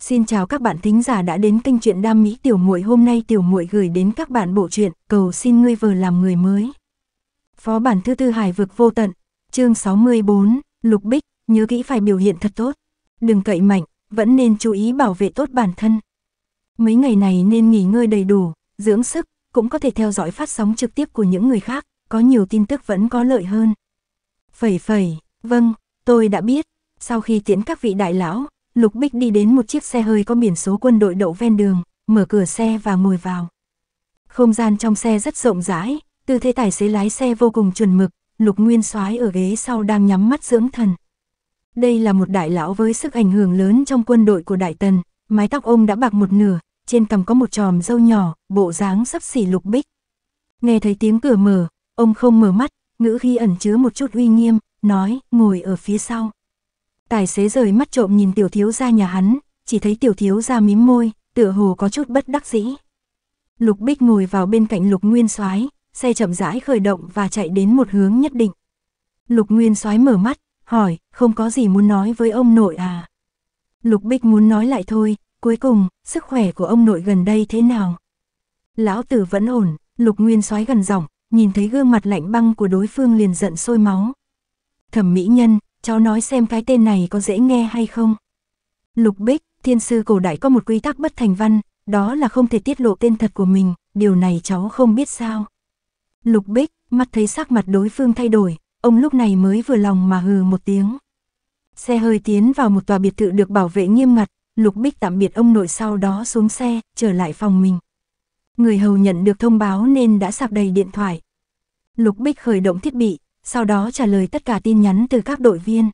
Xin chào các bạn thính giả đã đến kênh truyện Đam Mỹ Tiểu Muội hôm nay Tiểu Muội gửi đến các bạn bộ truyện Cầu xin ngươi vờ làm người mới. Phó bản thứ tư Hải vực vô tận, chương 64, Lục Bích, nhớ kỹ phải biểu hiện thật tốt. Đừng cậy mạnh, vẫn nên chú ý bảo vệ tốt bản thân. Mấy ngày này nên nghỉ ngơi đầy đủ, dưỡng sức, cũng có thể theo dõi phát sóng trực tiếp của những người khác, có nhiều tin tức vẫn có lợi hơn. Phẩy phẩy, vâng, tôi đã biết. Sau khi tiễn các vị đại lão, Lục Bích đi đến một chiếc xe hơi có biển số quân đội đậu ven đường, mở cửa xe và ngồi vào. Không gian trong xe rất rộng rãi, tư thế tài xế lái xe vô cùng chuẩn mực, Lục Nguyên Soái ở ghế sau đang nhắm mắt dưỡng thần. Đây là một đại lão với sức ảnh hưởng lớn trong quân đội của Đại Tần, mái tóc ông đã bạc một nửa, trên cằm có một tròm râu nhỏ, bộ dáng sắp xỉ Lục Bích. Nghe thấy tiếng cửa mở, ông không mở mắt, ngữ khi ẩn chứa một chút uy nghiêm, nói, ngồi ở phía sau. Tài xế rời mắt trộm nhìn tiểu thiếu gia nhà hắn, chỉ thấy tiểu thiếu gia mím môi, tựa hồ có chút bất đắc dĩ. Lục Bích ngồi vào bên cạnh Lục Nguyên Soái, xe chậm rãi khởi động và chạy đến một hướng nhất định. Lục Nguyên Soái mở mắt, hỏi, không có gì muốn nói với ông nội à? Lục Bích muốn nói lại thôi, cuối cùng, sức khỏe của ông nội gần đây thế nào? Lão tử vẫn ổn, Lục Nguyên Soái gần giọng, nhìn thấy gương mặt lạnh băng của đối phương liền giận sôi máu. Thẩm mỹ nhân, cháu nói xem cái tên này có dễ nghe hay không. Lục Bích, thiên sư cổ đại có một quy tắc bất thành văn, đó là không thể tiết lộ tên thật của mình, điều này cháu không biết sao. Lục Bích, mắt thấy sắc mặt đối phương thay đổi, ông lúc này mới vừa lòng mà hừ một tiếng. Xe hơi tiến vào một tòa biệt thự được bảo vệ nghiêm ngặt, Lục Bích tạm biệt ông nội sau đó xuống xe, trở lại phòng mình. Người hầu nhận được thông báo nên đã sạc đầy điện thoại. Lục Bích khởi động thiết bị, sau đó trả lời tất cả tin nhắn từ các đội viên.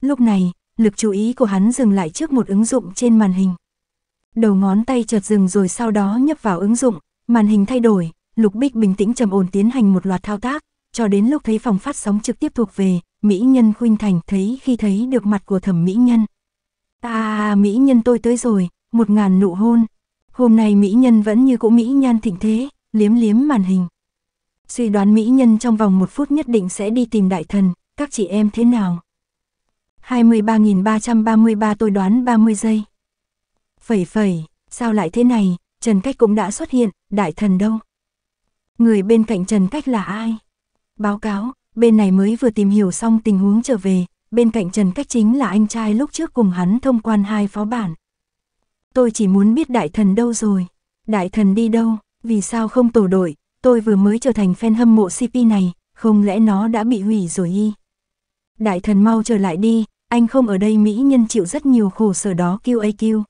Lúc này, lực chú ý của hắn dừng lại trước một ứng dụng trên màn hình. Đầu ngón tay chợt dừng rồi sau đó nhấp vào ứng dụng, màn hình thay đổi, Lục Bích bình tĩnh trầm ổn tiến hành một loạt thao tác, cho đến lúc thấy phòng phát sóng trực tiếp thuộc về, Mỹ Nhân Khuynh Thành thấy khi thấy được mặt của thẩm Mỹ Nhân. À, Mỹ Nhân tôi tới rồi, một ngàn nụ hôn. Hôm nay Mỹ Nhân vẫn như cũ Mỹ Nhan thịnh thế, liếm liếm màn hình suy đoán mỹ nhân trong vòng một phút nhất định sẽ đi tìm đại thần, các chị em thế nào? 23.333 tôi đoán 30 giây. Phẩy phẩy, sao lại thế này, Trần Cách cũng đã xuất hiện, đại thần đâu? Người bên cạnh Trần Cách là ai? Báo cáo, bên này mới vừa tìm hiểu xong tình huống trở về, bên cạnh Trần Cách chính là anh trai lúc trước cùng hắn thông quan hai phó bản. Tôi chỉ muốn biết đại thần đâu rồi, đại thần đi đâu, vì sao không tổ đội, tôi vừa mới trở thành fan hâm mộ CP này, không lẽ nó đã bị hủy rồi y. Đại thần mau trở lại đi, anh không ở đây Mỹ nhân chịu rất nhiều khổ sở đó QAQ.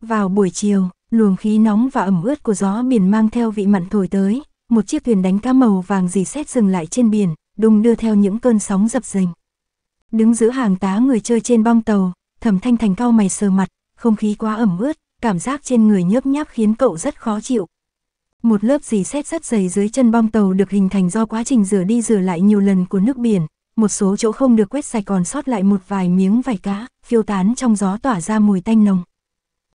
Vào buổi chiều, luồng khí nóng và ẩm ướt của gió biển mang theo vị mặn thổi tới, một chiếc thuyền đánh cá màu vàng dì xét dừng lại trên biển, đung đưa theo những cơn sóng dập dềnh. Đứng giữa hàng tá người chơi trên bong tàu, thẩm thanh thành cao mày sờ mặt, không khí quá ẩm ướt, cảm giác trên người nhớp nháp khiến cậu rất khó chịu, một lớp dì xét rất dày dưới chân bong tàu được hình thành do quá trình rửa đi rửa lại nhiều lần của nước biển, một số chỗ không được quét sạch còn sót lại một vài miếng vải cá, phiêu tán trong gió tỏa ra mùi tanh nồng.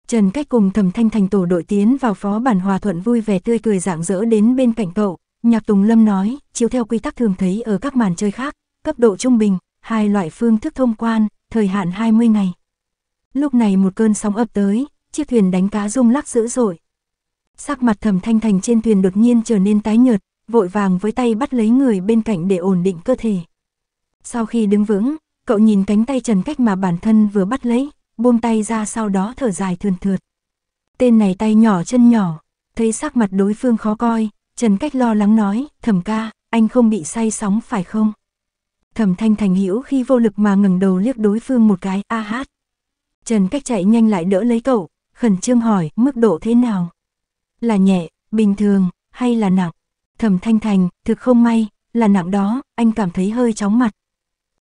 Trần Cách cùng Thẩm Thanh Thành tổ đội tiến vào phó bản hòa thuận vui vẻ tươi cười rạng rỡ đến bên cạnh cậu, Nhạc Tùng Lâm nói, chiếu theo quy tắc thường thấy ở các màn chơi khác, cấp độ trung bình, hai loại phương thức thông quan, thời hạn 20 ngày. Lúc này một cơn sóng ập tới, chiếc thuyền đánh cá rung lắc dữ dội, Sắc mặt thẩm thanh thành trên thuyền đột nhiên trở nên tái nhợt, vội vàng với tay bắt lấy người bên cạnh để ổn định cơ thể. Sau khi đứng vững, cậu nhìn cánh tay trần cách mà bản thân vừa bắt lấy, buông tay ra sau đó thở dài thườn thượt. Tên này tay nhỏ chân nhỏ, thấy sắc mặt đối phương khó coi, Trần Cách lo lắng nói, thẩm ca, anh không bị say sóng phải không? Thẩm thanh thành hiểu khi vô lực mà ngẩng đầu liếc đối phương một cái, a hát. Trần Cách chạy nhanh lại đỡ lấy cậu, khẩn trương hỏi, mức độ thế nào? Là nhẹ, bình thường, hay là nặng? Thẩm thanh thành, thực không may, là nặng đó, anh cảm thấy hơi chóng mặt.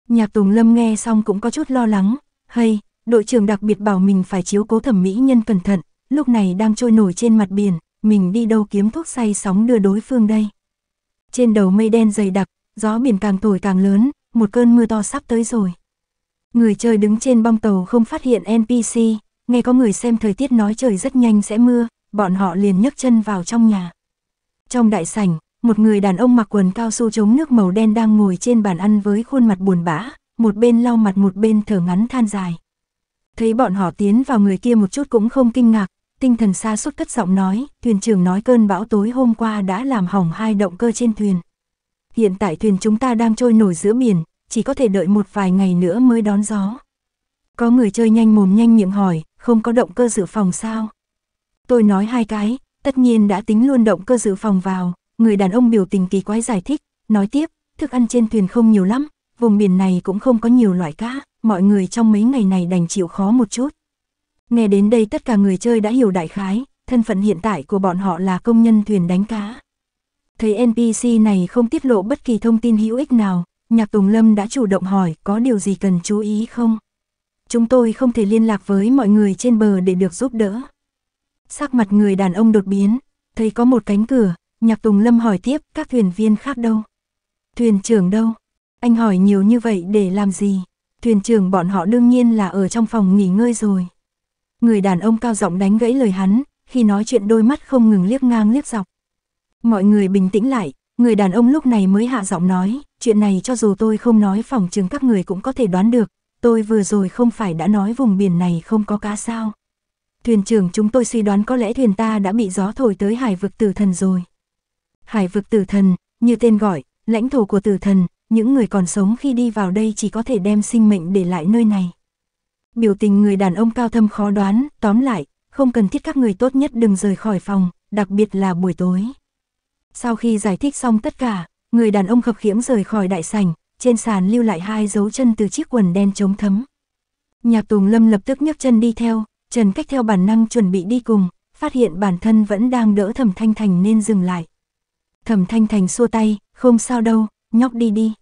Nhạc Tùng Lâm nghe xong cũng có chút lo lắng, hay, đội trưởng đặc biệt bảo mình phải chiếu cố thẩm mỹ nhân cẩn thận, lúc này đang trôi nổi trên mặt biển, mình đi đâu kiếm thuốc say sóng đưa đối phương đây. Trên đầu mây đen dày đặc, gió biển càng thổi càng lớn, một cơn mưa to sắp tới rồi. Người chơi đứng trên bong tàu không phát hiện NPC, nghe có người xem thời tiết nói trời rất nhanh sẽ mưa, bọn họ liền nhấc chân vào trong nhà. Trong đại sảnh, một người đàn ông mặc quần cao su chống nước màu đen đang ngồi trên bàn ăn với khuôn mặt buồn bã, một bên lau mặt một bên thở ngắn than dài. Thấy bọn họ tiến vào người kia một chút cũng không kinh ngạc, tinh thần xa suốt cất giọng nói, thuyền trưởng nói cơn bão tối hôm qua đã làm hỏng hai động cơ trên thuyền. Hiện tại thuyền chúng ta đang trôi nổi giữa biển, chỉ có thể đợi một vài ngày nữa mới đón gió. Có người chơi nhanh mồm nhanh miệng hỏi, không có động cơ dự phòng sao? Tôi nói hai cái, tất nhiên đã tính luôn động cơ dự phòng vào, người đàn ông biểu tình kỳ quái giải thích, nói tiếp, thức ăn trên thuyền không nhiều lắm, vùng biển này cũng không có nhiều loại cá, mọi người trong mấy ngày này đành chịu khó một chút. Nghe đến đây tất cả người chơi đã hiểu đại khái, thân phận hiện tại của bọn họ là công nhân thuyền đánh cá. Thấy NPC này không tiết lộ bất kỳ thông tin hữu ích nào, Nhạc Tùng Lâm đã chủ động hỏi có điều gì cần chú ý không? Chúng tôi không thể liên lạc với mọi người trên bờ để được giúp đỡ. Sắc mặt người đàn ông đột biến, thấy có một cánh cửa, Nhạc Tùng Lâm hỏi tiếp các thuyền viên khác đâu? Thuyền trưởng đâu? Anh hỏi nhiều như vậy để làm gì? Thuyền trưởng bọn họ đương nhiên là ở trong phòng nghỉ ngơi rồi. Người đàn ông cao giọng đánh gãy lời hắn, khi nói chuyện đôi mắt không ngừng liếc ngang liếc dọc. Mọi người bình tĩnh lại, người đàn ông lúc này mới hạ giọng nói, chuyện này cho dù tôi không nói phòng trường các người cũng có thể đoán được, tôi vừa rồi không phải đã nói vùng biển này không có cá sao. Thuyền trưởng chúng tôi suy đoán có lẽ thuyền ta đã bị gió thổi tới hải vực tử thần rồi. Hải vực tử thần, như tên gọi, lãnh thổ của tử thần, những người còn sống khi đi vào đây chỉ có thể đem sinh mệnh để lại nơi này. Biểu tình người đàn ông cao thâm khó đoán, tóm lại, không cần thiết các người tốt nhất đừng rời khỏi phòng, đặc biệt là buổi tối. Sau khi giải thích xong tất cả, người đàn ông khập khiễng rời khỏi đại sảnh, trên sàn lưu lại hai dấu chân từ chiếc quần đen chống thấm. Nhạc Tùng Lâm lập tức nhấc chân đi theo, Trần Cách theo bản năng chuẩn bị đi cùng, phát hiện bản thân vẫn đang đỡ Thẩm Thanh Thành nên dừng lại. Thẩm Thanh Thành xua tay, không sao đâu, nhóc đi đi.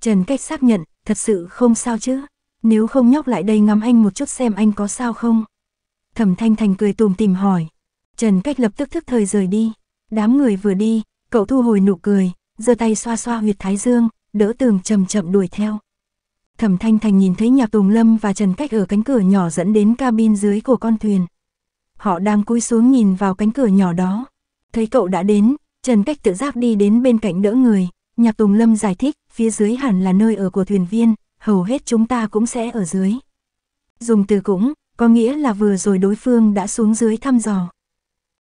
Trần Cách xác nhận, thật sự không sao chứ, nếu không nhóc lại đây ngắm anh một chút xem anh có sao không. Thẩm Thanh Thành cười tùm tìm hỏi. Trần Cách lập tức thức thời rời đi. Đám người vừa đi, cậu thu hồi nụ cười, giơ tay xoa xoa huyệt thái dương, đỡ tường chậm chậm đuổi theo. Thẩm Thanh Thành nhìn thấy Nhạc Tùng Lâm và Trần Cách ở cánh cửa nhỏ dẫn đến cabin dưới của con thuyền. Họ đang cúi xuống nhìn vào cánh cửa nhỏ đó. Thấy cậu đã đến, Trần Cách tự giác đi đến bên cạnh đỡ người. Nhạc Tùng Lâm giải thích, phía dưới hẳn là nơi ở của thuyền viên, hầu hết chúng ta cũng sẽ ở dưới. Dùng từ cũng, có nghĩa là vừa rồi đối phương đã xuống dưới thăm dò.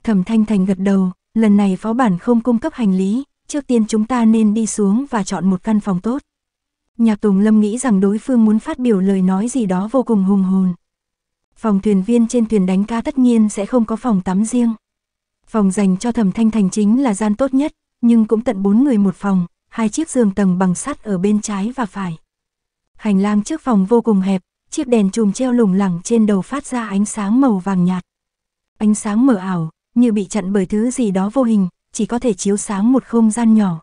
Thẩm Thanh Thành gật đầu, lần này phó bản không cung cấp hành lý, trước tiên chúng ta nên đi xuống và chọn một căn phòng tốt. Nhạc Tùng Lâm nghĩ rằng đối phương muốn phát biểu lời nói gì đó vô cùng hùng hồn. Phòng thuyền viên trên thuyền đánh cá tất nhiên sẽ không có phòng tắm riêng. Phòng dành cho thẩm thanh thành chính là gian tốt nhất, nhưng cũng tận bốn người một phòng, hai chiếc giường tầng bằng sắt ở bên trái và phải. Hành lang trước phòng vô cùng hẹp, chiếc đèn chùm treo lủng lẳng trên đầu phát ra ánh sáng màu vàng nhạt. Ánh sáng mờ ảo, như bị chặn bởi thứ gì đó vô hình, chỉ có thể chiếu sáng một không gian nhỏ.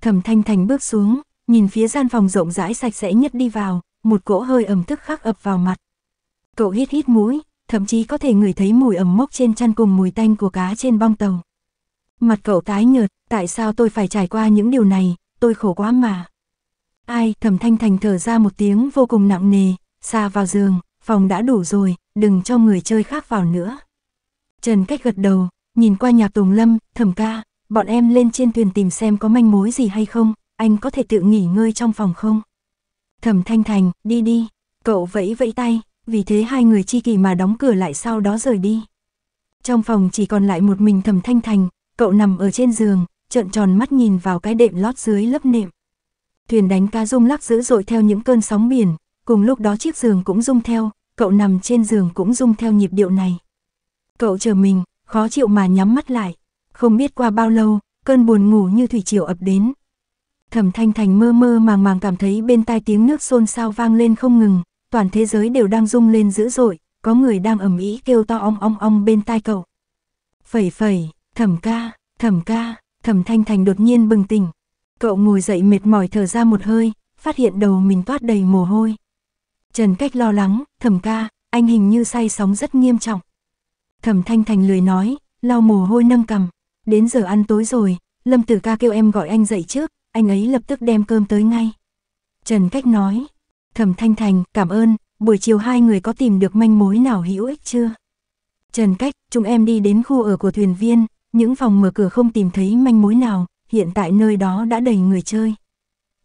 Thẩm Thanh Thành bước xuống, nhìn phía gian phòng rộng rãi sạch sẽ nhất đi vào, một cỗ hơi ẩm tức khắc ập vào mặt. Cậu hít hít mũi, thậm chí có thể ngửi thấy mùi ẩm mốc trên chăn cùng mùi tanh của cá trên bong tàu. Mặt cậu tái nhợt, tại sao tôi phải trải qua những điều này, tôi khổ quá mà. Ai, thẩm thanh thành thở ra một tiếng vô cùng nặng nề, xa vào giường, phòng đã đủ rồi, đừng cho người chơi khác vào nữa. Trần cách gật đầu, nhìn qua nhà Tùng Lâm, thẩm ca, bọn em lên trên thuyền tìm xem có manh mối gì hay không, anh có thể tự nghỉ ngơi trong phòng không? Thẩm thanh thành, đi đi, cậu vẫy vẫy tay, vì thế hai người chi kỳ mà đóng cửa lại sau đó rời đi. Trong phòng chỉ còn lại một mình thẩm thanh thành, cậu nằm ở trên giường, trợn tròn mắt nhìn vào cái đệm lót dưới lớp nệm. Thuyền đánh cá rung lắc dữ dội theo những cơn sóng biển, cùng lúc đó chiếc giường cũng rung theo, cậu nằm trên giường cũng rung theo nhịp điệu này. Cậu chờ mình, khó chịu mà nhắm mắt lại. Không biết qua bao lâu, cơn buồn ngủ như thủy triều ập đến. Thẩm Thanh Thành mơ mơ màng màng cảm thấy bên tai tiếng nước xôn xao vang lên không ngừng, toàn thế giới đều đang rung lên dữ dội, có người đang ầm ĩ kêu to ong ong ong bên tai cậu. Phẩy phẩy, thẩm ca, thẩm ca, thẩm Thanh Thành đột nhiên bừng tỉnh. Cậu ngồi dậy mệt mỏi thở ra một hơi, phát hiện đầu mình toát đầy mồ hôi. Trần Cách lo lắng, thẩm ca, anh hình như say sóng rất nghiêm trọng. Thẩm Thanh Thành lười nói, lau mồ hôi nâng cầm. Đến giờ ăn tối rồi, Lâm Tử ca kêu em gọi anh dậy trước, anh ấy lập tức đem cơm tới ngay. Trần Cách nói, Thẩm Thanh Thành, cảm ơn, buổi chiều hai người có tìm được manh mối nào hữu ích chưa? Trần Cách, chúng em đi đến khu ở của thuyền viên, những phòng mở cửa không tìm thấy manh mối nào, hiện tại nơi đó đã đầy người chơi.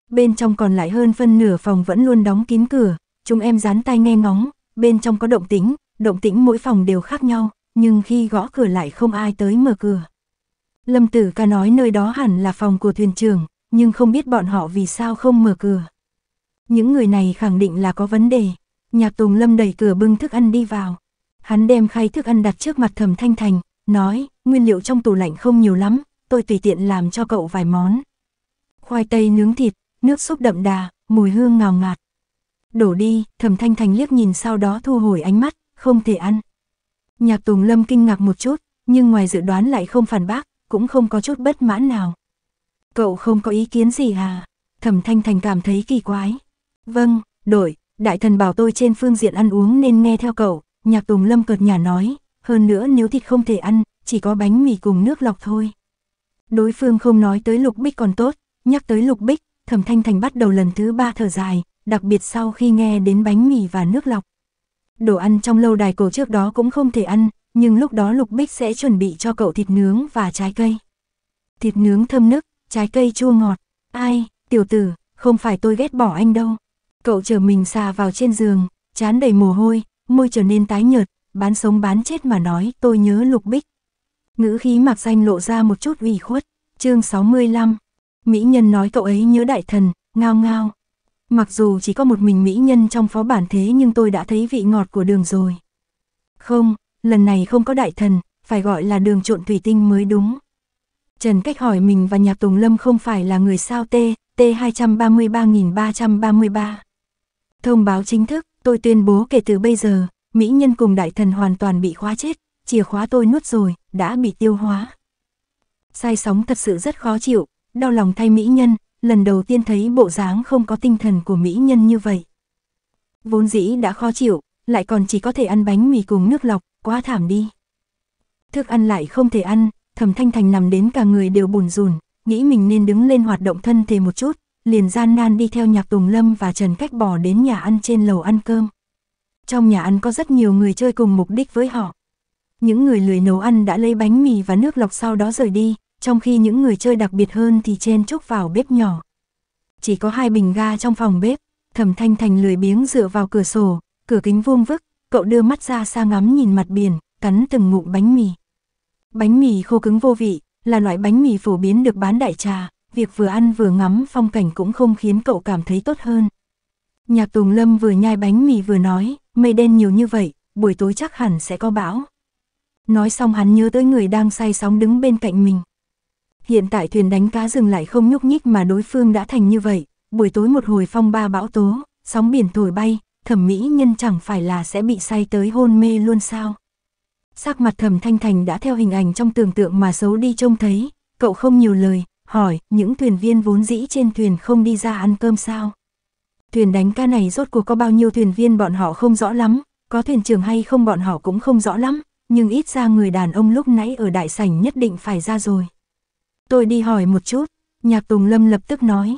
Bên trong còn lại hơn phân nửa phòng vẫn luôn đóng kín cửa, chúng em dán tai nghe ngóng, bên trong có động tĩnh, động tĩnh mỗi phòng đều khác nhau, nhưng khi gõ cửa lại không ai tới mở cửa. Lâm Tử ca nói nơi đó hẳn là phòng của thuyền trưởng, nhưng không biết bọn họ vì sao không mở cửa. Những người này khẳng định là có vấn đề. Nhạc Tùng Lâm đẩy cửa bưng thức ăn đi vào. Hắn đem khay thức ăn đặt trước mặt Thẩm Thanh Thành, nói, nguyên liệu trong tủ lạnh không nhiều lắm, tôi tùy tiện làm cho cậu vài món. Khoai tây nướng thịt, nước súp đậm đà, mùi hương ngào ngạt. Đổ đi, Thẩm Thanh Thành liếc nhìn sau đó thu hồi ánh mắt, không thể ăn. Nhạc Tùng Lâm kinh ngạc một chút, nhưng ngoài dự đoán lại không phản bác, cũng không có chút bất mãn nào. Cậu không có ý kiến gì à? Thẩm Thanh Thành cảm thấy kỳ quái. Vâng, đổi, đại thần bảo tôi trên phương diện ăn uống nên nghe theo cậu, nhạc Tùng Lâm cợt nhà nói, hơn nữa nếu thịt không thể ăn, chỉ có bánh mì cùng nước lọc thôi. Đối phương không nói tới Lục Bích còn tốt, nhắc tới Lục Bích, Thẩm Thanh Thành bắt đầu lần thứ ba thở dài, đặc biệt sau khi nghe đến bánh mì và nước lọc. Đồ ăn trong lâu đài cổ trước đó cũng không thể ăn, nhưng lúc đó Lục Bích sẽ chuẩn bị cho cậu thịt nướng và trái cây. Thịt nướng thơm nức, trái cây chua ngọt. Ai, tiểu tử, không phải tôi ghét bỏ anh đâu. Cậu chờ mình xà vào trên giường, chán đầy mồ hôi, môi trở nên tái nhợt, bán sống bán chết mà nói tôi nhớ Lục Bích. Ngữ khí mặc danh lộ ra một chút ủy khuất. chương 65. Mỹ nhân nói cậu ấy nhớ đại thần, ngao ngao. Mặc dù chỉ có một mình Mỹ nhân trong phó bản thế nhưng tôi đã thấy vị ngọt của đường rồi. Không, lần này không có đại thần, phải gọi là đường trộn thủy tinh mới đúng. Trần Cách hỏi mình và Nhạc Tùng Lâm không phải là người sao T, T233333. Thông báo chính thức, tôi tuyên bố kể từ bây giờ, Mỹ nhân cùng đại thần hoàn toàn bị khóa chết, chìa khóa tôi nuốt rồi, đã bị tiêu hóa. Sai sóng thật sự rất khó chịu, đau lòng thay Mỹ nhân, lần đầu tiên thấy bộ dáng không có tinh thần của Mỹ nhân như vậy. Vốn dĩ đã khó chịu, lại còn chỉ có thể ăn bánh mì cùng nước lọc, quá thảm đi. Thức ăn lại không thể ăn, thẩm thanh thành nằm đến cả người đều buồn rùn, nghĩ mình nên đứng lên hoạt động thân thể một chút, liền gian nan đi theo nhạc Tùng Lâm và Trần Cách bỏ đến nhà ăn trên lầu ăn cơm. Trong nhà ăn có rất nhiều người chơi cùng mục đích với họ. Những người lười nấu ăn đã lấy bánh mì và nước lọc sau đó rời đi, trong khi những người chơi đặc biệt hơn thì chen chúc vào bếp nhỏ. Chỉ có hai bình ga trong phòng bếp, thẩm thanh thành lười biếng dựa vào cửa sổ, cửa kính vuông vức, cậu đưa mắt ra xa ngắm nhìn mặt biển, cắn từng ngụm bánh mì. Bánh mì khô cứng vô vị, là loại bánh mì phổ biến được bán đại trà, việc vừa ăn vừa ngắm phong cảnh cũng không khiến cậu cảm thấy tốt hơn. Nhạc Tùng Lâm vừa nhai bánh mì vừa nói, mây đen nhiều như vậy, buổi tối chắc hẳn sẽ có bão. Nói xong hắn nhớ tới người đang say sóng đứng bên cạnh mình. Hiện tại thuyền đánh cá dừng lại không nhúc nhích mà đối phương đã thành như vậy, buổi tối một hồi phong ba bão tố, sóng biển thổi bay, thẩm mỹ nhân chẳng phải là sẽ bị say tới hôn mê luôn sao. Sắc mặt thẩm thanh thành đã theo hình ảnh trong tưởng tượng mà xấu đi trông thấy, cậu không nhiều lời, hỏi những thuyền viên vốn dĩ trên thuyền không đi ra ăn cơm sao. Thuyền đánh cá này rốt cuộc có bao nhiêu thuyền viên bọn họ không rõ lắm, có thuyền trưởng hay không bọn họ cũng không rõ lắm, nhưng ít ra người đàn ông lúc nãy ở đại sảnh nhất định phải ra rồi. Tôi đi hỏi một chút, nhạc Tùng Lâm lập tức nói.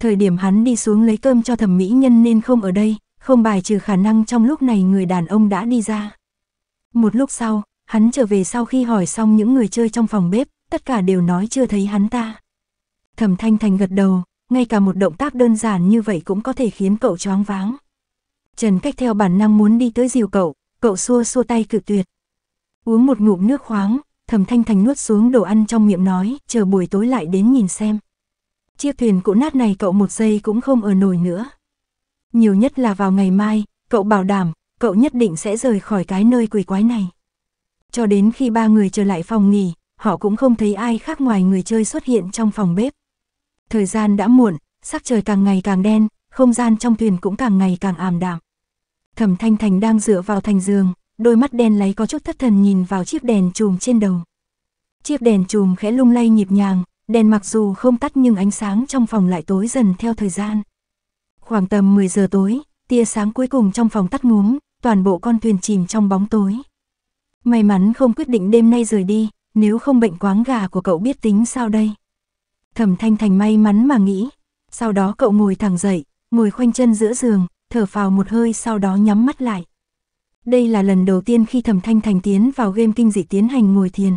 Thời điểm hắn đi xuống lấy cơm cho thẩm mỹ nhân nên không ở đây, không bài trừ khả năng trong lúc này người đàn ông đã đi ra. Một lúc sau, hắn trở về sau khi hỏi xong những người chơi trong phòng bếp, tất cả đều nói chưa thấy hắn ta. Thẩm Thanh Thành gật đầu, ngay cả một động tác đơn giản như vậy cũng có thể khiến cậu choáng váng. Trần Cách theo bản năng muốn đi tới dìu cậu, cậu xua xua tay cự tuyệt. Uống một ngụm nước khoáng, Thẩm Thanh Thành nuốt xuống đồ ăn trong miệng nói, chờ buổi tối lại đến nhìn xem. Chiếc thuyền cũ nát này cậu một giây cũng không ở nổi nữa. Nhiều nhất là vào ngày mai, cậu bảo đảm, cậu nhất định sẽ rời khỏi cái nơi quỷ quái này. Cho đến khi ba người trở lại phòng nghỉ, họ cũng không thấy ai khác ngoài người chơi xuất hiện trong phòng bếp. Thời gian đã muộn, sắc trời càng ngày càng đen, không gian trong thuyền cũng càng ngày càng ảm đạm. Thẩm Thanh Thành đang dựa vào thành giường, đôi mắt đen lấy có chút thất thần nhìn vào chiếc đèn chùm trên đầu. Chiếc đèn chùm khẽ lung lay nhịp nhàng, đèn mặc dù không tắt nhưng ánh sáng trong phòng lại tối dần theo thời gian. Khoảng tầm 10 giờ tối, tia sáng cuối cùng trong phòng tắt ngúm, toàn bộ con thuyền chìm trong bóng tối. May mắn không quyết định đêm nay rời đi, nếu không bệnh quáng gà của cậu biết tính sao đây. Thẩm Thanh Thành may mắn mà nghĩ. Sau đó cậu ngồi thẳng dậy, ngồi khoanh chân giữa giường, thở phào một hơi sau đó nhắm mắt lại. Đây là lần đầu tiên khi Thẩm Thanh Thành tiến vào game kinh dị tiến hành ngồi thiền.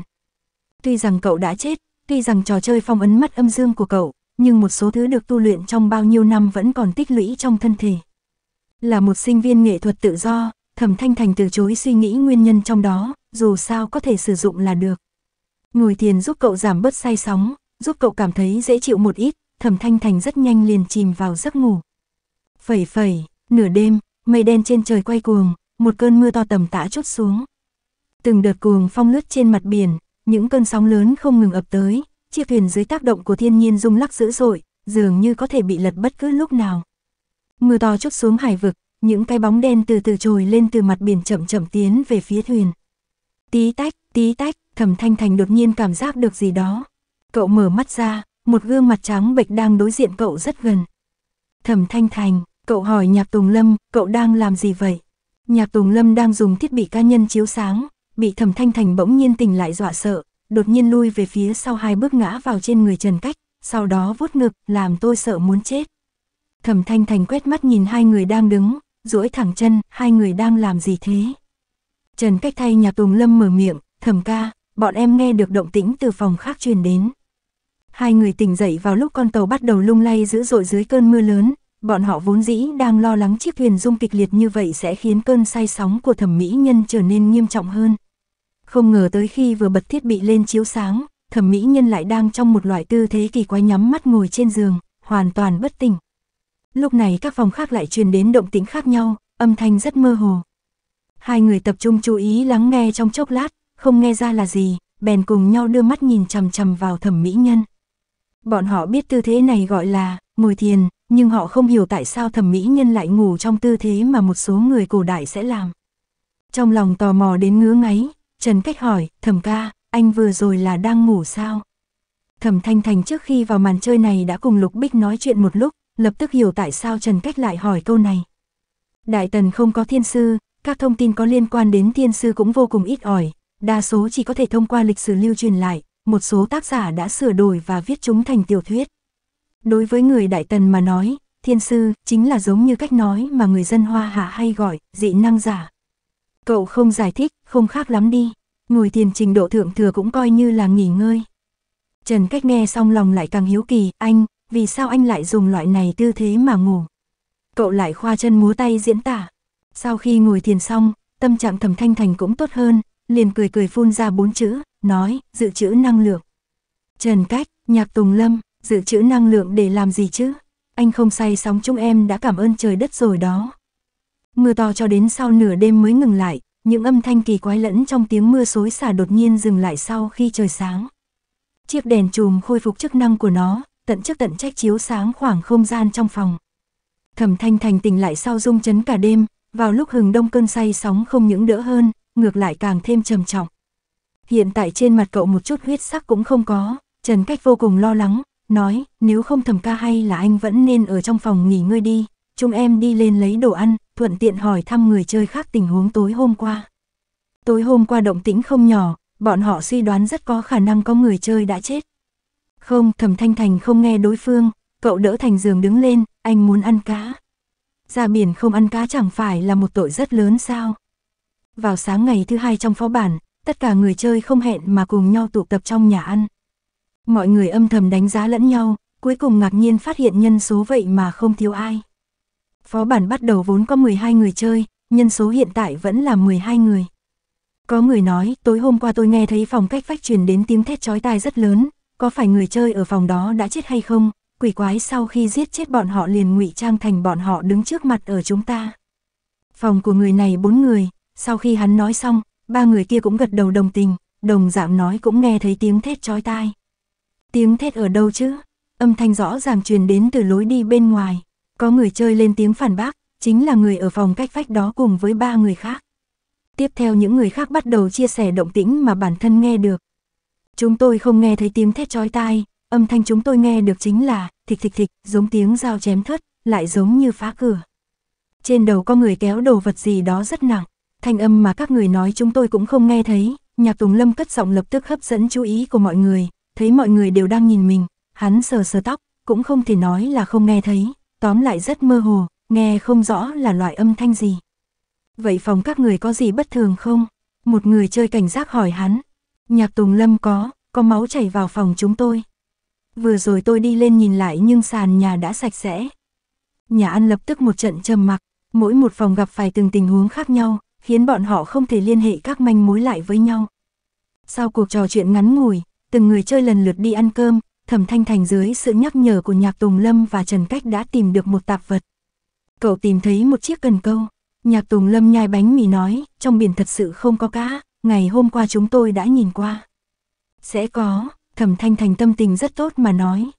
Tuy rằng cậu đã chết, tuy rằng trò chơi phong ấn mắt âm dương của cậu, nhưng một số thứ được tu luyện trong bao nhiêu năm vẫn còn tích lũy trong thân thể. Là một sinh viên nghệ thuật tự do, Thẩm Thanh Thành từ chối suy nghĩ nguyên nhân trong đó, dù sao có thể sử dụng là được. Ngồi thiền giúp cậu giảm bớt say sóng, giúp cậu cảm thấy dễ chịu một ít, Thẩm Thanh Thành rất nhanh liền chìm vào giấc ngủ. Phẩy phẩy, nửa đêm, mây đen trên trời quay cuồng, một cơn mưa to tầm tã chút xuống. Từng đợt cuồng phong lướt trên mặt biển, những cơn sóng lớn không ngừng ập tới, chiếc thuyền dưới tác động của thiên nhiên rung lắc dữ dội, dường như có thể bị lật bất cứ lúc nào. Mưa to chút xuống hải vực, những cái bóng đen từ từ trồi lên từ mặt biển chậm chậm tiến về phía thuyền. Tí tách, tí tách, thẩm thanh thành đột nhiên cảm giác được gì đó. Cậu mở mắt ra, một gương mặt trắng bệch đang đối diện cậu rất gần. Thẩm thanh thành, cậu hỏi nhạc Tùng Lâm, cậu đang làm gì vậy? Nhạc Tùng Lâm đang dùng thiết bị cá nhân chiếu sáng, bị thẩm thanh thành bỗng nhiên tỉnh lại dọa sợ, đột nhiên lui về phía sau hai bước ngã vào trên người Trần Cách, sau đó vuốt ngực, làm tôi sợ muốn chết. Thẩm thanh thành quét mắt nhìn hai người đang đứng, duỗi thẳng chân, hai người đang làm gì thế? Trần Cách thay nhà Tùng Lâm mở miệng, thẩm ca, bọn em nghe được động tĩnh từ phòng khác truyền đến. Hai người tỉnh dậy vào lúc con tàu bắt đầu lung lay dữ dội dưới cơn mưa lớn, bọn họ vốn dĩ đang lo lắng chiếc thuyền rung kịch liệt như vậy sẽ khiến cơn say sóng của thẩm mỹ nhân trở nên nghiêm trọng hơn. Không ngờ tới khi vừa bật thiết bị lên chiếu sáng, thẩm mỹ nhân lại đang trong một loại tư thế kỳ quái nhắm mắt ngồi trên giường, hoàn toàn bất tỉnh. Lúc này các phòng khác lại truyền đến động tĩnh khác nhau, âm thanh rất mơ hồ. Hai người tập trung chú ý lắng nghe trong chốc lát, không nghe ra là gì, bèn cùng nhau đưa mắt nhìn chằm chằm vào thẩm mỹ nhân. Bọn họ biết tư thế này gọi là ngồi thiền, nhưng họ không hiểu tại sao thẩm mỹ nhân lại ngủ trong tư thế mà một số người cổ đại sẽ làm. Trong lòng tò mò đến ngứa ngáy, Trần Cách hỏi, thẩm ca, anh vừa rồi là đang ngủ sao? Thẩm Thanh Thành trước khi vào màn chơi này đã cùng Lục Bích nói chuyện một lúc, lập tức hiểu tại sao Trần Cách lại hỏi câu này. Đại Tần không có thiên sư, các thông tin có liên quan đến thiên sư cũng vô cùng ít ỏi, đa số chỉ có thể thông qua lịch sử lưu truyền lại, một số tác giả đã sửa đổi và viết chúng thành tiểu thuyết. Đối với người Đại Tần mà nói, thiên sư chính là giống như cách nói mà người dân Hoa Hạ hay gọi, dị năng giả. Cậu không giải thích, không khác lắm đi, ngồi thiền trình độ thượng thừa cũng coi như là nghỉ ngơi. Trần Cách nghe xong lòng lại càng hiếu kỳ, anh, vì sao anh lại dùng loại này tư thế mà ngủ? Cậu lại khoa chân múa tay diễn tả. Sau khi ngồi thiền xong, tâm trạng thẩm thanh thành cũng tốt hơn, liền cười cười phun ra bốn chữ, nói, dự trữ năng lượng. Trần Cách, Nhạc Tùng Lâm, dự trữ năng lượng để làm gì chứ? Anh không say sóng chúng em đã cảm ơn trời đất rồi đó. Mưa to cho đến sau nửa đêm mới ngừng lại, những âm thanh kỳ quái lẫn trong tiếng mưa xối xả đột nhiên dừng lại sau khi trời sáng. Chiếc đèn chùm khôi phục chức năng của nó, tận chức tận trách chiếu sáng khoảng không gian trong phòng. Thẩm Thanh Thành tỉnh lại sau rung chấn cả đêm, vào lúc hừng đông cơn say sóng không những đỡ hơn, ngược lại càng thêm trầm trọng. Hiện tại trên mặt cậu một chút huyết sắc cũng không có, Trần Cách vô cùng lo lắng, nói, nếu không thầm ca hay là anh vẫn nên ở trong phòng nghỉ ngơi đi, chúng em đi lên lấy đồ ăn, thuận tiện hỏi thăm người chơi khác tình huống tối hôm qua. Tối hôm qua động tĩnh không nhỏ, bọn họ suy đoán rất có khả năng có người chơi đã chết. Không, thẩm thanh thành không nghe đối phương, cậu đỡ thành giường đứng lên, anh muốn ăn cá. Ra biển không ăn cá chẳng phải là một tội rất lớn sao. Vào sáng ngày thứ hai trong phó bản, tất cả người chơi không hẹn mà cùng nhau tụ tập trong nhà ăn. Mọi người âm thầm đánh giá lẫn nhau, cuối cùng ngạc nhiên phát hiện nhân số vậy mà không thiếu ai. Phó bản bắt đầu vốn có 12 người chơi, nhân số hiện tại vẫn là 12 người. Có người nói, tối hôm qua tôi nghe thấy phòng cách vách truyền đến tiếng thét chói tai rất lớn, có phải người chơi ở phòng đó đã chết hay không? Quỷ quái sau khi giết chết bọn họ liền ngụy trang thành bọn họ đứng trước mặt ở chúng ta. Phòng của người này bốn người, sau khi hắn nói xong, ba người kia cũng gật đầu đồng tình, đồng dạng nói cũng nghe thấy tiếng thét chói tai. Tiếng thét ở đâu chứ? Âm thanh rõ ràng truyền đến từ lối đi bên ngoài. Có người chơi lên tiếng phản bác, chính là người ở phòng cách vách đó cùng với ba người khác. Tiếp theo những người khác bắt đầu chia sẻ động tĩnh mà bản thân nghe được. Chúng tôi không nghe thấy tiếng thét chói tai, âm thanh chúng tôi nghe được chính là thịch thịch thịch, giống tiếng dao chém thất, lại giống như phá cửa. Trên đầu có người kéo đồ vật gì đó rất nặng, thanh âm mà các người nói chúng tôi cũng không nghe thấy, nhạc Tùng Lâm cất giọng lập tức hấp dẫn chú ý của mọi người, thấy mọi người đều đang nhìn mình, hắn sờ sờ tóc, cũng không thể nói là không nghe thấy, tóm lại rất mơ hồ, nghe không rõ là loại âm thanh gì. Vậy phòng các người có gì bất thường không? Một người chơi cảnh giác hỏi hắn. Nhạc Tùng Lâm có, có máu chảy vào phòng chúng tôi. Vừa rồi tôi đi lên nhìn lại nhưng sàn nhà đã sạch sẽ. Nhà ăn lập tức một trận trầm mặc, mỗi một phòng gặp phải từng tình huống khác nhau, khiến bọn họ không thể liên hệ các manh mối lại với nhau. Sau cuộc trò chuyện ngắn ngủi, từng người chơi lần lượt đi ăn cơm, Thẩm Thanh Thành dưới sự nhắc nhở của Nhạc Tùng Lâm và Trần Cách đã tìm được một tạp vật. Cậu tìm thấy một chiếc cần câu. Nhạc Tùng Lâm nhai bánh mì nói, trong biển thật sự không có cá, ngày hôm qua chúng tôi đã nhìn qua. Sẽ có, Thẩm Thanh Thành tâm tình rất tốt mà nói.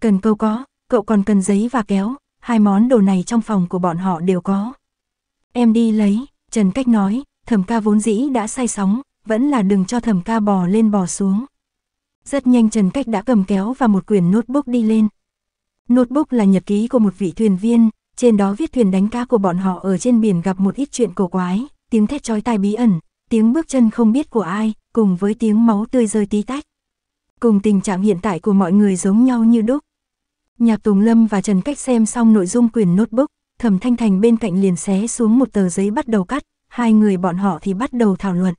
Cần câu có, cậu còn cần giấy và kéo, hai món đồ này trong phòng của bọn họ đều có. Em đi lấy, Trần Cách nói, thẩm ca vốn dĩ đã say sóng, vẫn là đừng cho thẩm ca bò lên bò xuống. Rất nhanh Trần Cách đã cầm kéo và một quyển notebook đi lên. Notebook là nhật ký của một vị thuyền viên, trên đó viết thuyền đánh cá của bọn họ ở trên biển gặp một ít chuyện cổ quái, tiếng thét chói tai bí ẩn, tiếng bước chân không biết của ai, cùng với tiếng máu tươi rơi tí tách. Cùng tình trạng hiện tại của mọi người giống nhau như đúc. Nhạc Tùng Lâm và Trần Cách xem xong nội dung quyển notebook, Thẩm Thanh Thành bên cạnh liền xé xuống một tờ giấy bắt đầu cắt, hai người bọn họ thì bắt đầu thảo luận.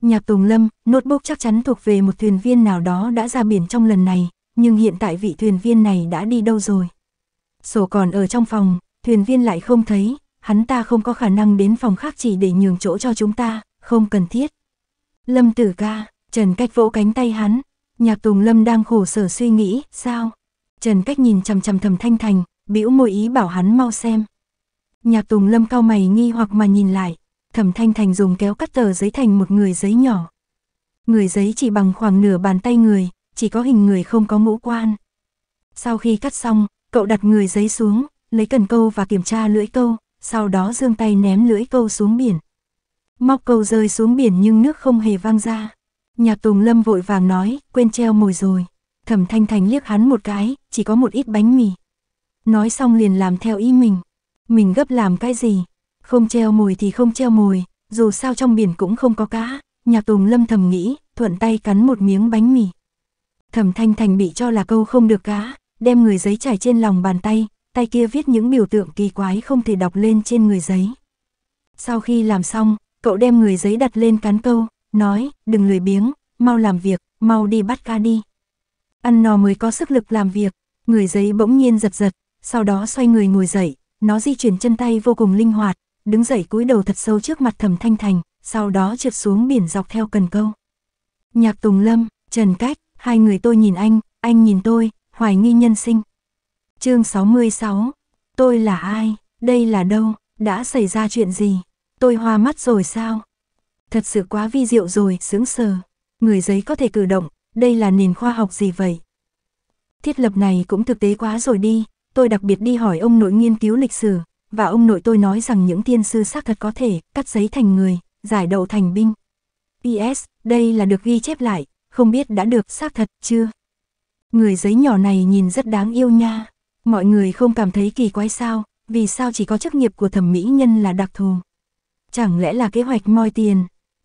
Nhạc Tùng Lâm, notebook chắc chắn thuộc về một thuyền viên nào đó đã ra biển trong lần này, nhưng hiện tại vị thuyền viên này đã đi đâu rồi? Sổ còn ở trong phòng, thuyền viên lại không thấy, hắn ta không có khả năng đến phòng khác chỉ để nhường chỗ cho chúng ta, không cần thiết. Lâm tử ca, Trần Cách vỗ cánh tay hắn, nhạc Tùng Lâm đang khổ sở suy nghĩ, sao? Trần Cách nhìn chằm chằm thầm thanh thành, bĩu môi ý bảo hắn mau xem. Nhạc Tùng Lâm cao mày nghi hoặc mà nhìn lại, Thẩm Thanh Thành dùng kéo cắt tờ giấy thành một người giấy nhỏ. Người giấy chỉ bằng khoảng nửa bàn tay người, chỉ có hình người không có ngũ quan. Sau khi cắt xong, cậu đặt người giấy xuống, lấy cần câu và kiểm tra lưỡi câu, sau đó giương tay ném lưỡi câu xuống biển. Móc câu rơi xuống biển nhưng nước không hề vang ra. Nhạc Tùng Lâm vội vàng nói, quên treo mồi rồi. Thẩm Thanh Thành liếc hắn một cái, chỉ có một ít bánh mì. Nói xong liền làm theo ý mình. Mình gấp làm cái gì? Không treo mồi thì không treo mồi, dù sao trong biển cũng không có cá. Nhạc Tùng Lâm thầm nghĩ, thuận tay cắn một miếng bánh mì. Thẩm Thanh Thành bị cho là câu không được cá, đem người giấy trải trên lòng bàn tay, tay kia viết những biểu tượng kỳ quái không thể đọc lên trên người giấy. Sau khi làm xong, cậu đem người giấy đặt lên cán câu, nói, đừng lười biếng, mau làm việc, mau đi bắt cá đi. Ăn no mới có sức lực làm việc, người giấy bỗng nhiên giật giật, sau đó xoay người ngồi dậy, nó di chuyển chân tay vô cùng linh hoạt, đứng dậy cúi đầu thật sâu trước mặt thẩm thanh thành, sau đó trượt xuống biển dọc theo cần câu. Nhạc Tùng Lâm, Trần Cách, hai người tôi nhìn anh, anh nhìn tôi, hoài nghi nhân sinh. chương 66, tôi là ai, đây là đâu, đã xảy ra chuyện gì, tôi hoa mắt rồi sao? Thật sự quá vi diệu rồi, sướng sờ. Người giấy có thể cử động, đây là nền khoa học gì vậy? Thiết lập này cũng thực tế quá rồi đi, tôi đặc biệt đi hỏi ông nội nghiên cứu lịch sử, và ông nội tôi nói rằng những tiên sư xác thật có thể cắt giấy thành người, giải đậu thành binh. PS, đây là được ghi chép lại, không biết đã được xác thật chưa? Người giấy nhỏ này nhìn rất đáng yêu nha. Mọi người không cảm thấy kỳ quái sao, vì sao chỉ có chức nghiệp của thẩm mỹ nhân là đặc thù? Chẳng lẽ là kế hoạch moi tiền?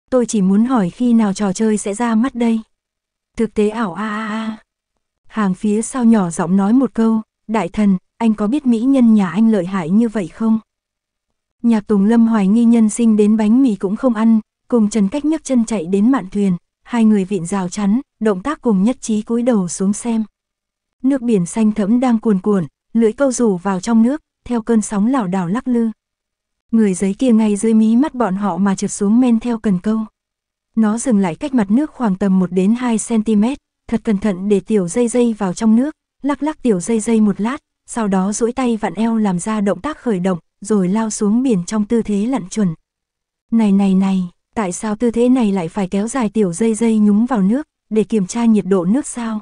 Tôi chỉ muốn hỏi khi nào trò chơi sẽ ra mắt đây? Thực tế ảo a a a. Hàng phía sau nhỏ giọng nói một câu, đại thần, anh có biết mỹ nhân nhà anh lợi hại như vậy không? Nhạc Tùng Lâm hoài nghi nhân sinh đến bánh mì cũng không ăn, cùng Trần Cách nhấc chân chạy đến mạn thuyền, hai người vịn rào chắn, động tác cùng nhất trí cúi đầu xuống xem. Nước biển xanh thẫm đang cuồn cuộn, lưỡi câu rủ vào trong nước, theo cơn sóng lảo đảo lắc lư. Người giấy kia ngay dưới mí mắt bọn họ mà trượt xuống men theo cần câu. Nó dừng lại cách mặt nước khoảng tầm 1 đến 2 cm, thật cẩn thận để tiểu dây dây vào trong nước, lắc lắc tiểu dây dây một lát, sau đó duỗi tay vặn eo làm ra động tác khởi động, rồi lao xuống biển trong tư thế lặn chuẩn. Này này này, tại sao tư thế này lại phải kéo dài tiểu dây dây nhúng vào nước, để kiểm tra nhiệt độ nước sao?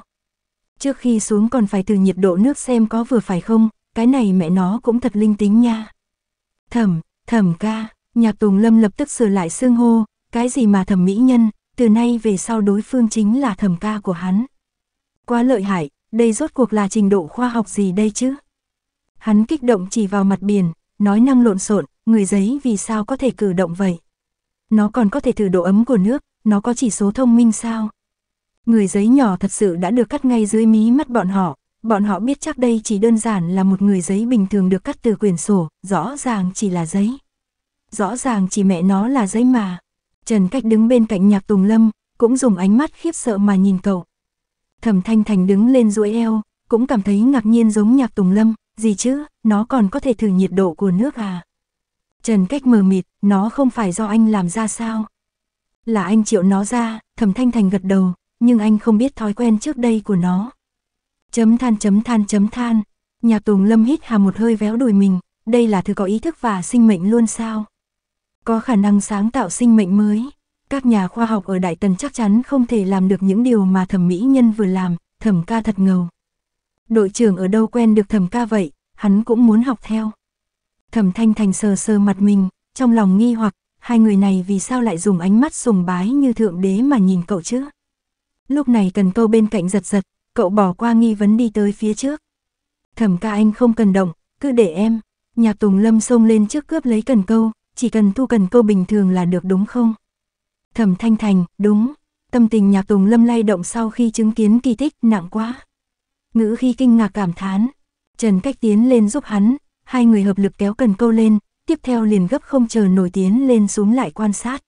Trước khi xuống còn phải từ nhiệt độ nước xem có vừa phải không, cái này mẹ nó cũng thật linh tính nha. Thẩm, thẩm ca, nhạc tùng lâm lập tức sửa lại xương hô, cái gì mà thẩm mỹ nhân, từ nay về sau đối phương chính là thẩm ca của hắn. Quá lợi hại, đây rốt cuộc là trình độ khoa học gì đây chứ? Hắn kích động chỉ vào mặt biển, nói năng lộn xộn, người giấy vì sao có thể cử động vậy? Nó còn có thể thử độ ấm của nước, nó có chỉ số thông minh sao? Người giấy nhỏ thật sự đã được cắt ngay dưới mí mắt bọn họ, bọn họ biết chắc đây chỉ đơn giản là một người giấy bình thường được cắt từ quyển sổ, rõ ràng chỉ là giấy. Rõ ràng chỉ mẹ nó là giấy mà. Trần Cách đứng bên cạnh nhạc Tùng Lâm, cũng dùng ánh mắt khiếp sợ mà nhìn cậu. Thẩm Thanh Thành đứng lên duỗi eo, cũng cảm thấy ngạc nhiên giống nhạc Tùng Lâm, gì chứ, nó còn có thể thử nhiệt độ của nước à. Trần cách mờ mịt, nó không phải do anh làm ra sao. Là anh triệu nó ra, thẩm thanh thành gật đầu, nhưng anh không biết thói quen trước đây của nó. Chấm than chấm than chấm than, nhạc tùng lâm hít hà một hơi véo đùi mình, đây là thứ có ý thức và sinh mệnh luôn sao. Có khả năng sáng tạo sinh mệnh mới. Các nhà khoa học ở Đại Tần chắc chắn không thể làm được những điều mà thẩm mỹ nhân vừa làm, thẩm ca thật ngầu. Đội trưởng ở đâu quen được thẩm ca vậy, hắn cũng muốn học theo. Thẩm thanh thành sờ sờ mặt mình, trong lòng nghi hoặc, hai người này vì sao lại dùng ánh mắt sùng bái như thượng đế mà nhìn cậu chứ? Lúc này cần câu bên cạnh giật giật, cậu bỏ qua nghi vấn đi tới phía trước. Thẩm ca anh không cần động, cứ để em. Nhạc Tùng Lâm xông lên trước cướp lấy cần câu, chỉ cần thu cần câu bình thường là được đúng không? Thẩm Thanh Thành, đúng. Tâm tình Nhạc Tùng Lâm lay động sau khi chứng kiến kỳ tích nặng quá. Ngữ khi kinh ngạc cảm thán. Trần Cách tiến lên giúp hắn, hai người hợp lực kéo cần câu lên, tiếp theo liền gấp không chờ nổi tiến lên xuống lại quan sát.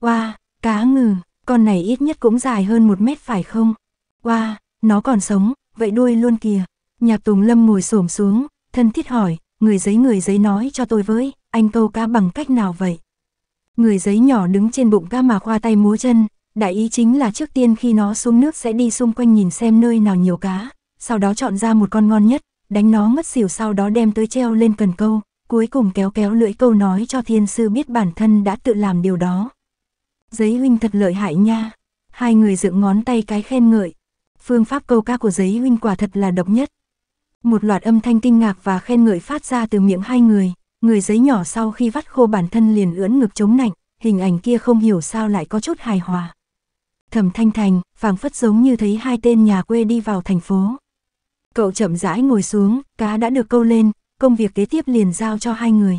Wow, cá ngừ, con này ít nhất cũng dài hơn một mét phải không? Wow, nó còn sống, vậy đuôi luôn kìa. Nhạc Tùng Lâm ngồi xổm xuống, thân thiết hỏi, người giấy người giấy nói cho tôi với, anh câu cá bằng cách nào vậy? Người giấy nhỏ đứng trên bụng cá mà khoa tay múa chân, đại ý chính là trước tiên khi nó xuống nước sẽ đi xung quanh nhìn xem nơi nào nhiều cá, sau đó chọn ra một con ngon nhất, đánh nó ngất xỉu sau đó đem tới treo lên cần câu, cuối cùng kéo kéo lưỡi câu nói cho thiên sư biết bản thân đã tự làm điều đó. Giấy huynh thật lợi hại nha. Hai người dựng ngón tay cái khen ngợi. Phương pháp câu cá của giấy huynh quả thật là độc nhất. Một loạt âm thanh kinh ngạc và khen ngợi phát ra từ miệng hai người. Người giấy nhỏ sau khi vắt khô bản thân liền ưỡn ngực chống nạnh, hình ảnh kia không hiểu sao lại có chút hài hòa. Thẩm Thanh Thành, phảng phất giống như thấy hai tên nhà quê đi vào thành phố. Cậu chậm rãi ngồi xuống, cá đã được câu lên, công việc kế tiếp liền giao cho hai người.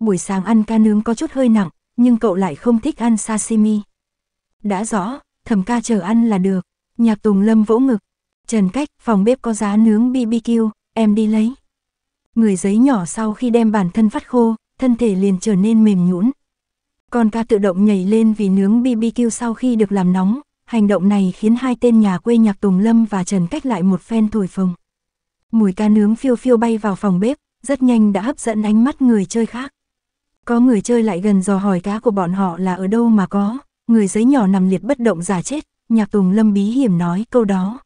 Buổi sáng ăn cá nướng có chút hơi nặng, nhưng cậu lại không thích ăn sashimi. Đã rõ, thẩm ca chờ ăn là được. Nhạc Tùng Lâm vỗ ngực. Trần Cách, phòng bếp có giá nướng BBQ, em đi lấy. Người giấy nhỏ sau khi đem bản thân phát khô, thân thể liền trở nên mềm nhũn. Con ca tự động nhảy lên vì nướng BBQ sau khi được làm nóng, hành động này khiến hai tên nhà quê Nhạc Tùng Lâm và Trần Cách lại một phen thổi phồng. Mùi cá nướng phiêu phiêu bay vào phòng bếp, rất nhanh đã hấp dẫn ánh mắt người chơi khác. Có người chơi lại gần dò hỏi cá của bọn họ là ở đâu mà có, người giấy nhỏ nằm liệt bất động giả chết, nhạc tùng lâm bí hiểm nói câu đó.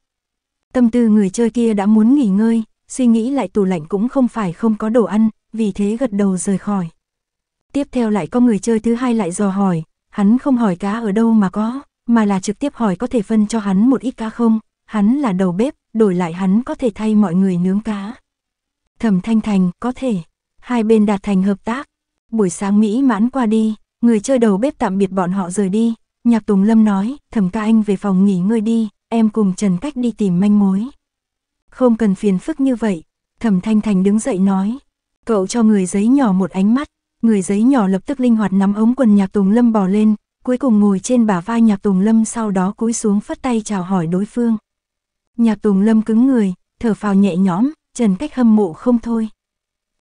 Tâm tư người chơi kia đã muốn nghỉ ngơi, suy nghĩ lại tủ lạnh cũng không phải không có đồ ăn, vì thế gật đầu rời khỏi. Tiếp theo lại có người chơi thứ hai lại dò hỏi, hắn không hỏi cá ở đâu mà có, mà là trực tiếp hỏi có thể phân cho hắn một ít cá không, hắn là đầu bếp, đổi lại hắn có thể thay mọi người nướng cá. Thẩm Thanh Thành, có thể. Hai bên đạt thành hợp tác. Buổi sáng Mỹ mãn qua đi, người chơi đầu bếp tạm biệt bọn họ rời đi. Nhạc Tùng Lâm nói, thẩm ca anh về phòng nghỉ ngơi đi, em cùng Trần Cách đi tìm manh mối. Không cần phiền phức như vậy. Thẩm Thanh Thành đứng dậy nói. Cậu cho người giấy nhỏ một ánh mắt. Người giấy nhỏ lập tức linh hoạt nắm ống quần Nhạc Tùng Lâm bò lên, cuối cùng ngồi trên bả vai Nhạc Tùng Lâm sau đó cúi xuống phất tay chào hỏi đối phương. Nhạc Tùng Lâm cứng người, thở phào nhẹ nhõm, Trần Cách hâm mộ không thôi.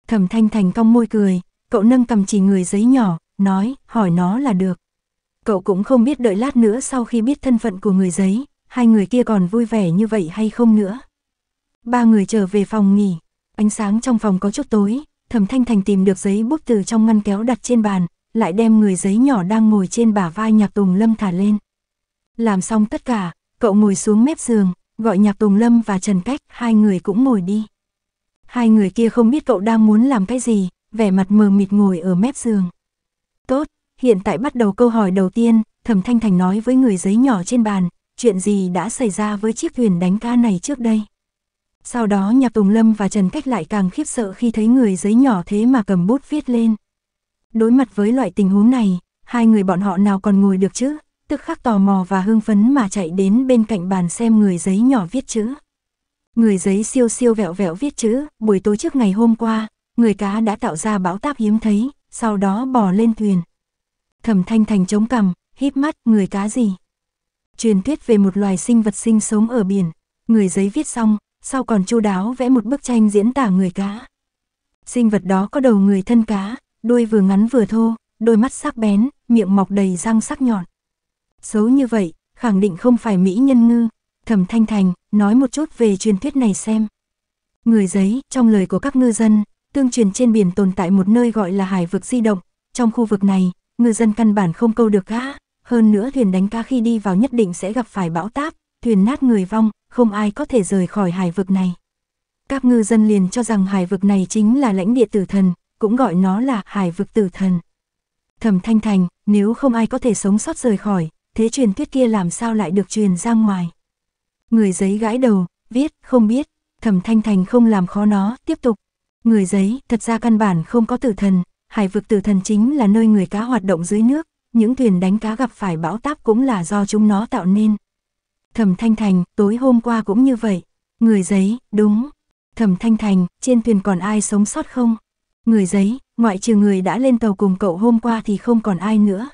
Thẩm Thanh Thành cong môi cười, cậu nâng cầm chỉ người giấy nhỏ, nói, hỏi nó là được. Cậu cũng không biết đợi lát nữa sau khi biết thân phận của người giấy, hai người kia còn vui vẻ như vậy hay không nữa. Ba người trở về phòng nghỉ, ánh sáng trong phòng có chút tối, Thẩm Thanh Thành tìm được giấy bút từ trong ngăn kéo đặt trên bàn, lại đem người giấy nhỏ đang ngồi trên bả vai Nhạc Tùng Lâm thả lên. Làm xong tất cả, cậu ngồi xuống mép giường, gọi Nhạc Tùng Lâm và Trần Cách, hai người cũng ngồi đi. Hai người kia không biết cậu đang muốn làm cái gì, vẻ mặt mờ mịt ngồi ở mép giường. Tốt, hiện tại bắt đầu câu hỏi đầu tiên, Thẩm Thanh Thành nói với người giấy nhỏ trên bàn, chuyện gì đã xảy ra với chiếc thuyền đánh cá này trước đây. Sau đó Nhạc Tùng Lâm và Trần Cách lại càng khiếp sợ khi thấy người giấy nhỏ thế mà cầm bút viết lên. Đối mặt với loại tình huống này, hai người bọn họ nào còn ngồi được chứ, tức khắc tò mò và hưng phấn mà chạy đến bên cạnh bàn xem người giấy nhỏ viết chữ. Người giấy siêu siêu vẹo vẹo viết chữ, buổi tối trước ngày hôm qua, người cá đã tạo ra bão táp hiếm thấy, sau đó bò lên thuyền. Thẩm thanh thành chống cằm, híp mắt, người cá gì? Truyền thuyết về một loài sinh vật sinh sống ở biển, người giấy viết xong, sau còn chu đáo vẽ một bức tranh diễn tả người cá. Sinh vật đó có đầu người thân cá, đuôi vừa ngắn vừa thô, đôi mắt sắc bén, miệng mọc đầy răng sắc nhọn. Xấu như vậy, khẳng định không phải mỹ nhân ngư, Thẩm Thanh Thành, nói một chút về truyền thuyết này xem. Người giấy, trong lời của các ngư dân, Tương truyền trên biển tồn tại một nơi gọi là hải vực di động, trong khu vực này, ngư dân căn bản không câu được cá, hơn nữa thuyền đánh cá khi đi vào nhất định sẽ gặp phải bão táp, thuyền nát người vong, không ai có thể rời khỏi hải vực này. Các ngư dân liền cho rằng hải vực này chính là lãnh địa tử thần, cũng gọi nó là hải vực tử thần. Thẩm Thanh Thành, nếu không ai có thể sống sót rời khỏi, thế truyền thuyết kia làm sao lại được truyền ra ngoài. Người giấy gãi đầu, viết, không biết, Thẩm Thanh Thành không làm khó nó, tiếp tục. Người giấy, thật ra căn bản không có tử thần, hải vực tử thần chính là nơi người cá hoạt động dưới nước, những thuyền đánh cá gặp phải bão táp cũng là do chúng nó tạo nên. Thẩm Thanh Thành, tối hôm qua cũng như vậy. Người giấy, đúng. Thẩm Thanh Thành, trên thuyền còn ai sống sót không? Người giấy, ngoại trừ người đã lên tàu cùng cậu hôm qua thì không còn ai nữa.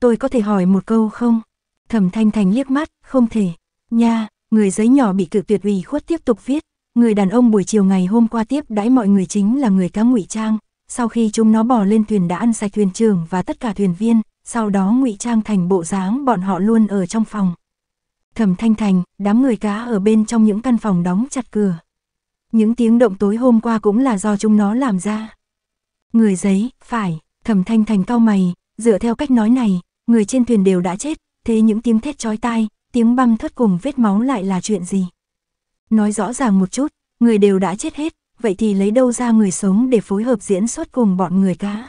Tôi có thể hỏi một câu không? Thẩm Thanh Thành liếc mắt, không thể. Nha, người giấy nhỏ bị cự tuyệt ủy khuất tiếp tục viết. Người đàn ông buổi chiều ngày hôm qua tiếp đãi mọi người chính là người cá ngụy trang. Sau khi chúng nó bỏ lên thuyền đã ăn sạch thuyền trưởng và tất cả thuyền viên, sau đó ngụy trang thành bộ dáng bọn họ luôn ở trong phòng. Thẩm Thanh Thành, đám người cá ở bên trong những căn phòng đóng chặt cửa. Những tiếng động tối hôm qua cũng là do chúng nó làm ra. Người giấy, phải, Thẩm Thanh Thành cao mày, dựa theo cách nói này, người trên thuyền đều đã chết, thế những tiếng thét chói tai, tiếng băm thất cùng vết máu lại là chuyện gì? Nói rõ ràng một chút, người đều đã chết hết, vậy thì lấy đâu ra người sống để phối hợp diễn xuất cùng bọn người cá?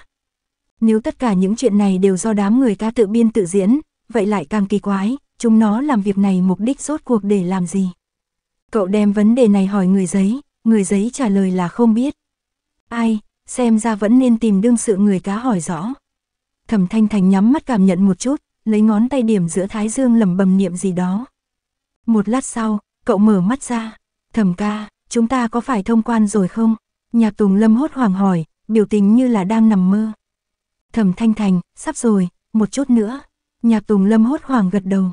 Nếu tất cả những chuyện này đều do đám người cá tự biên tự diễn, vậy lại càng kỳ quái, chúng nó làm việc này mục đích rốt cuộc để làm gì? Cậu đem vấn đề này hỏi người giấy, người giấy trả lời là không biết. Ai, xem ra vẫn nên tìm đương sự người cá hỏi rõ. Thẩm Thanh Thành nhắm mắt cảm nhận một chút, lấy ngón tay điểm giữa thái dương lẩm bẩm niệm gì đó. Một lát sau, cậu mở mắt ra. Thẩm ca, chúng ta có phải thông quan rồi không? Nhạc Tùng Lâm hốt hoảng hỏi, biểu tình như là đang nằm mơ. Thẩm Thanh Thành, sắp rồi, một chút nữa. Nhạc Tùng Lâm hốt hoảng gật đầu.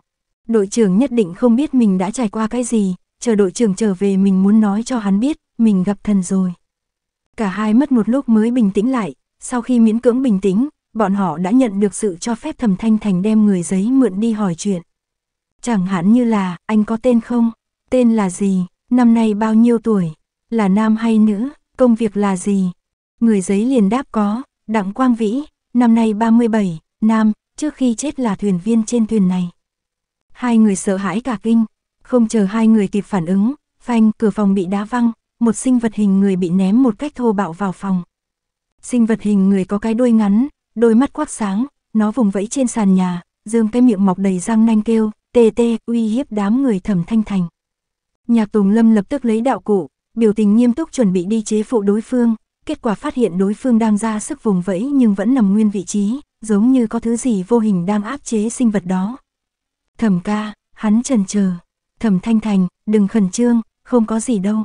Đội trưởng nhất định không biết mình đã trải qua cái gì, chờ đội trưởng trở về mình muốn nói cho hắn biết, mình gặp thần rồi. Cả hai mất một lúc mới bình tĩnh lại, sau khi miễn cưỡng bình tĩnh, bọn họ đã nhận được sự cho phép thẩm thanh thành đem người giấy mượn đi hỏi chuyện. Chẳng hạn như là, anh có tên không? Tên là gì? Năm nay bao nhiêu tuổi? Là nam hay nữ? Công việc là gì? Người giấy liền đáp có, Đặng Quang Vĩ, năm nay 37, nam, trước khi chết là thuyền viên trên thuyền này. Hai người sợ hãi cả kinh, không chờ hai người kịp phản ứng, phanh cửa phòng bị đá văng, một sinh vật hình người bị ném một cách thô bạo vào phòng. Sinh vật hình người có cái đuôi ngắn, đôi mắt quắc sáng, nó vùng vẫy trên sàn nhà, dương cái miệng mọc đầy răng nanh kêu, tê tê, uy hiếp đám người thẩm thanh thành. Nhạc Tùng Lâm lập tức lấy đạo cụ, biểu tình nghiêm túc chuẩn bị đi chế phụ đối phương, kết quả phát hiện đối phương đang ra sức vùng vẫy nhưng vẫn nằm nguyên vị trí, giống như có thứ gì vô hình đang áp chế sinh vật đó. Thẩm ca, hắn trần chờ Thẩm thanh thành, đừng khẩn trương, không có gì đâu.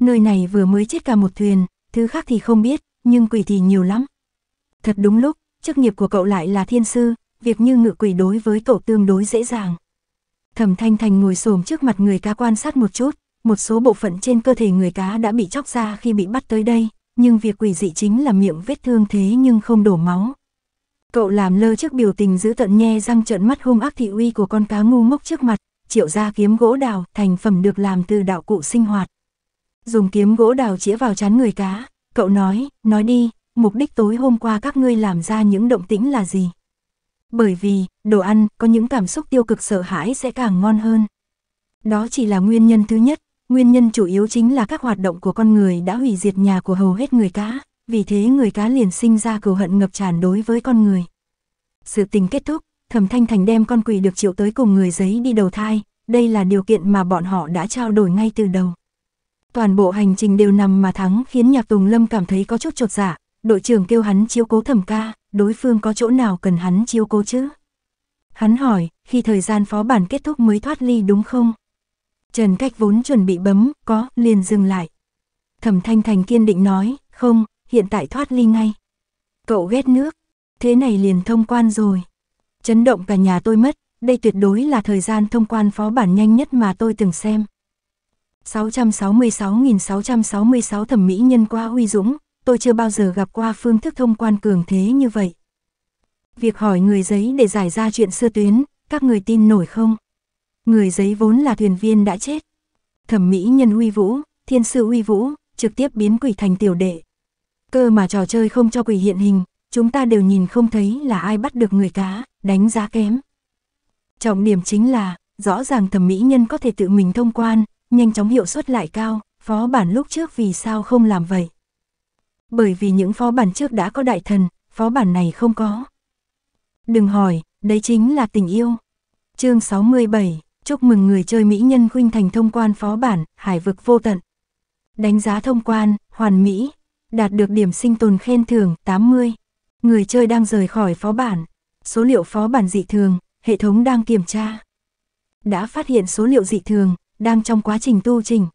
Nơi này vừa mới chết cả một thuyền, thứ khác thì không biết, nhưng quỷ thì nhiều lắm. Thật đúng lúc, chức nghiệp của cậu lại là thiên sư, việc như ngự quỷ đối với cậu tương đối dễ dàng. Thẩm Thanh Thành ngồi xổm trước mặt người cá quan sát một chút, một số bộ phận trên cơ thể người cá đã bị chóc ra khi bị bắt tới đây, nhưng việc quỷ dị chính là miệng vết thương thế nhưng không đổ máu. Cậu làm lơ trước biểu tình giữ tận nhe răng trợn mắt hung ác thị uy của con cá ngu ngốc trước mặt, triệu ra kiếm gỗ đào, thành phẩm được làm từ đạo cụ sinh hoạt. Dùng kiếm gỗ đào chĩa vào chán người cá, cậu nói, nói đi, mục đích tối hôm qua các ngươi làm ra những động tĩnh là gì? Bởi vì, đồ ăn, có những cảm xúc tiêu cực sợ hãi sẽ càng ngon hơn. Đó chỉ là nguyên nhân thứ nhất, nguyên nhân chủ yếu chính là các hoạt động của con người đã hủy diệt nhà của hầu hết người cá, vì thế người cá liền sinh ra cừu hận ngập tràn đối với con người. Sự tình kết thúc, Thẩm Thanh Thành đem con quỷ được triệu tới cùng người giấy đi đầu thai, đây là điều kiện mà bọn họ đã trao đổi ngay từ đầu. Toàn bộ hành trình đều nằm mà thắng khiến Nhạc Tùng Lâm cảm thấy có chút trột dạ, đội trưởng kêu hắn chiếu cố thẩm ca, đối phương có chỗ nào cần hắn chiêu cố chứ? Hắn hỏi, khi thời gian phó bản kết thúc mới thoát ly đúng không? Trần Cách vốn chuẩn bị bấm, có, liền dừng lại. Thẩm Thanh Thành kiên định nói, không, hiện tại thoát ly ngay. Cậu ghét nước, thế này liền thông quan rồi. Chấn động cả nhà tôi mất, đây tuyệt đối là thời gian thông quan phó bản nhanh nhất mà tôi từng xem. 666.666 thẩm mỹ nhân qua huy dũng, tôi chưa bao giờ gặp qua phương thức thông quan cường thế như vậy. Việc hỏi người giấy để giải ra chuyện xưa tuyến, các người tin nổi không? Người giấy vốn là thuyền viên đã chết. Thẩm mỹ nhân uy vũ, thiên sư uy vũ, trực tiếp biến quỷ thành tiểu đệ, Cơ mà trò chơi không cho quỷ hiện hình, chúng ta đều nhìn không thấy là ai bắt được người cá, đánh giá kém. Trọng điểm chính là, rõ ràng thẩm mỹ nhân có thể tự mình thông quan, nhanh chóng hiệu suất lại cao, phó bản lúc trước vì sao không làm vậy. Bởi vì những phó bản trước đã có đại thần, phó bản này không có. Đừng hỏi, đấy chính là tình yêu. chương 67, chúc mừng người chơi mỹ nhân khuynh thành thông quan phó bản, hải vực vô tận. Đánh giá thông quan, hoàn mỹ, đạt được điểm sinh tồn khen thưởng 80. Người chơi đang rời khỏi phó bản. Số liệu phó bản dị thường, hệ thống đang kiểm tra. Đã phát hiện số liệu dị thường, đang trong quá trình tu trình.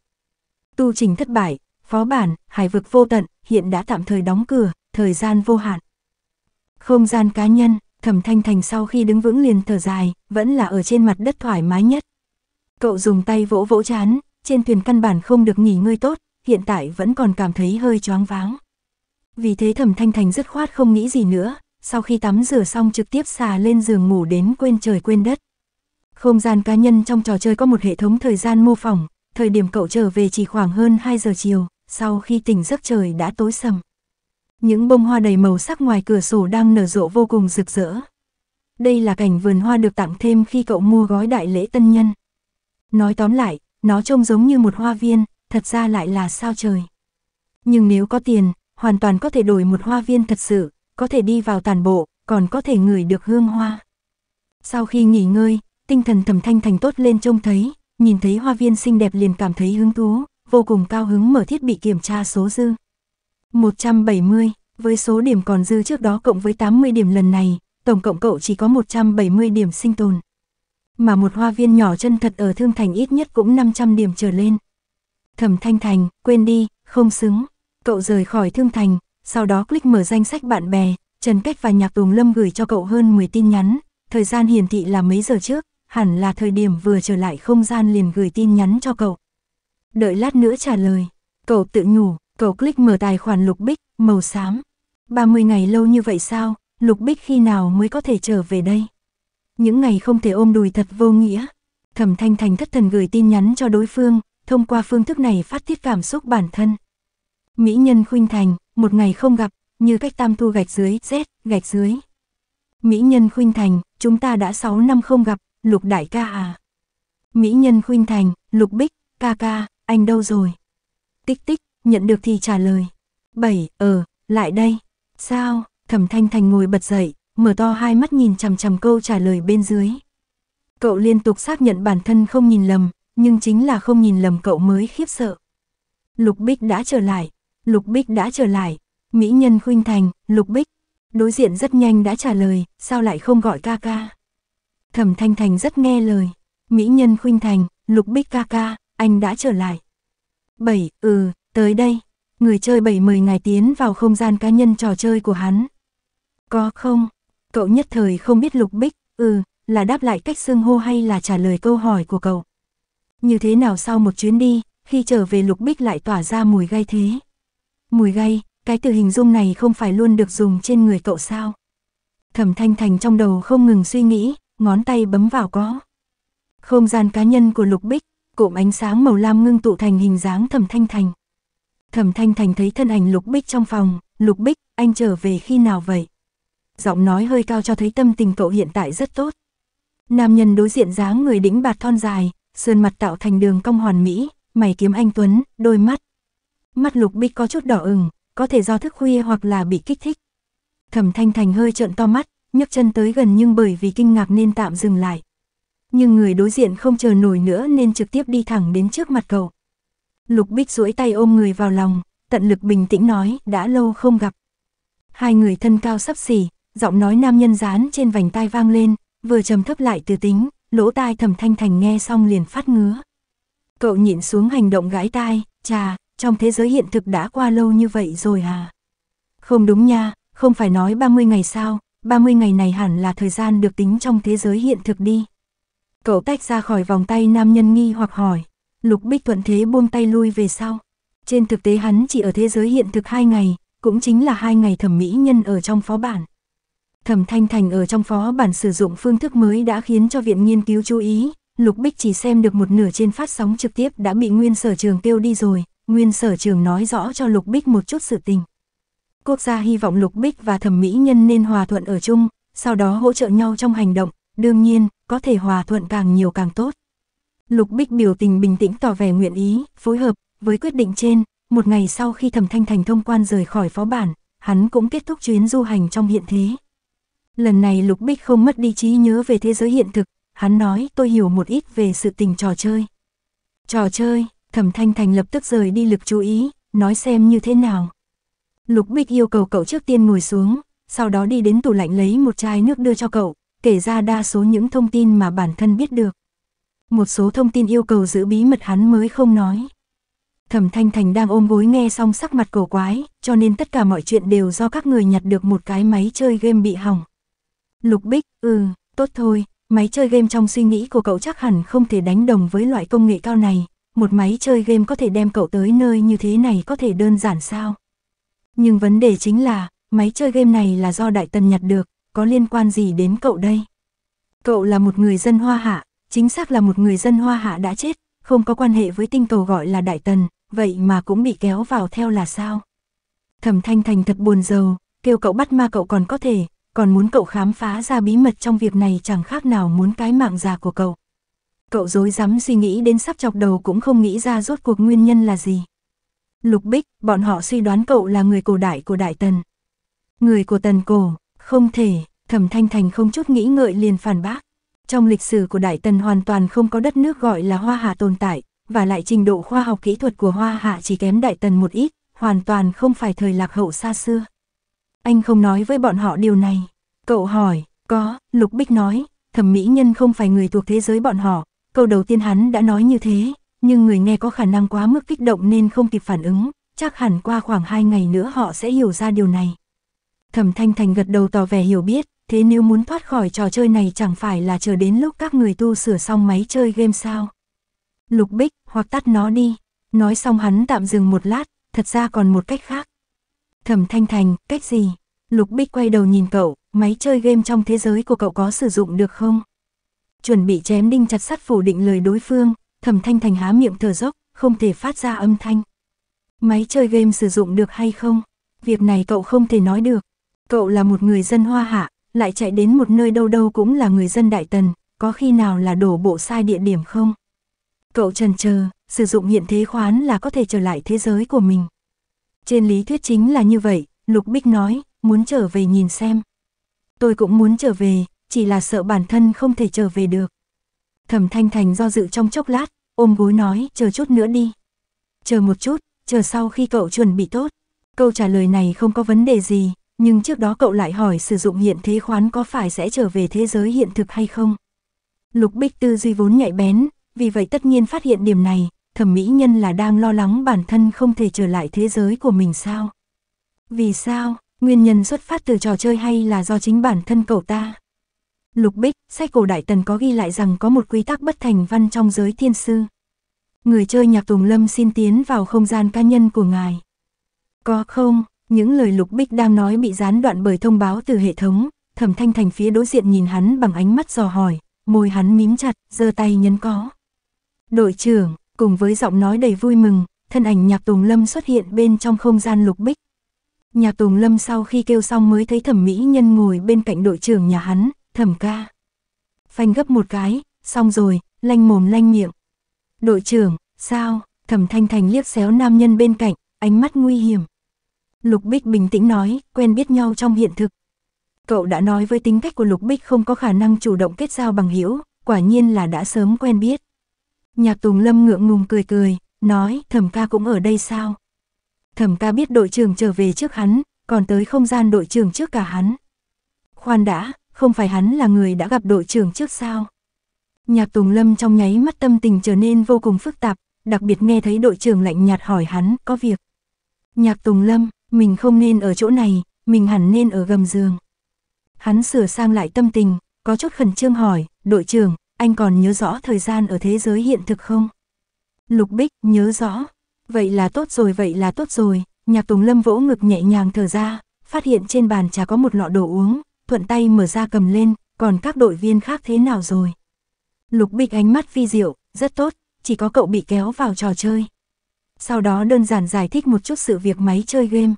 Tu trình thất bại, phó bản, hải vực vô tận, hiện đã tạm thời đóng cửa, thời gian vô hạn. Không gian cá nhân, thẩm thanh thành sau khi đứng vững liền thở dài, vẫn là ở trên mặt đất thoải mái nhất. Cậu dùng tay vỗ vỗ chán, trên thuyền căn bản không được nghỉ ngơi tốt, hiện tại vẫn còn cảm thấy hơi choáng váng. Vì thế thẩm thanh thành dứt khoát không nghĩ gì nữa, sau khi tắm rửa xong trực tiếp xà lên giường ngủ đến quên trời quên đất. Không gian cá nhân trong trò chơi có một hệ thống thời gian mô phỏng, thời điểm cậu trở về chỉ khoảng hơn 2 giờ chiều, sau khi tỉnh giấc trời đã tối sầm. Những bông hoa đầy màu sắc ngoài cửa sổ đang nở rộ vô cùng rực rỡ. Đây là cảnh vườn hoa được tặng thêm khi cậu mua gói đại lễ tân nhân. Nói tóm lại, nó trông giống như một hoa viên, thật ra lại là sao trời. Nhưng nếu có tiền, hoàn toàn có thể đổi một hoa viên thật sự, có thể đi vào tàn bộ, còn có thể ngửi được hương hoa. Sau khi nghỉ ngơi, tinh thần thẩm thanh thành tốt lên trông thấy, nhìn thấy hoa viên xinh đẹp liền cảm thấy hứng thú, vô cùng cao hứng mở thiết bị kiểm tra số dư. 170, với số điểm còn dư trước đó cộng với 80 điểm lần này, tổng cộng cậu chỉ có 170 điểm sinh tồn. Mà một hoa viên nhỏ chân thật ở Thương Thành ít nhất cũng 500 điểm trở lên. Thẩm Thanh Thành, quên đi, không xứng. Cậu rời khỏi Thương Thành, sau đó click mở danh sách bạn bè, Trần Cách và Nhạc Tùng Lâm gửi cho cậu hơn 10 tin nhắn, thời gian hiển thị là mấy giờ trước, hẳn là thời điểm vừa trở lại không gian liền gửi tin nhắn cho cậu. Đợi lát nữa trả lời, cậu tự nhủ, cậu click mở tài khoản Lục Bích, màu xám. 30 ngày lâu như vậy sao, Lục Bích khi nào mới có thể trở về đây? Những ngày không thể ôm đùi thật vô nghĩa. Thẩm Thanh Thành thất thần gửi tin nhắn cho đối phương, thông qua phương thức này phát tiết cảm xúc bản thân. Mỹ nhân khuynh thành, một ngày không gặp, như cách tam thu gạch dưới, z, gạch dưới. Mỹ nhân khuynh thành, chúng ta đã 6 năm không gặp, lục đại ca à. Mỹ nhân khuynh thành, lục bích, ca ca, anh đâu rồi? Tích tích, nhận được thì trả lời. Bảy, ờ, lại đây. Sao? Thẩm thanh thành ngồi bật dậy, mở to hai mắt nhìn chằm chằm câu trả lời bên dưới. Cậu liên tục xác nhận bản thân không nhìn lầm, nhưng chính là không nhìn lầm cậu mới khiếp sợ. Lục Bích đã trở lại, Lục Bích đã trở lại, Mỹ nhân khuynh thành, Lục Bích. Đối diện rất nhanh đã trả lời, sao lại không gọi ca ca. Thẩm Thanh Thành rất nghe lời, Mỹ nhân khuynh thành, Lục Bích ca ca, anh đã trở lại. Bảy, ừ, tới đây. Người chơi bảy mời ngài tiến vào không gian cá nhân trò chơi của hắn. Có không? Cậu nhất thời không biết Lục Bích, ừ, là đáp lại cách xưng hô hay là trả lời câu hỏi của cậu. Như thế nào sau một chuyến đi, khi trở về Lục Bích lại tỏa ra mùi gai thế? Mùi gai, cái từ hình dung này không phải luôn được dùng trên người cậu sao? Thẩm Thanh Thành trong đầu không ngừng suy nghĩ, ngón tay bấm vào có. Không gian cá nhân của Lục Bích, cụm ánh sáng màu lam ngưng tụ thành hình dáng Thẩm Thanh Thành. Thẩm Thanh Thành thấy thân ảnh Lục Bích trong phòng, Lục Bích, anh trở về khi nào vậy? Giọng nói hơi cao cho thấy tâm tình cậu hiện tại rất tốt. Nam nhân đối diện dáng người đĩnh bạt thon dài, sườn mặt tạo thành đường cong hoàn mỹ, mày kiếm anh Tuấn, đôi mắt. Mắt Lục Bích có chút đỏ ửng, có thể do thức khuya hoặc là bị kích thích. Thẩm Thanh Thành hơi trợn to mắt, nhấc chân tới gần nhưng bởi vì kinh ngạc nên tạm dừng lại. Nhưng người đối diện không chờ nổi nữa nên trực tiếp đi thẳng đến trước mặt cậu. Lục Bích duỗi tay ôm người vào lòng, tận lực bình tĩnh nói, đã lâu không gặp. Hai người thân cao sắp xỉ, giọng nói nam nhân dán trên vành tai vang lên, vừa trầm thấp lại từ tính, lỗ tai thầm thanh thành nghe xong liền phát ngứa. Cậu nhịn xuống hành động gãi tai, chà, trong thế giới hiện thực đã qua lâu như vậy rồi à? Không đúng nha, không phải nói 30 ngày sao, 30 ngày này hẳn là thời gian được tính trong thế giới hiện thực đi. Cậu tách ra khỏi vòng tay nam nhân nghi hoặc hỏi, lục bích thuận thế buông tay lui về sau. Trên thực tế hắn chỉ ở thế giới hiện thực hai ngày, cũng chính là hai ngày thẩm mỹ nhân ở trong phó bản. Thẩm Thanh Thành ở trong phó bản sử dụng phương thức mới đã khiến cho viện nghiên cứu chú ý, Lục Bích chỉ xem được một nửa trên phát sóng trực tiếp đã bị Nguyên Sở Trường kêu đi rồi, Nguyên Sở Trường nói rõ cho Lục Bích một chút sự tình. Quốc gia hy vọng Lục Bích và thẩm mỹ nhân nên hòa thuận ở chung, sau đó hỗ trợ nhau trong hành động, đương nhiên, có thể hòa thuận càng nhiều càng tốt. Lục Bích biểu tình bình tĩnh tỏ vẻ nguyện ý, phối hợp, với quyết định trên, một ngày sau khi thẩm thanh thành thông quan rời khỏi phó bản, hắn cũng kết thúc chuyến du hành trong hiện thế. Lần này Lục Bích không mất đi trí nhớ về thế giới hiện thực, hắn nói tôi hiểu một ít về sự tình trò chơi. Trò chơi, thẩm thanh thành lập tức rời đi lực chú ý, nói xem như thế nào. Lục Bích yêu cầu cậu trước tiên ngồi xuống, sau đó đi đến tủ lạnh lấy một chai nước đưa cho cậu, kể ra đa số những thông tin mà bản thân biết được. Một số thông tin yêu cầu giữ bí mật hắn mới không nói. Thẩm Thanh Thành đang ôm gối nghe xong sắc mặt cổ quái, cho nên tất cả mọi chuyện đều do các người nhặt được một cái máy chơi game bị hỏng. Lục Bích, ừ, tốt thôi, máy chơi game trong suy nghĩ của cậu chắc hẳn không thể đánh đồng với loại công nghệ cao này, một máy chơi game có thể đem cậu tới nơi như thế này có thể đơn giản sao? Nhưng vấn đề chính là, máy chơi game này là do Đại Tần nhặt được, có liên quan gì đến cậu đây? Cậu là một người dân Hoa Hạ, chính xác là một người dân Hoa Hạ đã chết, không có quan hệ với tinh cầu gọi là Đại Tần, vậy mà cũng bị kéo vào theo là sao? Thẩm Thanh Thành thật buồn rầu, kêu cậu bắt ma cậu còn có thể, còn muốn cậu khám phá ra bí mật trong việc này chẳng khác nào muốn cái mạng già của cậu. Cậu dối dám suy nghĩ đến sắp chọc đầu cũng không nghĩ ra rốt cuộc nguyên nhân là gì. Lục Bích, bọn họ suy đoán cậu là người cổ đại của Đại Tần. Người của Tần Cổ, không thể, Thẩm Thanh Thành không chút nghĩ ngợi liền phản bác. Trong lịch sử của Đại Tần hoàn toàn không có đất nước gọi là Hoa Hạ tồn tại, và lại trình độ khoa học kỹ thuật của Hoa Hạ chỉ kém Đại Tần một ít, hoàn toàn không phải thời lạc hậu xa xưa. Anh không nói với bọn họ điều này. Cậu hỏi, có, Lục Bích nói, thẩm mỹ nhân không phải người thuộc thế giới bọn họ. Câu đầu tiên hắn đã nói như thế, nhưng người nghe có khả năng quá mức kích động nên không kịp phản ứng, chắc hẳn qua khoảng 2 ngày nữa họ sẽ hiểu ra điều này. Thẩm Thanh Thành gật đầu tỏ vẻ hiểu biết, thế nếu muốn thoát khỏi trò chơi này chẳng phải là chờ đến lúc các người tu sửa xong máy chơi game sao? Lục Bích, hoặc tắt nó đi. Nói xong hắn tạm dừng một lát, thật ra còn một cách khác. Thẩm Thanh Thành, cách gì? Lục Bích quay đầu nhìn cậu, máy chơi game trong thế giới của cậu có sử dụng được không? Chuẩn bị chém đinh chặt sắt phủ định lời đối phương, Thẩm Thanh Thành há miệng thở dốc, không thể phát ra âm thanh. Máy chơi game sử dụng được hay không? Việc này cậu không thể nói được. Cậu là một người dân hoa hạ, lại chạy đến một nơi đâu đâu cũng là người dân đại tần, có khi nào là đổ bộ sai địa điểm không? Cậu trần chờ, sử dụng hiện thế khoán là có thể trở lại thế giới của mình. Trên lý thuyết chính là như vậy, Lục Bích nói, muốn trở về nhìn xem. Tôi cũng muốn trở về, chỉ là sợ bản thân không thể trở về được. Thẩm Thanh Thành do dự trong chốc lát, ôm gối nói, chờ chút nữa đi. Chờ một chút, chờ sau khi cậu chuẩn bị tốt. Câu trả lời này không có vấn đề gì, nhưng trước đó cậu lại hỏi sử dụng hiện thế khoán có phải sẽ trở về thế giới hiện thực hay không. Lục Bích tư duy vốn nhạy bén, vì vậy tất nhiên phát hiện điểm này, thẩm mỹ nhân là đang lo lắng bản thân không thể trở lại thế giới của mình sao. Vì sao, nguyên nhân xuất phát từ trò chơi hay là do chính bản thân cậu ta? Lục Bích, sách cổ Đại Tần có ghi lại rằng có một quy tắc bất thành văn trong giới thiên sư. Người chơi nhạc Tùng Lâm xin tiến vào không gian cá nhân của ngài. Có không, những lời Lục Bích đang nói bị gián đoạn bởi thông báo từ hệ thống, thẩm thanh thành phía đối diện nhìn hắn bằng ánh mắt dò hỏi, môi hắn mím chặt, giơ tay nhấn có. Đội trưởng, cùng với giọng nói đầy vui mừng, thân ảnh nhạc Tùng Lâm xuất hiện bên trong không gian Lục Bích. Nhạc Tùng Lâm sau khi kêu xong mới thấy thẩm mỹ nhân ngồi bên cạnh đội trưởng nhà hắn, thẩm ca. Phanh gấp một cái, xong rồi, lanh mồm lanh miệng. Đội trưởng, sao, thẩm thanh thành liếc xéo nam nhân bên cạnh, ánh mắt nguy hiểm. Lục Bích bình tĩnh nói, quen biết nhau trong hiện thực. Cậu đã nói với tính cách của Lục Bích không có khả năng chủ động kết giao bằng hữu quả nhiên là đã sớm quen biết. Nhạc Tùng Lâm ngượng ngùng cười cười, nói, thẩm ca cũng ở đây sao? Thẩm ca biết đội trưởng trở về trước hắn, còn tới không gian đội trưởng trước cả hắn. Khoan đã, không phải hắn là người đã gặp đội trưởng trước sao? Nhạc Tùng Lâm trong nháy mắt tâm tình trở nên vô cùng phức tạp, đặc biệt nghe thấy đội trưởng lạnh nhạt hỏi hắn, có việc. Nhạc Tùng Lâm, mình không nên ở chỗ này, mình hẳn nên ở gầm giường. Hắn sửa sang lại tâm tình, có chút khẩn trương hỏi, đội trưởng, anh còn nhớ rõ thời gian ở thế giới hiện thực không? Lục Bích, nhớ rõ. Vậy là tốt rồi, vậy là tốt rồi. Nhạc Tùng Lâm vỗ ngực nhẹ nhàng thở ra, phát hiện trên bàn trà có một lọ đồ uống, thuận tay mở ra cầm lên, còn các đội viên khác thế nào rồi? Lục Bích ánh mắt phi diệu, rất tốt, chỉ có cậu bị kéo vào trò chơi. Sau đó đơn giản giải thích một chút sự việc máy chơi game.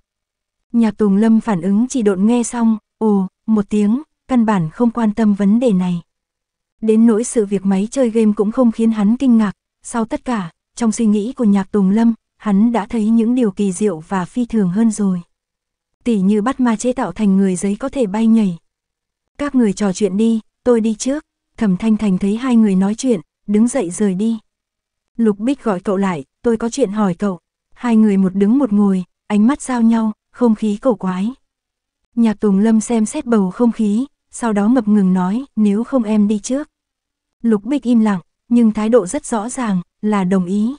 Nhạc Tùng Lâm phản ứng chỉ độn nghe xong, ồ, một tiếng, căn bản không quan tâm vấn đề này. Đến nỗi sự việc máy chơi game cũng không khiến hắn kinh ngạc, sau tất cả, trong suy nghĩ của Nhạc Tùng Lâm, hắn đã thấy những điều kỳ diệu và phi thường hơn rồi. Tỉ như bắt ma chế tạo thành người giấy có thể bay nhảy. Các người trò chuyện đi, tôi đi trước, thẩm thanh thành thấy hai người nói chuyện, đứng dậy rời đi. Lục Bích gọi cậu lại, tôi có chuyện hỏi cậu. Hai người một đứng một ngồi, ánh mắt giao nhau, không khí cổ quái. Nhạc Tùng Lâm xem xét bầu không khí, sau đó ngập ngừng nói, nếu không em đi trước. Lục Bích im lặng, nhưng thái độ rất rõ ràng, là đồng ý.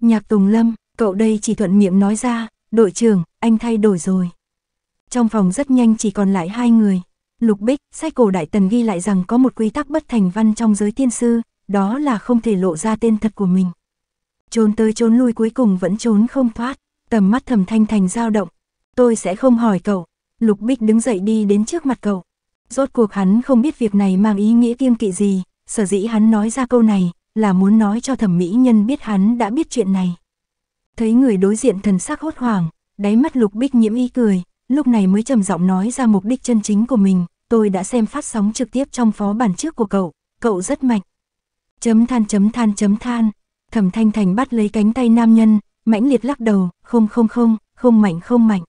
Nhạc Tùng Lâm, cậu đây chỉ thuận miệng nói ra, đội trưởng, anh thay đổi rồi. Trong phòng rất nhanh chỉ còn lại hai người. Lục Bích, sách cổ đại tần ghi lại rằng có một quy tắc bất thành văn trong giới tiên sư, đó là không thể lộ ra tên thật của mình. Trốn tới trốn lui cuối cùng vẫn trốn không thoát, tầm mắt thầm thanh thành dao động. Tôi sẽ không hỏi cậu. Lục Bích đứng dậy đi đến trước mặt cậu. Rốt cuộc hắn không biết việc này mang ý nghĩa kiêng kỵ gì, sở dĩ hắn nói ra câu này, là muốn nói cho thẩm mỹ nhân biết hắn đã biết chuyện này. Thấy người đối diện thần sắc hốt hoảng, đáy mắt Lục Bích nhiễm ý cười, lúc này mới trầm giọng nói ra mục đích chân chính của mình, tôi đã xem phát sóng trực tiếp trong phó bản trước của cậu, cậu rất mạnh. Chấm than chấm than chấm than, thẩm thanh thành bắt lấy cánh tay nam nhân, mãnh liệt lắc đầu, không không không, không mạnh không mạnh.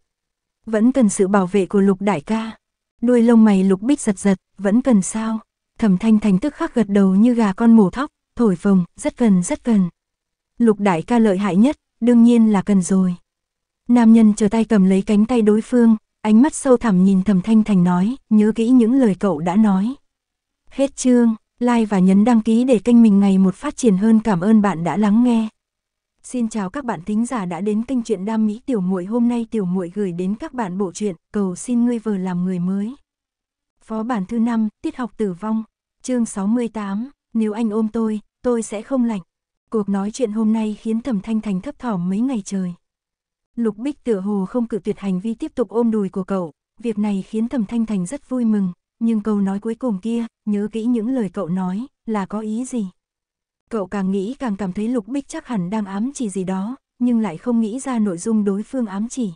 Vẫn cần sự bảo vệ của lục đại ca. Đuôi lông mày lục bích giật giật, vẫn cần sao? Thẩm thanh thành tức khắc gật đầu như gà con mổ thóc, thổi phồng, rất cần rất cần. Lục đại ca lợi hại nhất, đương nhiên là cần rồi. Nam nhân chờ tay cầm lấy cánh tay đối phương, ánh mắt sâu thẳm nhìn thẩm thanh thành nói, nhớ kỹ những lời cậu đã nói. Hết chương, like và nhấn đăng ký để kênh mình ngày một phát triển hơn cảm ơn bạn đã lắng nghe. Xin chào các bạn thính giả đã đến kênh truyện đam mỹ tiểu muội hôm nay tiểu muội gửi đến các bạn bộ truyện cầu xin ngươi vờ làm người mới. Phó bản thứ 5, tiết học tử vong, chương 68, nếu anh ôm tôi, tôi sẽ không lạnh. Cuộc nói chuyện hôm nay khiến Thẩm Thanh Thành thấp thỏm mấy ngày trời. Lục Bích tựa hồ không cự tuyệt hành vi tiếp tục ôm đùi của cậu, việc này khiến Thẩm Thanh Thành rất vui mừng, nhưng câu nói cuối cùng kia, nhớ kỹ những lời cậu nói, là có ý gì? Cậu càng nghĩ càng cảm thấy Lục Bích chắc hẳn đang ám chỉ gì đó, nhưng lại không nghĩ ra nội dung đối phương ám chỉ.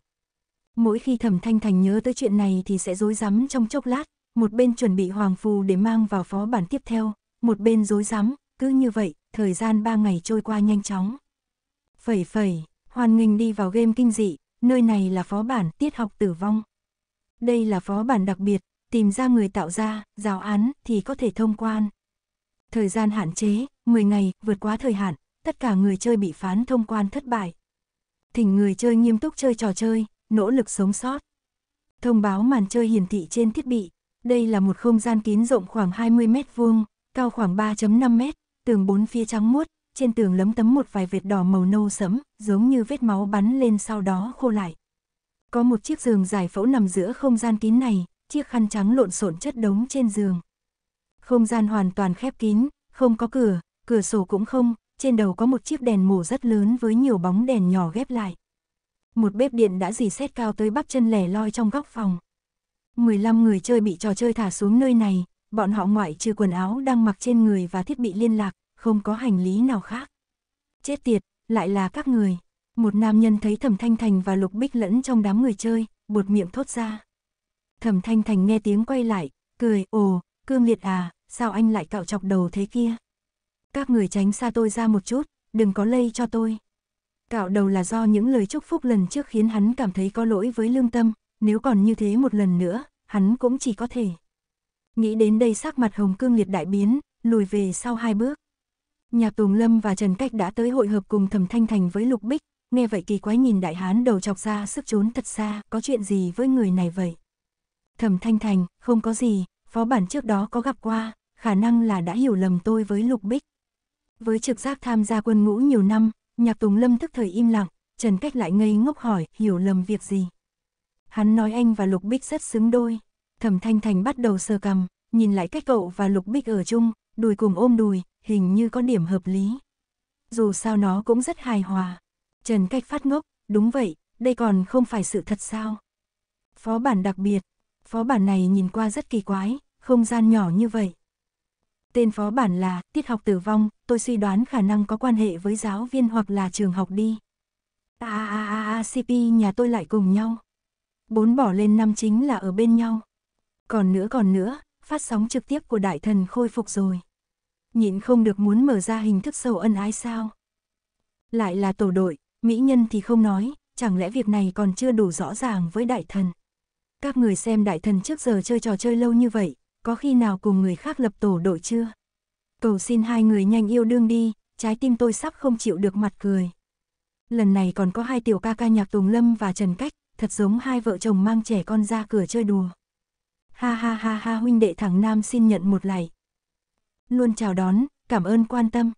Mỗi khi Thẩm Thanh Thành nhớ tới chuyện này thì sẽ rối rắm trong chốc lát, một bên chuẩn bị hoàng phù để mang vào phó bản tiếp theo, một bên rối rắm, cứ như vậy, thời gian ba ngày trôi qua nhanh chóng. Phẩy phẩy, hoàn nghênh đi vào game kinh dị, nơi này là phó bản tiết học tử vong. Đây là phó bản đặc biệt, tìm ra người tạo ra, giáo án thì có thể thông quan. Thời gian hạn chế, 10 ngày, vượt quá thời hạn, tất cả người chơi bị phán thông quan thất bại. Thỉnh người chơi nghiêm túc chơi trò chơi, nỗ lực sống sót. Thông báo màn chơi hiển thị trên thiết bị, đây là một không gian kín rộng khoảng 20 mét vuông, cao khoảng 3.5 mét, tường bốn phía trắng muốt, trên tường lấm tấm một vài vệt đỏ màu nâu sẫm, giống như vết máu bắn lên sau đó khô lại. Có một chiếc giường giải phẫu nằm giữa không gian kín này, chiếc khăn trắng lộn xộn chất đống trên giường. Không gian hoàn toàn khép kín, không có cửa, cửa sổ cũng không, trên đầu có một chiếc đèn mổ rất lớn với nhiều bóng đèn nhỏ ghép lại. Một bếp điện đã dì xét cao tới bắp chân lẻ loi trong góc phòng. 15 người chơi bị trò chơi thả xuống nơi này, bọn họ ngoại trừ quần áo đang mặc trên người và thiết bị liên lạc, không có hành lý nào khác. Chết tiệt, lại là các người. Một nam nhân thấy Thẩm Thanh Thành và Lục Bích lẫn trong đám người chơi, buột miệng thốt ra. Thẩm Thanh Thành nghe tiếng quay lại, cười, ồ, cương liệt à, sao anh lại cạo chọc đầu thế kia? Các người tránh xa tôi ra một chút, đừng có lây cho tôi. Cạo đầu là do những lời chúc phúc lần trước khiến hắn cảm thấy có lỗi với lương tâm, nếu còn như thế một lần nữa, hắn cũng chỉ có thể. Nghĩ đến đây sắc mặt hồng cương liệt đại biến, lùi về sau hai bước. Nhạc Tùng Lâm và Trần Cách đã tới hội hợp cùng Thẩm Thanh Thành với Lục Bích, nghe vậy kỳ quái nhìn đại hán đầu chọc ra sức trốn thật xa, có chuyện gì với người này vậy? Thẩm Thanh Thành, không có gì, phó bản trước đó có gặp qua, khả năng là đã hiểu lầm tôi với Lục Bích. Với trực giác tham gia quân ngũ nhiều năm, Nhạc Tùng Lâm tức thời im lặng, Trần Cách lại ngây ngốc hỏi, hiểu lầm việc gì? Hắn nói anh và Lục Bích rất xứng đôi. Thẩm Thanh Thành bắt đầu sờ cầm, nhìn lại cách cậu và Lục Bích ở chung, đùi cùng ôm đùi, hình như có điểm hợp lý. Dù sao nó cũng rất hài hòa. Trần Cách phát ngốc, đúng vậy, đây còn không phải sự thật sao. Phó bản đặc biệt, phó bản này nhìn qua rất kỳ quái, không gian nhỏ như vậy. Tên phó bản là Tiết học tử vong, tôi suy đoán khả năng có quan hệ với giáo viên hoặc là trường học đi. A a a a CP nhà tôi lại cùng nhau. bốn bỏ lên năm chính là ở bên nhau. Còn nữa còn nữa, phát sóng trực tiếp của đại thần khôi phục rồi. Nhịn không được muốn mở ra hình thức sâu ân ái sao. Lại là tổ đội, mỹ nhân thì không nói, chẳng lẽ việc này còn chưa đủ rõ ràng với đại thần. Các người xem đại thần trước giờ chơi trò chơi lâu như vậy, có khi nào cùng người khác lập tổ đội chưa? Cầu xin hai người nhanh yêu đương đi, trái tim tôi sắp không chịu được mặt cười. Lần này còn có hai tiểu ca ca nhạc Tùng Lâm và Trần Cách, thật giống hai vợ chồng mang trẻ con ra cửa chơi đùa. Ha ha ha ha huynh đệ thẳng nam xin nhận một lạy. Luôn chào đón, cảm ơn quan tâm.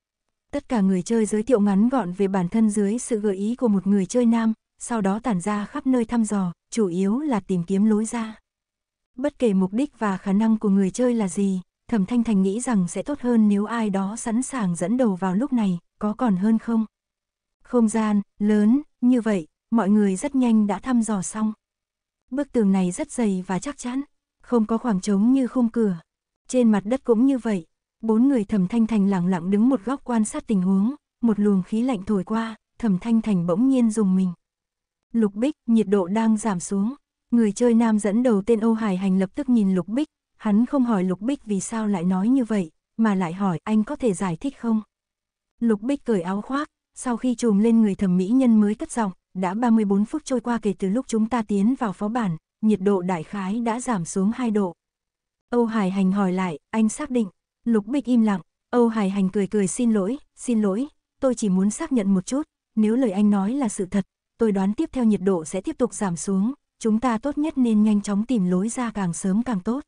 Tất cả người chơi giới thiệu ngắn gọn về bản thân dưới sự gợi ý của một người chơi nam, sau đó tản ra khắp nơi thăm dò, chủ yếu là tìm kiếm lối ra. Bất kể mục đích và khả năng của người chơi là gì, Thẩm Thanh Thành nghĩ rằng sẽ tốt hơn nếu ai đó sẵn sàng dẫn đầu vào lúc này, có còn hơn không? Không gian, lớn, như vậy, mọi người rất nhanh đã thăm dò xong. Bức tường này rất dày và chắc chắn, không có khoảng trống như khung cửa. Trên mặt đất cũng như vậy, bốn người Thẩm Thanh Thành lặng lặng đứng một góc quan sát tình huống, một luồng khí lạnh thổi qua, Thẩm Thanh Thành bỗng nhiên dùng mình. Lục Bích, nhiệt độ đang giảm xuống. Người chơi nam dẫn đầu tên Âu Hải Hành lập tức nhìn Lục Bích, hắn không hỏi Lục Bích vì sao lại nói như vậy, mà lại hỏi anh có thể giải thích không? Lục Bích cởi áo khoác, sau khi trùm lên người thẩm mỹ nhân mới cất giọng, đã 34 phút trôi qua kể từ lúc chúng ta tiến vào phó bản, nhiệt độ đại khái đã giảm xuống 2 độ. Âu Hải Hành hỏi lại, anh xác định, Lục Bích im lặng, Âu Hải Hành cười cười xin lỗi, xin lỗi, tôi chỉ muốn xác nhận một chút, nếu lời anh nói là sự thật, tôi đoán tiếp theo nhiệt độ sẽ tiếp tục giảm xuống, chúng ta tốt nhất nên nhanh chóng tìm lối ra càng sớm càng tốt.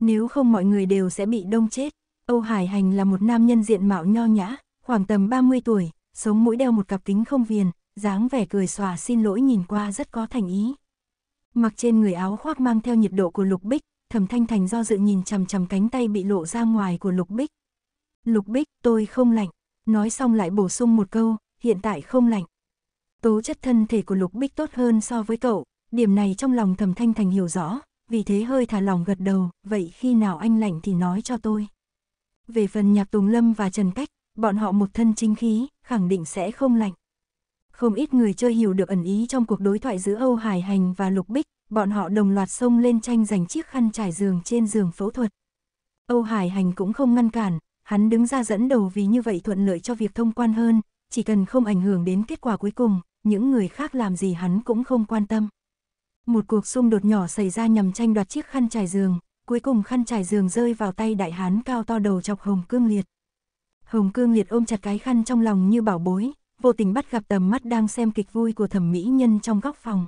Nếu không mọi người đều sẽ bị đông chết. Âu Hải Hành là một nam nhân diện mạo nho nhã, khoảng tầm 30 tuổi, sống mũi đeo một cặp kính không viền, dáng vẻ cười xòa xin lỗi nhìn qua rất có thành ý. Mặc trên người áo khoác mang theo nhiệt độ của Lục Bích, Thẩm Thanh Thành do dự nhìn chằm chằm cánh tay bị lộ ra ngoài của Lục Bích. Lục Bích, tôi không lạnh. Nói xong lại bổ sung một câu, hiện tại không lạnh. Tố chất thân thể của Lục Bích tốt hơn so với cậu, điểm này trong lòng Thẩm Thanh Thành hiểu rõ, vì thế hơi thả lòng gật đầu, vậy khi nào anh lạnh thì nói cho tôi. Về phần nhạc Tùng Lâm và Trần Cách, bọn họ một thân chính khí, khẳng định sẽ không lạnh. Không ít người chơi hiểu được ẩn ý trong cuộc đối thoại giữa Âu Hải Hành và Lục Bích, bọn họ đồng loạt xông lên tranh giành chiếc khăn trải giường trên giường phẫu thuật. Âu Hải Hành cũng không ngăn cản, hắn đứng ra dẫn đầu vì như vậy thuận lợi cho việc thông quan hơn, chỉ cần không ảnh hưởng đến kết quả cuối cùng, những người khác làm gì hắn cũng không quan tâm. Một cuộc xung đột nhỏ xảy ra nhằm tranh đoạt chiếc khăn trải giường, cuối cùng khăn trải giường rơi vào tay đại hán cao to đầu chọc Hồng Cương Liệt. Hồng Cương Liệt ôm chặt cái khăn trong lòng như bảo bối, vô tình bắt gặp tầm mắt đang xem kịch vui của thẩm mỹ nhân trong góc phòng.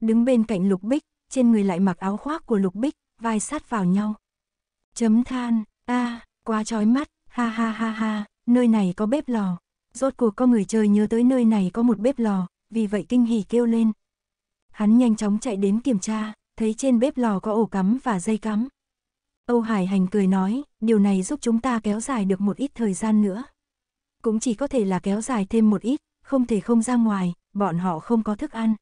Đứng bên cạnh Lục Bích, trên người lại mặc áo khoác của Lục Bích, vai sát vào nhau. Chấm than, a quá chói mắt, ha ha ha ha, nơi này có bếp lò. Rốt cuộc có người chơi nhớ tới nơi này có một bếp lò, vì vậy kinh hỉ kêu lên. Hắn nhanh chóng chạy đến kiểm tra, thấy trên bếp lò có ổ cắm và dây cắm. Âu Hải Hành cười nói, điều này giúp chúng ta kéo dài được một ít thời gian nữa. Cũng chỉ có thể là kéo dài thêm một ít, không thể không ra ngoài, bọn họ không có thức ăn.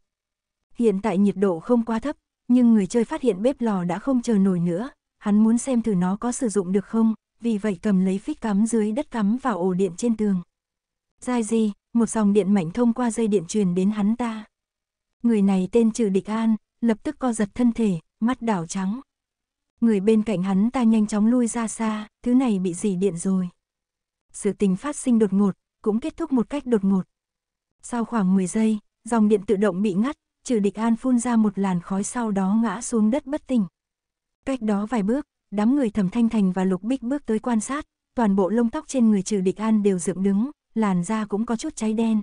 Hiện tại nhiệt độ không quá thấp, nhưng người chơi phát hiện bếp lò đã không chờ nổi nữa, hắn muốn xem thử nó có sử dụng được không, vì vậy cầm lấy phích cắm dưới đất cắm vào ổ điện trên tường. Giai gì, một dòng điện mạnh thông qua dây điện truyền đến hắn ta. Người này tên trừ địch an, lập tức co giật thân thể, mắt đảo trắng. Người bên cạnh hắn ta nhanh chóng lui ra xa, thứ này bị dỉ điện rồi. Sự tình phát sinh đột ngột, cũng kết thúc một cách đột ngột. Sau khoảng 10 giây, dòng điện tự động bị ngắt, trừ địch an phun ra một làn khói sau đó ngã xuống đất bất tỉnh. Cách đó vài bước, đám người thẩm thanh thành và lục bích bước tới quan sát, toàn bộ lông tóc trên người trừ địch an đều dựng đứng, làn da cũng có chút cháy đen.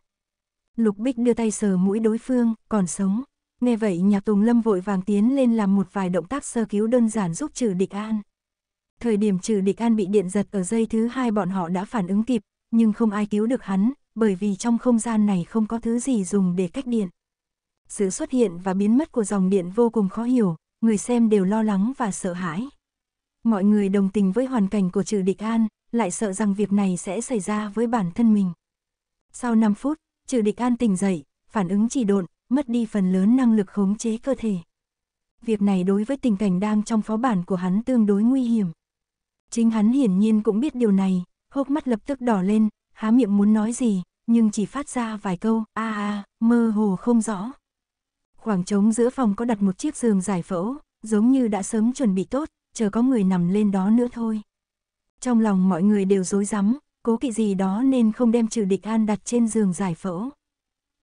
Lục bích đưa tay sờ mũi đối phương, còn sống. Nghe vậy Nhạc Tùng Lâm vội vàng tiến lên làm một vài động tác sơ cứu đơn giản giúp trừ địch an. Thời điểm trừ địch an bị điện giật ở dây thứ hai bọn họ đã phản ứng kịp, nhưng không ai cứu được hắn, bởi vì trong không gian này không có thứ gì dùng để cách điện. Sự xuất hiện và biến mất của dòng điện vô cùng khó hiểu, người xem đều lo lắng và sợ hãi. Mọi người đồng tình với hoàn cảnh của trừ địch an, lại sợ rằng việc này sẽ xảy ra với bản thân mình. Sau 5 phút, trừ địch an tỉnh dậy, phản ứng chỉ độn, mất đi phần lớn năng lực khống chế cơ thể. Việc này đối với tình cảnh đang trong phó bản của hắn tương đối nguy hiểm. Chính hắn hiển nhiên cũng biết điều này, hốc mắt lập tức đỏ lên, há miệng muốn nói gì, nhưng chỉ phát ra vài câu, a a, mơ hồ không rõ. Khoảng trống giữa phòng có đặt một chiếc giường giải phẫu, giống như đã sớm chuẩn bị tốt, chờ có người nằm lên đó nữa thôi. Trong lòng mọi người đều rối rắm, cố kỵ gì đó nên không đem trừ địch an đặt trên giường giải phẫu.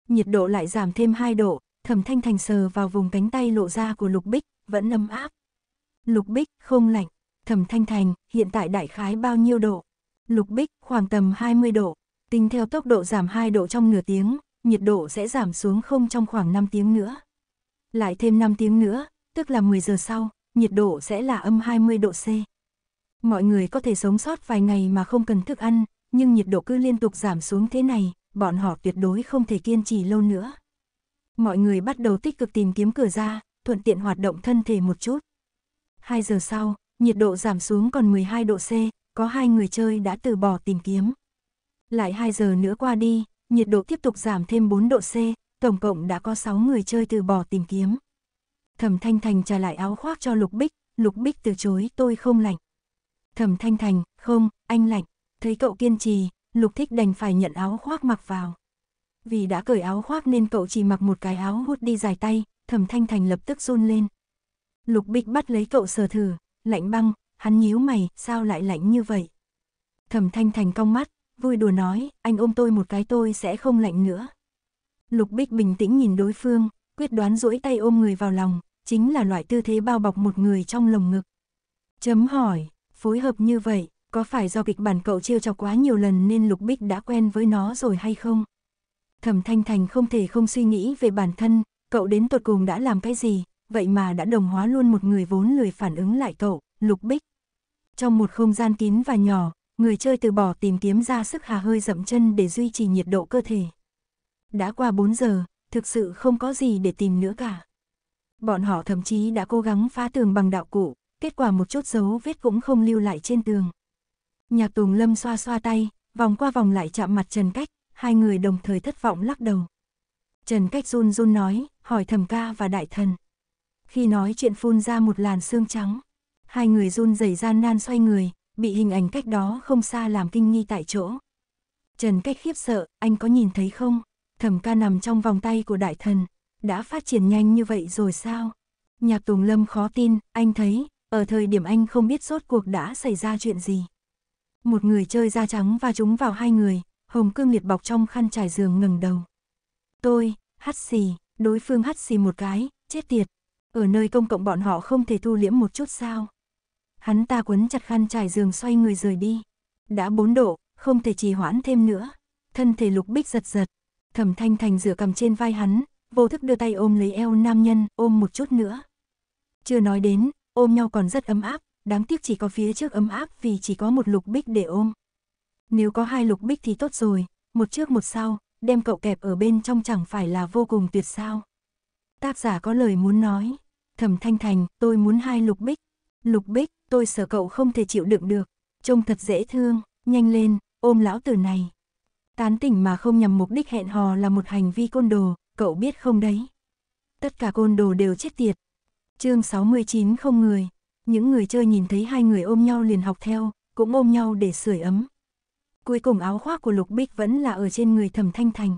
Nhiệt độ lại giảm thêm 2 độ, thẩm thanh thành sờ vào vùng cánh tay lộ ra của Lục Bích, vẫn ấm áp. Lục Bích, không lạnh. Thẩm thanh thành, hiện tại đại khái bao nhiêu độ? Lục Bích, khoảng tầm 20 độ. Tính theo tốc độ giảm 2 độ trong nửa tiếng, nhiệt độ sẽ giảm xuống không trong khoảng 5 tiếng nữa. Lại thêm 5 tiếng nữa, tức là 10 giờ sau, nhiệt độ sẽ là âm 20 độ C. Mọi người có thể sống sót vài ngày mà không cần thức ăn, nhưng nhiệt độ cứ liên tục giảm xuống thế này, bọn họ tuyệt đối không thể kiên trì lâu nữa. Mọi người bắt đầu tích cực tìm kiếm cửa ra, thuận tiện hoạt động thân thể một chút. 2 giờ sau, nhiệt độ giảm xuống còn 12 độ C, có hai người chơi đã từ bỏ tìm kiếm. Lại 2 giờ nữa qua đi, nhiệt độ tiếp tục giảm thêm 4 độ C, tổng cộng đã có 6 người chơi từ bỏ tìm kiếm. Thẩm Thanh Thành trả lại áo khoác cho Lục Bích, Lục Bích từ chối tôi không lạnh. Thẩm Thanh Thành, không, anh lạnh. Thấy cậu kiên trì, Lục Thích đành phải nhận áo khoác mặc vào. Vì đã cởi áo khoác nên cậu chỉ mặc một cái áo hút đi dài tay, Thẩm Thanh Thành lập tức run lên. Lục Bích bắt lấy cậu sờ thử, lạnh băng, hắn nhíu mày, sao lại lạnh như vậy? Thẩm Thanh Thành cong mắt, vui đùa nói, anh ôm tôi một cái tôi sẽ không lạnh nữa. Lục Bích bình tĩnh nhìn đối phương, quyết đoán duỗi tay ôm người vào lòng, chính là loại tư thế bao bọc một người trong lồng ngực. Chấm hỏi, phối hợp như vậy, có phải do kịch bản cậu trêu chọc quá nhiều lần nên Lục Bích đã quen với nó rồi hay không? Thẩm Thanh Thành không thể không suy nghĩ về bản thân, cậu đến tột cùng đã làm cái gì, vậy mà đã đồng hóa luôn một người vốn lười phản ứng lại cậu, Lục Bích. Trong một không gian kín và nhỏ, người chơi từ bỏ tìm kiếm ra sức hà hơi dậm chân để duy trì nhiệt độ cơ thể. Đã qua 4 giờ, thực sự không có gì để tìm nữa cả. Bọn họ thậm chí đã cố gắng phá tường bằng đạo cụ, kết quả một chút dấu vết cũng không lưu lại trên tường. Nhạc Tùng Lâm xoa xoa tay, vòng qua vòng lại chạm mặt Trần Cách, hai người đồng thời thất vọng lắc đầu. Trần Cách run run nói, hỏi thầm ca và đại thần. Khi nói chuyện phun ra một làn xương trắng, hai người run rẩy gian nan xoay người, bị hình ảnh cách đó không xa làm kinh nghi tại chỗ. Trần Cách khiếp sợ, anh có nhìn thấy không? Thẩm ca nằm trong vòng tay của đại thần, đã phát triển nhanh như vậy rồi sao? Nhạc Tùng Lâm khó tin, anh thấy, ở thời điểm anh không biết rốt cuộc đã xảy ra chuyện gì. Một người chơi da trắng và chúng vào hai người, hồng cương liệt bọc trong khăn trải giường ngừng đầu. Tôi, hắt xì, đối phương hắt xì một cái, chết tiệt. Ở nơi công cộng bọn họ không thể thu liễm một chút sao. Hắn ta quấn chặt khăn trải giường xoay người rời đi. Đã bốn độ, không thể trì hoãn thêm nữa. Thân thể lục bích giật giật. Thẩm thanh thành rửa cầm trên vai hắn, vô thức đưa tay ôm lấy eo nam nhân, ôm một chút nữa. Chưa nói đến, ôm nhau còn rất ấm áp, đáng tiếc chỉ có phía trước ấm áp vì chỉ có một lục bích để ôm. Nếu có hai lục bích thì tốt rồi, một trước một sau, đem cậu kẹp ở bên trong chẳng phải là vô cùng tuyệt sao. Tác giả có lời muốn nói, thẩm thanh thành, tôi muốn hai lục bích. Lục bích, tôi sợ cậu không thể chịu đựng được, trông thật dễ thương, nhanh lên, ôm lão tử này. Tán tỉnh mà không nhằm mục đích hẹn hò là một hành vi côn đồ, cậu biết không đấy. Tất cả côn đồ đều chết tiệt chương 69 không người, những người chơi nhìn thấy hai người ôm nhau liền học theo, cũng ôm nhau để sưởi ấm. Cuối cùng áo khoác của Lục Bích vẫn là ở trên người thẩm thanh thành.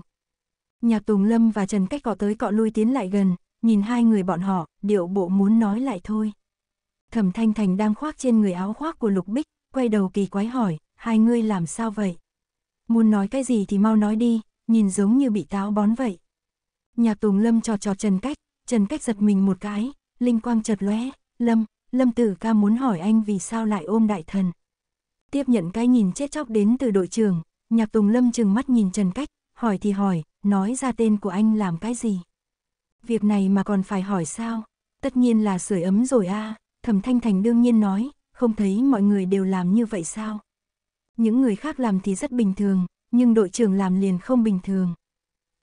Nhạc Tùng Lâm và Trần Cách cọ tới cọ lui tiến lại gần, nhìn hai người bọn họ, điệu bộ muốn nói lại thôi. Thẩm Thanh Thành đang khoác trên người áo khoác của Lục Bích, quay đầu kỳ quái hỏi, hai ngươi làm sao vậy? Muốn nói cái gì thì mau nói đi, nhìn giống như bị táo bón vậy. Nhạc Tùng Lâm trò trò Trần Cách, Trần Cách giật mình một cái, linh quang chợt lóe, Lâm, Lâm Tử ca muốn hỏi anh vì sao lại ôm đại thần. Tiếp nhận cái nhìn chết chóc đến từ đội trưởng, Nhạc Tùng Lâm chừng mắt nhìn Trần Cách, hỏi thì hỏi, nói ra tên của anh làm cái gì? Việc này mà còn phải hỏi sao? Tất nhiên là sưởi ấm rồi a Thẩm Thanh Thành đương nhiên nói, không thấy mọi người đều làm như vậy sao? Những người khác làm thì rất bình thường, nhưng đội trưởng làm liền không bình thường.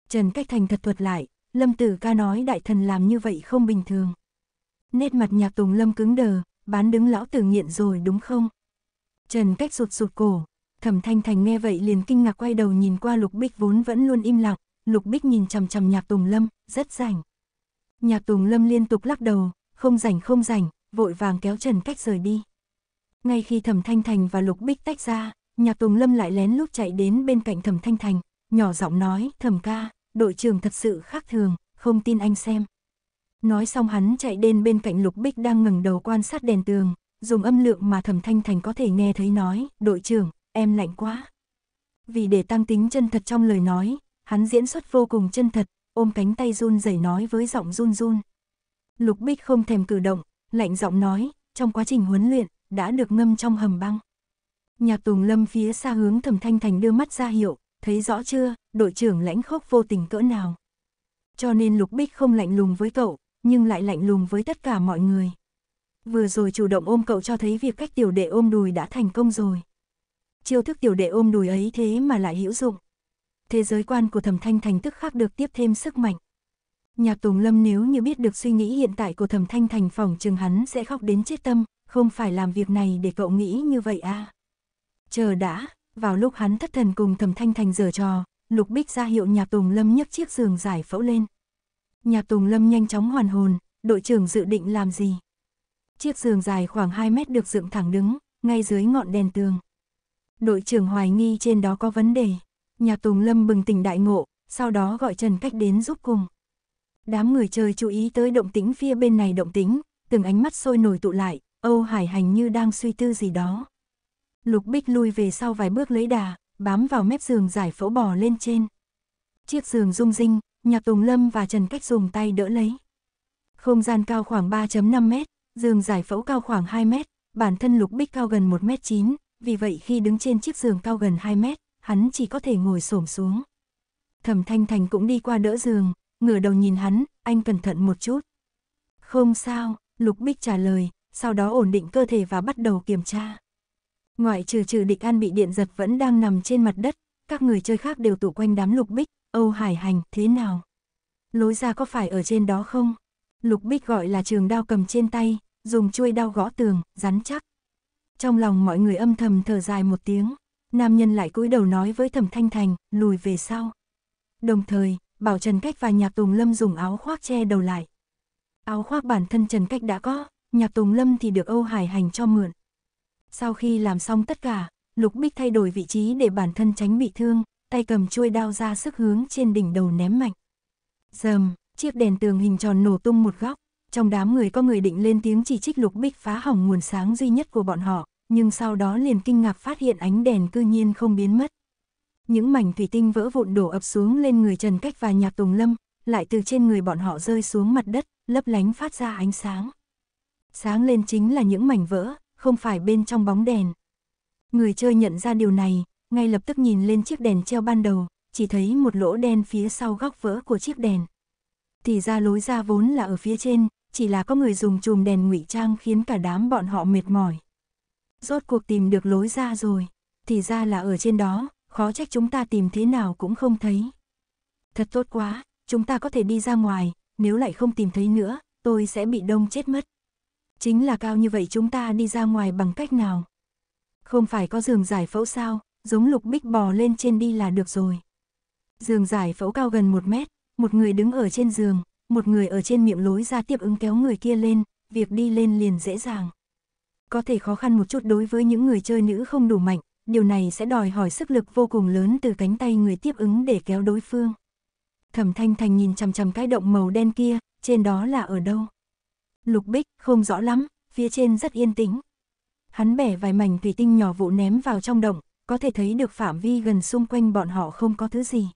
Trần Cách Thành thật thuật lại, Lâm Tử ca nói đại thần làm như vậy không bình thường. Nét mặt nhạc Tùng Lâm cứng đờ, bán đứng lão tử nghiện rồi đúng không? Trần Cách sụt sụt cổ, Thẩm Thanh Thành nghe vậy liền kinh ngạc quay đầu nhìn qua Lục Bích vốn vẫn luôn im lặng, Lục Bích nhìn chầm chầm Nhạc Tùng Lâm, rất rảnh. Nhạc Tùng Lâm liên tục lắc đầu, không rảnh không rảnh, vội vàng kéo Trần Cách rời đi. Ngay khi Thẩm Thanh Thành và Lục Bích tách ra, Nhạc Tùng Lâm lại lén lút chạy đến bên cạnh Thẩm Thanh Thành, nhỏ giọng nói, "Thẩm ca, đội trưởng thật sự khác thường, không tin anh xem." Nói xong hắn chạy đến bên cạnh Lục Bích đang ngẩng đầu quan sát đèn tường, dùng âm lượng mà Thẩm Thanh Thành có thể nghe thấy nói, đội trưởng, em lạnh quá. Vì để tăng tính chân thật trong lời nói, hắn diễn xuất vô cùng chân thật, ôm cánh tay run rẩy nói với giọng run run. Lục Bích không thèm cử động, lạnh giọng nói, trong quá trình huấn luyện, đã được ngâm trong hầm băng. Nhạc Tùng Lâm phía xa hướng Thẩm Thanh Thành đưa mắt ra hiệu, thấy rõ chưa, đội trưởng lãnh khốc vô tình cỡ nào. Cho nên Lục Bích không lạnh lùng với cậu, nhưng lại lạnh lùng với tất cả mọi người. Vừa rồi chủ động ôm cậu cho thấy việc cách tiểu đệ ôm đùi đã thành công rồi. Chiêu thức tiểu đệ ôm đùi ấy thế mà lại hữu dụng. Thế giới quan của Thẩm Thanh Thành tức khắc được tiếp thêm sức mạnh. Nhạc Tùng Lâm nếu như biết được suy nghĩ hiện tại của Thẩm Thanh Thành phòng chừng hắn sẽ khóc đến chết tâm, không phải làm việc này để cậu nghĩ như vậy à. Chờ đã, vào lúc hắn thất thần cùng Thẩm Thanh Thành giở trò, Lục Bích ra hiệu Nhạc Tùng Lâm nhấc chiếc giường giải phẫu lên. Nhạc Tùng Lâm nhanh chóng hoàn hồn, đội trưởng dự định làm gì? Chiếc giường dài khoảng 2 mét được dựng thẳng đứng, ngay dưới ngọn đèn tường. Đội trưởng hoài nghi trên đó có vấn đề. Nhạc Tùng Lâm bừng tỉnh đại ngộ, sau đó gọi Trần Cách đến giúp cùng. Đám người chơi chú ý tới động tĩnh phía bên này động tĩnh, từng ánh mắt sôi nổi tụ lại, Âu Hải Hành như đang suy tư gì đó. Lục Bích lui về sau vài bước lấy đà, bám vào mép giường giải phẫu bò lên trên. Chiếc giường rung rinh, Nhạc Tùng Lâm và Trần Cách dùng tay đỡ lấy. Không gian cao khoảng 3.5 mét, giường giải phẫu cao khoảng 2 mét, bản thân Lục Bích cao gần 1 mét 9, vì vậy khi đứng trên chiếc giường cao gần 2 mét, hắn chỉ có thể ngồi xổm xuống. Thẩm Thanh Thành cũng đi qua đỡ giường, ngửa đầu nhìn hắn, anh cẩn thận một chút. Không sao, Lục Bích trả lời, sau đó ổn định cơ thể và bắt đầu kiểm tra. Ngoại trừ trừ địch an bị điện giật vẫn đang nằm trên mặt đất, các người chơi khác đều tụ quanh đám Lục Bích, Âu Hải Hành, thế nào? Lối ra có phải ở trên đó không? Lục Bích gọi là trường đao cầm trên tay, dùng chuôi đao gõ tường, rắn chắc. Trong lòng mọi người âm thầm thở dài một tiếng, nam nhân lại cúi đầu nói với Thẩm Thanh Thành, lùi về sau. Đồng thời, bảo Trần Cách và Nhạc Tùng Lâm dùng áo khoác che đầu lại. Áo khoác bản thân Trần Cách đã có, Nhạc Tùng Lâm thì được Âu Hải Hành cho mượn. Sau khi làm xong tất cả, Lục Bích thay đổi vị trí để bản thân tránh bị thương, tay cầm chuôi đao ra sức hướng trên đỉnh đầu ném mạnh. Dầm, chiếc đèn tường hình tròn nổ tung một góc, trong đám người có người định lên tiếng chỉ trích Lục Bích phá hỏng nguồn sáng duy nhất của bọn họ, nhưng sau đó liền kinh ngạc phát hiện ánh đèn cư nhiên không biến mất. Những mảnh thủy tinh vỡ vụn đổ ập xuống lên người Trần Cách và Nhạc Tùng Lâm, lại từ trên người bọn họ rơi xuống mặt đất, lấp lánh phát ra ánh sáng. Sáng lên chính là những mảnh vỡ, không phải bên trong bóng đèn. Người chơi nhận ra điều này, ngay lập tức nhìn lên chiếc đèn treo ban đầu, chỉ thấy một lỗ đen phía sau góc vỡ của chiếc đèn. Thì ra lối ra vốn là ở phía trên, chỉ là có người dùng chùm đèn ngụy trang khiến cả đám bọn họ mệt mỏi. Rốt cuộc tìm được lối ra rồi, thì ra là ở trên đó, khó trách chúng ta tìm thế nào cũng không thấy. Thật tốt quá, chúng ta có thể đi ra ngoài, nếu lại không tìm thấy nữa, tôi sẽ bị đông chết mất. Chính là cao như vậy chúng ta đi ra ngoài bằng cách nào? Không phải có giường giải phẫu sao, giống lục bích bò lên trên đi là được rồi. Giường giải phẫu cao gần một mét, một người đứng ở trên giường, một người ở trên miệng lối ra tiếp ứng kéo người kia lên, việc đi lên liền dễ dàng. Có thể khó khăn một chút đối với những người chơi nữ không đủ mạnh, điều này sẽ đòi hỏi sức lực vô cùng lớn từ cánh tay người tiếp ứng để kéo đối phương. Thẩm Thanh Thành nhìn chằm chằm cái động màu đen kia, trên đó là ở đâu? Lục Bích, không rõ lắm, phía trên rất yên tĩnh. Hắn bẻ vài mảnh thủy tinh nhỏ vụ ném vào trong động, có thể thấy được phạm vi gần xung quanh bọn họ không có thứ gì.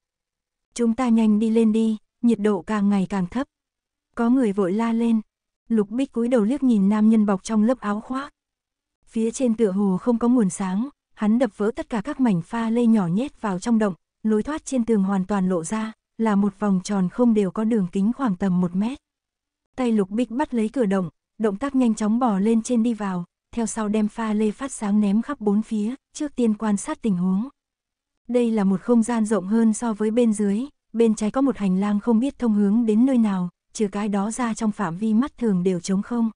Chúng ta nhanh đi lên đi, nhiệt độ càng ngày càng thấp. Có người vội la lên. Lục Bích cúi đầu liếc nhìn nam nhân bọc trong lớp áo khoác. Phía trên tựa hồ không có nguồn sáng, hắn đập vỡ tất cả các mảnh pha lê nhỏ nhét vào trong động, lối thoát trên tường hoàn toàn lộ ra, là một vòng tròn không đều có đường kính khoảng tầm một mét. Tay Lục Bích bắt lấy cửa động, động tác nhanh chóng bò lên trên đi vào, theo sau đem pha lê phát sáng ném khắp bốn phía, trước tiên quan sát tình huống. Đây là một không gian rộng hơn so với bên dưới, bên trái có một hành lang không biết thông hướng đến nơi nào, trừ cái đó ra trong phạm vi mắt thường đều trống không.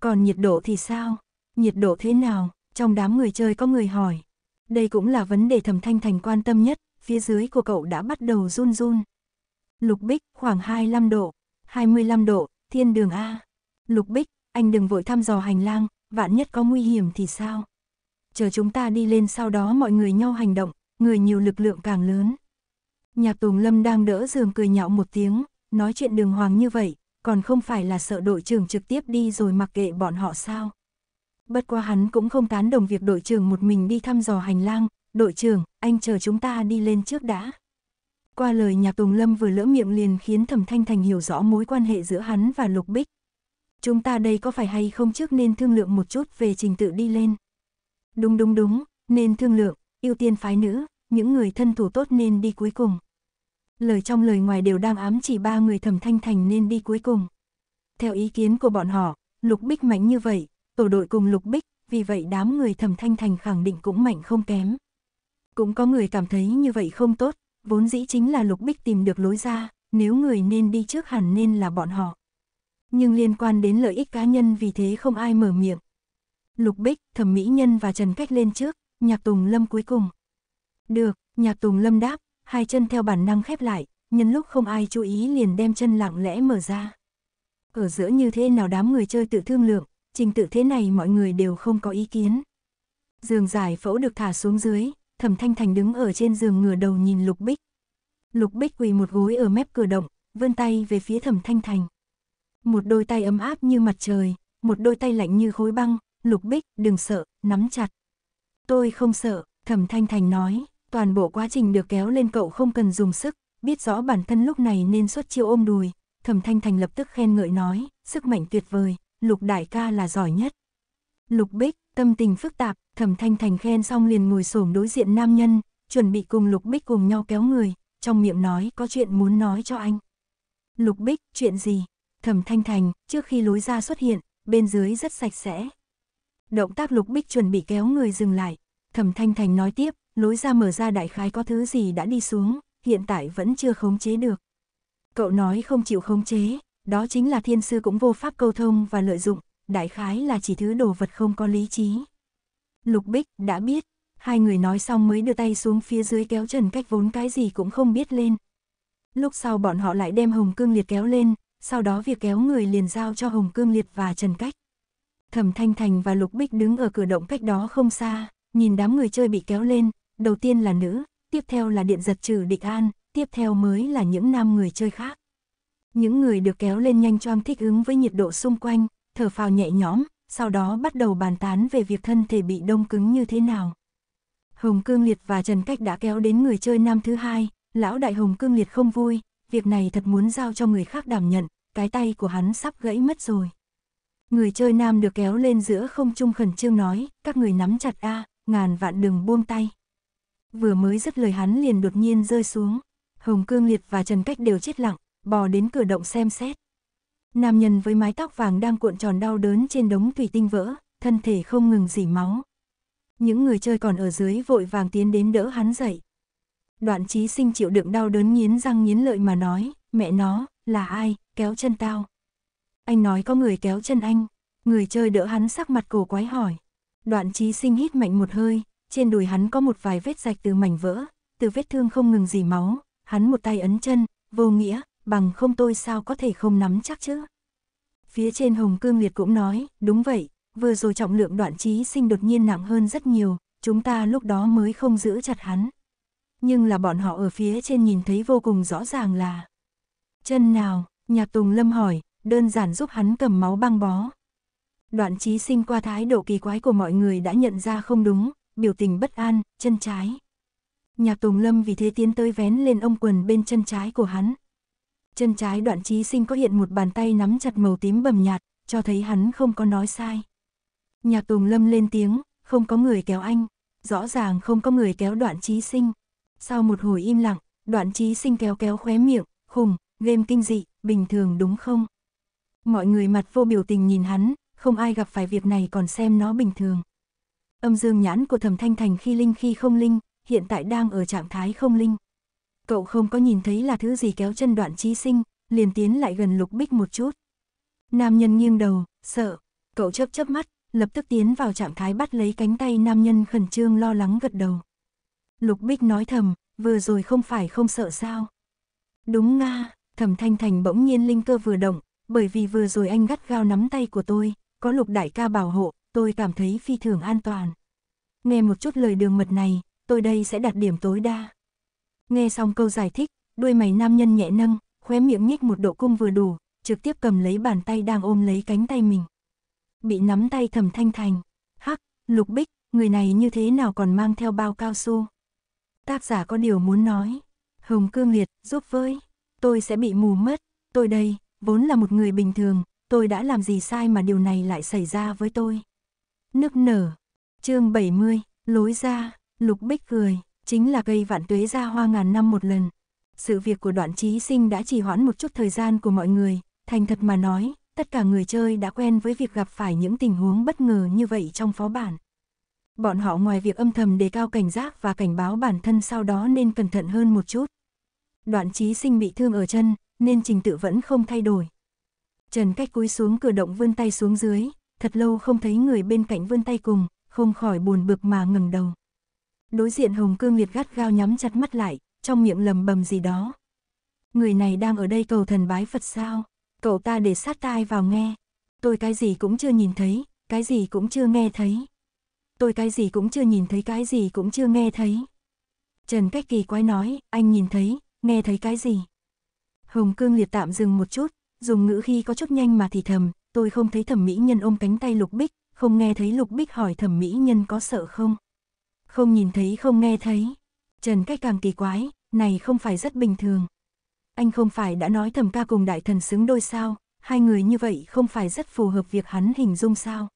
Còn nhiệt độ thì sao? Nhiệt độ thế nào? Trong đám người chơi có người hỏi. Đây cũng là vấn đề thẩm thanh thành quan tâm nhất, phía dưới của cậu đã bắt đầu run run. Lục Bích, khoảng 25 độ, 25 độ, thiên đường A. Lục Bích, anh đừng vội thăm dò hành lang, vạn nhất có nguy hiểm thì sao? Chờ chúng ta đi lên sau đó mọi người nhau hành động, người nhiều lực lượng càng lớn. Nhạc Tùng Lâm đang đỡ giường cười nhạo một tiếng, nói chuyện đường hoàng như vậy, còn không phải là sợ đội trưởng trực tiếp đi rồi mặc kệ bọn họ sao. Bất qua hắn cũng không tán đồng việc đội trưởng một mình đi thăm dò hành lang, đội trưởng, anh chờ chúng ta đi lên trước đã. Qua lời nhạc Tùng Lâm vừa lỡ miệng liền khiến Thẩm Thanh Thành hiểu rõ mối quan hệ giữa hắn và Lục Bích. Chúng ta đây có phải hay không trước nên thương lượng một chút về trình tự đi lên. Đúng đúng đúng, nên thương lượng, ưu tiên phái nữ, những người thân thủ tốt nên đi cuối cùng. Lời trong lời ngoài đều đang ám chỉ ba người Thẩm Thanh Thành nên đi cuối cùng. Theo ý kiến của bọn họ, Lục Bích mạnh như vậy, tổ đội cùng Lục Bích, vì vậy đám người Thẩm Thanh Thành khẳng định cũng mạnh không kém. Cũng có người cảm thấy như vậy không tốt, vốn dĩ chính là Lục Bích tìm được lối ra, nếu người nên đi trước hẳn nên là bọn họ. Nhưng liên quan đến lợi ích cá nhân vì thế không ai mở miệng. Lục Bích, Thẩm Mỹ Nhân và Trần Cách lên trước, Nhạc Tùng Lâm cuối cùng. Được, Nhạc Tùng Lâm đáp, hai chân theo bản năng khép lại, nhân lúc không ai chú ý liền đem chân lặng lẽ mở ra. Ở giữa như thế nào đám người chơi tự thương lượng, trình tự thế này mọi người đều không có ý kiến. Giường giải phẫu được thả xuống dưới, Thẩm Thanh Thành đứng ở trên giường ngửa đầu nhìn Lục Bích. Lục Bích quỳ một gối ở mép cửa động, vươn tay về phía Thẩm Thanh Thành. Một đôi tay ấm áp như mặt trời, một đôi tay lạnh như khối băng, Lục Bích, đừng sợ, nắm chặt. Tôi không sợ, Thẩm Thanh Thành nói, toàn bộ quá trình được kéo lên cậu không cần dùng sức, biết rõ bản thân lúc này nên xuất chiêu ôm đùi. Thẩm Thanh Thành lập tức khen ngợi nói, sức mạnh tuyệt vời, Lục đại ca là giỏi nhất. Lục Bích, tâm tình phức tạp, Thẩm Thanh Thành khen xong liền ngồi xổm đối diện nam nhân, chuẩn bị cùng Lục Bích cùng nhau kéo người, trong miệng nói có chuyện muốn nói cho anh. Lục Bích, chuyện gì? Thẩm Thanh Thành, trước khi lối ra xuất hiện, bên dưới rất sạch sẽ. Động tác Lục Bích chuẩn bị kéo người dừng lại. Thẩm Thanh Thành nói tiếp, lối ra mở ra đại khái có thứ gì đã đi xuống, hiện tại vẫn chưa khống chế được. Cậu nói không chịu khống chế, đó chính là thiên sư cũng vô pháp câu thông và lợi dụng, đại khái là chỉ thứ đồ vật không có lý trí. Lục Bích đã biết, hai người nói xong mới đưa tay xuống phía dưới kéo Trần Cách vốn cái gì cũng không biết lên. Lúc sau bọn họ lại đem Hồng Cương Liệt kéo lên, sau đó việc kéo người liền giao cho Hồng Cương Liệt và Trần Cách. Thẩm Thanh Thành và Lục Bích đứng ở cửa động cách đó không xa, nhìn đám người chơi bị kéo lên, đầu tiên là nữ, tiếp theo là điện giật trừ địch an, tiếp theo mới là những nam người chơi khác. Những người được kéo lên nhanh choang thích ứng với nhiệt độ xung quanh, thở phào nhẹ nhõm, sau đó bắt đầu bàn tán về việc thân thể bị đông cứng như thế nào. Hồng Cương Liệt và Trần Cách đã kéo đến người chơi nam thứ hai, lão đại Hồng Cương Liệt không vui, việc này thật muốn giao cho người khác đảm nhận, cái tay của hắn sắp gãy mất rồi. Người chơi nam được kéo lên giữa không trung khẩn trương nói, các người nắm chặt a, ngàn vạn đừng buông tay. Vừa mới dứt lời hắn liền đột nhiên rơi xuống, Hồng Cương Liệt và Trần Cách đều chết lặng, bò đến cửa động xem xét. Nam nhân với mái tóc vàng đang cuộn tròn đau đớn trên đống thủy tinh vỡ, thân thể không ngừng dỉ máu. Những người chơi còn ở dưới vội vàng tiến đến đỡ hắn dậy. Đoạn trí sinh chịu đựng đau đớn nghiến răng nghiến lợi mà nói, mẹ nó, là ai, kéo chân tao. Anh nói có người kéo chân anh, người chơi đỡ hắn sắc mặt cổ quái hỏi. Đoạn trí sinh hít mạnh một hơi, trên đùi hắn có một vài vết rạch từ mảnh vỡ, từ vết thương không ngừng dì máu, hắn một tay ấn chân, vô nghĩa, bằng không tôi sao có thể không nắm chắc chứ. Phía trên Hồng Cương Liệt cũng nói, đúng vậy, vừa rồi trọng lượng đoạn trí sinh đột nhiên nặng hơn rất nhiều, chúng ta lúc đó mới không giữ chặt hắn. Nhưng là bọn họ ở phía trên nhìn thấy vô cùng rõ ràng là Chân nào, nhạc tùng lâm hỏi, đơn giản giúp hắn cầm máu băng bó. Đoạn trí sinh qua thái độ kỳ quái của mọi người đã nhận ra không đúng, biểu tình bất an, chân trái. Nhạc Tùng Lâm vì thế tiến tới vén lên ông quần bên chân trái của hắn. Chân trái đoạn trí sinh có hiện một bàn tay nắm chặt màu tím bầm nhạt, cho thấy hắn không có nói sai. Nhạc Tùng Lâm lên tiếng, không có người kéo anh, rõ ràng không có người kéo đoạn trí sinh. Sau một hồi im lặng, đoạn trí sinh kéo kéo khóe miệng, khùng, game kinh dị, bình thường đúng không? Mọi người mặt vô biểu tình nhìn hắn, không ai gặp phải việc này còn xem nó bình thường. Âm dương nhãn của thẩm thanh thành khi linh khi không linh, hiện tại đang ở trạng thái không linh. Cậu không có nhìn thấy là thứ gì kéo chân đoạn trí sinh, liền tiến lại gần lục bích một chút. Nam nhân nghiêng đầu, sợ, cậu chớp chớp mắt, lập tức tiến vào trạng thái bắt lấy cánh tay nam nhân khẩn trương lo lắng gật đầu. Lục bích nói thầm, vừa rồi không phải không sợ sao. Đúng nga, thẩm thanh thành bỗng nhiên linh cơ vừa động, bởi vì vừa rồi anh gắt gao nắm tay của tôi, có lục đại ca bảo hộ, tôi cảm thấy phi thường an toàn. Nghe một chút lời đường mật này, tôi đây sẽ đạt điểm tối đa. Nghe xong câu giải thích, đuôi mày nam nhân nhẹ nâng, khóe miệng nhích một độ cung vừa đủ, trực tiếp cầm lấy bàn tay đang ôm lấy cánh tay mình. Bị nắm tay thầm thanh thành. Hắc, Lục Bích, người này như thế nào còn mang theo bao cao su. Tác giả có điều muốn nói. Hồng Cương Liệt, giúp với. Tôi sẽ bị mù mất. Tôi đây, vốn là một người bình thường, tôi đã làm gì sai mà điều này lại xảy ra với tôi. Nước nở. chương 70, lối ra, Lục Bích cười, chính là cây vạn tuế ra hoa ngàn năm một lần. Sự việc của đoạn trí sinh đã trì hoãn một chút thời gian của mọi người, thành thật mà nói, tất cả người chơi đã quen với việc gặp phải những tình huống bất ngờ như vậy trong phó bản. Bọn họ ngoài việc âm thầm đề cao cảnh giác và cảnh báo bản thân sau đó nên cẩn thận hơn một chút. Đoạn trí sinh bị thương ở chân, nên trình tự vẫn không thay đổi. Trần cách cúi xuống cửa động vươn tay xuống dưới, thật lâu không thấy người bên cạnh vươn tay cùng, không khỏi buồn bực mà ngừng đầu. Đối diện Hồng Cương liệt gắt gao nhắm chặt mắt lại, trong miệng lầm bầm gì đó. Người này đang ở đây cầu thần bái Phật sao? Cậu ta để sát tai vào nghe. Tôi cái gì cũng chưa nhìn thấy, cái gì cũng chưa nghe thấy. Tôi cái gì cũng chưa nhìn thấy, cái gì cũng chưa nghe thấy. Trần Cách Kỳ quái nói, anh nhìn thấy, nghe thấy cái gì? Hồng Cương liệt tạm dừng một chút, dùng ngữ khi có chút nhanh mà thì thầm, tôi không thấy thẩm mỹ nhân ôm cánh tay Lục Bích, không nghe thấy Lục Bích hỏi thẩm mỹ nhân có sợ không? Không nhìn thấy không nghe thấy. Trần Cách càng kỳ quái, này không phải rất bình thường. Anh không phải đã nói thẩm ca cùng đại thần xứng đôi sao, hai người như vậy không phải rất phù hợp việc hắn hình dung sao.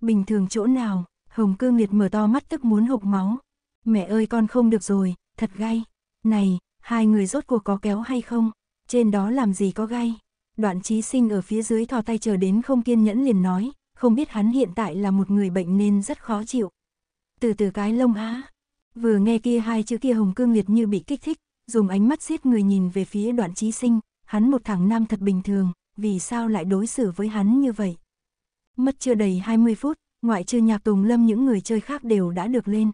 Bình thường chỗ nào, Hồng Cương Liệt mở to mắt tức muốn hộc máu. Mẹ ơi con không được rồi, thật gay. Này, hai người rốt cuộc có kéo hay không? Trên đó làm gì có gay? Đoạn trí sinh ở phía dưới thò tay chờ đến không kiên nhẫn liền nói, không biết hắn hiện tại là một người bệnh nên rất khó chịu. Từ từ cái lông á. Vừa nghe kia hai chữ kia Hồng Cương Liệt như bị kích thích, dùng ánh mắt giết người nhìn về phía đoạn trí sinh, hắn một thằng nam thật bình thường, vì sao lại đối xử với hắn như vậy. Mất chưa đầy 20 phút, ngoại trừ nhạc tùng lâm những người chơi khác đều đã được lên.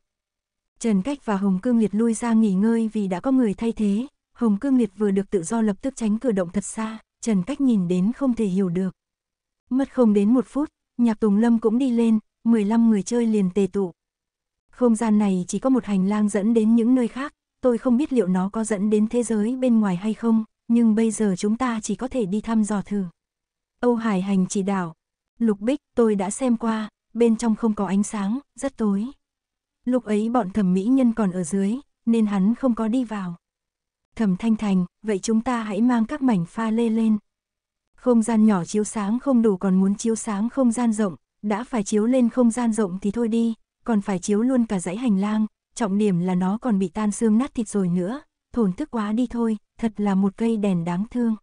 Trần Cách và Hồng Cương Liệt lui ra nghỉ ngơi vì đã có người thay thế, Hồng Cương Liệt vừa được tự do lập tức tránh cửa động thật xa, Trần Cách nhìn đến không thể hiểu được. Mất không đến một phút, nhạc tùng lâm cũng đi lên, 15 người chơi liền tề tụ. Không gian này chỉ có một hành lang dẫn đến những nơi khác, tôi không biết liệu nó có dẫn đến thế giới bên ngoài hay không, nhưng bây giờ chúng ta chỉ có thể đi thăm dò thử. Âu Hải Hành chỉ đạo. Lục Bích, tôi đã xem qua, bên trong không có ánh sáng, rất tối. Lúc ấy bọn thẩm mỹ nhân còn ở dưới, nên hắn không có đi vào. Thẩm Thanh Thành, vậy chúng ta hãy mang các mảnh pha lê lên. Không gian nhỏ chiếu sáng không đủ còn muốn chiếu sáng không gian rộng, đã phải chiếu lên không gian rộng thì thôi đi, còn phải chiếu luôn cả dãy hành lang, trọng điểm là nó còn bị tan xương nát thịt rồi nữa, thổn thức quá đi thôi, thật là một cây đèn đáng thương.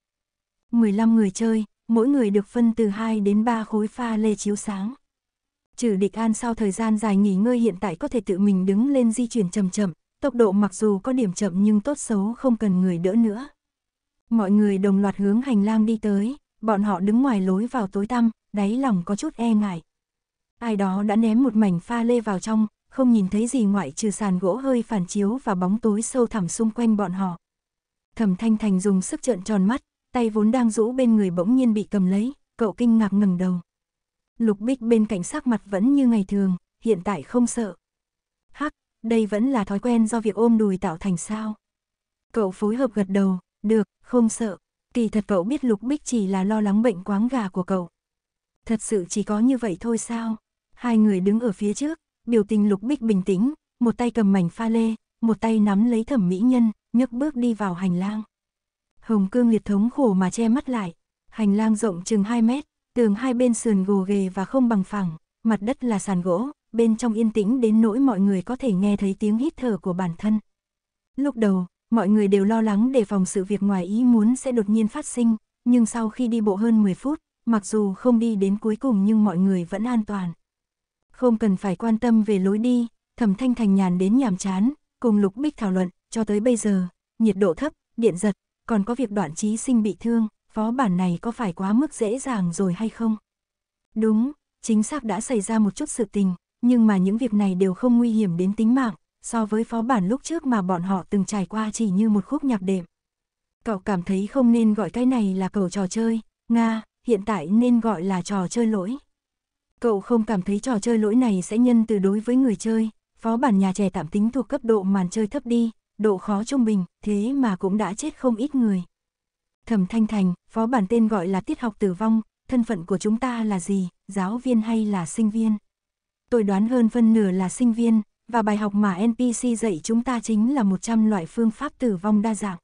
15 người chơi, mỗi người được phân từ 2 đến 3 khối pha lê chiếu sáng. Trừ địch an sau thời gian dài nghỉ ngơi hiện tại có thể tự mình đứng lên di chuyển chậm chậm, tốc độ mặc dù có điểm chậm nhưng tốt xấu không cần người đỡ nữa. Mọi người đồng loạt hướng hành lang đi tới, bọn họ đứng ngoài lối vào tối tăm, đáy lòng có chút e ngại. Ai đó đã ném một mảnh pha lê vào trong, không nhìn thấy gì ngoại trừ sàn gỗ hơi phản chiếu và bóng tối sâu thẳm xung quanh bọn họ. Thẩm Thanh Thành dùng sức trợn tròn mắt, tay vốn đang rũ bên người bỗng nhiên bị cầm lấy, cậu kinh ngạc ngẩng đầu. Lục Bích bên cạnh sắc mặt vẫn như ngày thường, hiện tại không sợ. Hắc, đây vẫn là thói quen do việc ôm đùi tạo thành sao. Cậu phối hợp gật đầu, được, không sợ. Kỳ thật cậu biết Lục Bích chỉ là lo lắng bệnh quáng gà của cậu. Thật sự chỉ có như vậy thôi sao? Hai người đứng ở phía trước, biểu tình Lục Bích bình tĩnh, một tay cầm mảnh pha lê, một tay nắm lấy thẩm mỹ nhân, nhấc bước đi vào hành lang. Hồng cương liệt thống khổ mà che mắt lại, hành lang rộng chừng 2 mét, tường hai bên sườn gồ ghề và không bằng phẳng, mặt đất là sàn gỗ, bên trong yên tĩnh đến nỗi mọi người có thể nghe thấy tiếng hít thở của bản thân. Lúc đầu, mọi người đều lo lắng đề phòng sự việc ngoài ý muốn sẽ đột nhiên phát sinh, nhưng sau khi đi bộ hơn 10 phút, mặc dù không đi đến cuối cùng nhưng mọi người vẫn an toàn. Không cần phải quan tâm về lối đi, thẩm thanh thành nhàn đến nhàm chán, cùng Lục Bích thảo luận, cho tới bây giờ, nhiệt độ thấp, điện giật, còn có việc đoạn trí sinh bị thương, phó bản này có phải quá mức dễ dàng rồi hay không? Đúng, chính xác đã xảy ra một chút sự tình, nhưng mà những việc này đều không nguy hiểm đến tính mạng, so với phó bản lúc trước mà bọn họ từng trải qua chỉ như một khúc nhạc đệm. Cậu cảm thấy không nên gọi cái này là cầu trò chơi, Nga, hiện tại nên gọi là trò chơi lỗi. Cậu không cảm thấy trò chơi lỗi này sẽ nhân từ đối với người chơi, phó bản nhà trẻ tạm tính thuộc cấp độ màn chơi thấp đi, độ khó trung bình, thế mà cũng đã chết không ít người. Thẩm Thanh Thành, phó bản tên gọi là tiết học tử vong, thân phận của chúng ta là gì, giáo viên hay là sinh viên? Tôi đoán hơn phân nửa là sinh viên, và bài học mà NPC dạy chúng ta chính là 100 loại phương pháp tử vong đa dạng.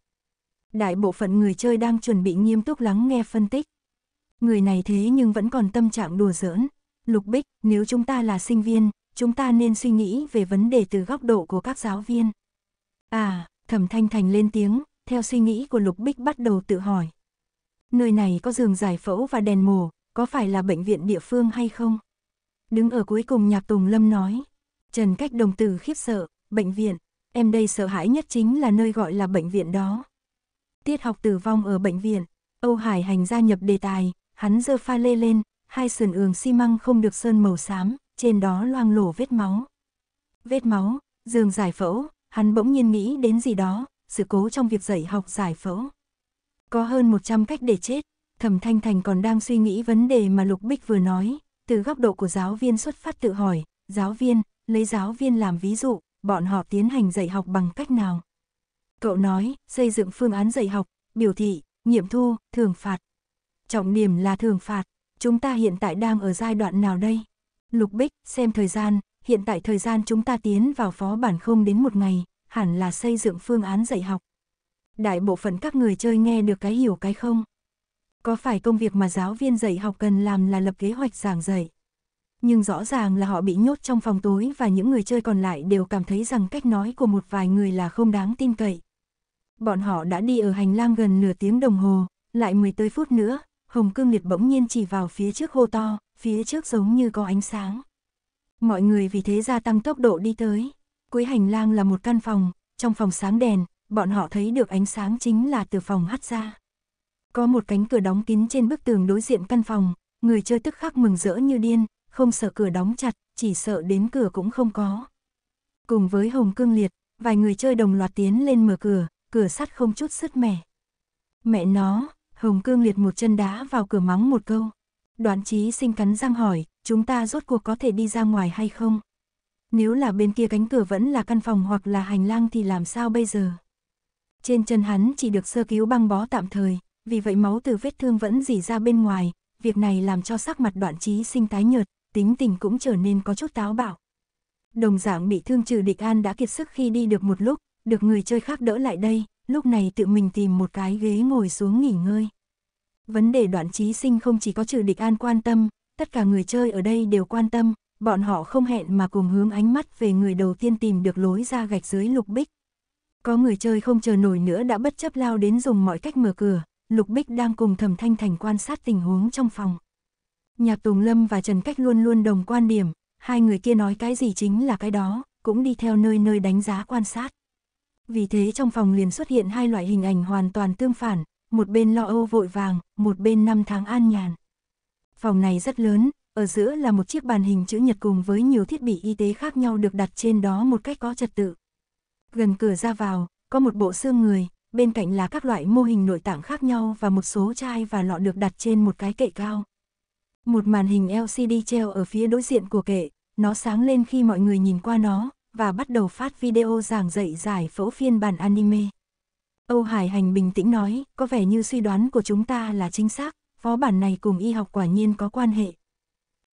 Đại bộ phận người chơi đang chuẩn bị nghiêm túc lắng nghe phân tích. Người này thế nhưng vẫn còn tâm trạng đùa giỡn. Lục Bích, nếu chúng ta là sinh viên, chúng ta nên suy nghĩ về vấn đề từ góc độ của các giáo viên. À, thẩm thanh thành lên tiếng, theo suy nghĩ của Lục Bích bắt đầu tự hỏi. Nơi này có giường giải phẫu và đèn mổ, có phải là bệnh viện địa phương hay không? Đứng ở cuối cùng nhạc Tùng Lâm nói. Trần Cách đồng tử khiếp sợ, bệnh viện, em đây sợ hãi nhất chính là nơi gọi là bệnh viện đó. Tiết học tử vong ở bệnh viện, Âu Hải Hành gia nhập đề tài, hắn giơ pha lê lên, hai sườn ường xi măng không được sơn màu xám, trên đó loang lổ vết máu. Vết máu, giường giải phẫu, hắn bỗng nhiên nghĩ đến gì đó, sự cố trong việc dạy học giải phẫu. Có hơn 100 cách để chết, Thẩm Thanh Thành còn đang suy nghĩ vấn đề mà Lục Bích vừa nói, từ góc độ của giáo viên xuất phát tự hỏi, giáo viên, lấy giáo viên làm ví dụ, bọn họ tiến hành dạy học bằng cách nào? Cậu nói, xây dựng phương án dạy học, biểu thị, nghiệm thu, thường phạt. Trọng điểm là thường phạt, chúng ta hiện tại đang ở giai đoạn nào đây? Lục Bích, xem thời gian, hiện tại thời gian chúng ta tiến vào phó bản không đến một ngày, hẳn là xây dựng phương án dạy học. Đại bộ phận các người chơi nghe được cái hiểu cái không? Có phải công việc mà giáo viên dạy học cần làm là lập kế hoạch giảng dạy? Nhưng rõ ràng là họ bị nhốt trong phòng tối và những người chơi còn lại đều cảm thấy rằng cách nói của một vài người là không đáng tin cậy. Bọn họ đã đi ở hành lang gần nửa tiếng đồng hồ, lại 10 tới phút nữa, Hồng Cương Liệt bỗng nhiên chỉ vào phía trước hô to, phía trước giống như có ánh sáng. Mọi người vì thế gia tăng tốc độ đi tới. Cuối hành lang là một căn phòng, trong phòng sáng đèn, bọn họ thấy được ánh sáng chính là từ phòng hắt ra. Có một cánh cửa đóng kín trên bức tường đối diện căn phòng, người chơi tức khắc mừng rỡ như điên, không sợ cửa đóng chặt, chỉ sợ đến cửa cũng không có. Cùng với Hồng Cương Liệt, vài người chơi đồng loạt tiến lên mở cửa, cửa sắt không chút sứt mẻ. Mẹ nó, Hồng Cương Liệt một chân đá vào cửa mắng một câu. Đoạn trí sinh cắn răng hỏi, chúng ta rốt cuộc có thể đi ra ngoài hay không? Nếu là bên kia cánh cửa vẫn là căn phòng hoặc là hành lang thì làm sao bây giờ? Trên chân hắn chỉ được sơ cứu băng bó tạm thời, vì vậy máu từ vết thương vẫn dỉ ra bên ngoài, việc này làm cho sắc mặt đoạn trí sinh tái nhợt, tính tình cũng trở nên có chút táo bạo. Đồng dạng bị thương trừ địch an đã kiệt sức khi đi được một lúc, được người chơi khác đỡ lại đây, lúc này tự mình tìm một cái ghế ngồi xuống nghỉ ngơi. Vấn đề đoạn trí sinh không chỉ có trừ địch an quan tâm, tất cả người chơi ở đây đều quan tâm, bọn họ không hẹn mà cùng hướng ánh mắt về người đầu tiên tìm được lối ra gạch dưới lục bích. Có người chơi không chờ nổi nữa đã bất chấp lao đến dùng mọi cách mở cửa, lục bích đang cùng thẩm thanh thành quan sát tình huống trong phòng. Nhạc Tùng Lâm và Trần Cách luôn luôn đồng quan điểm, hai người kia nói cái gì chính là cái đó, cũng đi theo nơi nơi đánh giá quan sát. Vì thế trong phòng liền xuất hiện hai loại hình ảnh hoàn toàn tương phản, một bên lo âu vội vàng, một bên năm tháng an nhàn. Phòng này rất lớn, ở giữa là một chiếc bàn hình chữ nhật cùng với nhiều thiết bị y tế khác nhau được đặt trên đó một cách có trật tự. Gần cửa ra vào, có một bộ xương người, bên cạnh là các loại mô hình nội tạng khác nhau và một số chai và lọ được đặt trên một cái kệ cao. Một màn hình LCD treo ở phía đối diện của kệ, nó sáng lên khi mọi người nhìn qua nó, và bắt đầu phát video giảng dạy giải phẫu phiên bản anime. Âu Hải Hành bình tĩnh nói, có vẻ như suy đoán của chúng ta là chính xác, phó bản này cùng y học quả nhiên có quan hệ.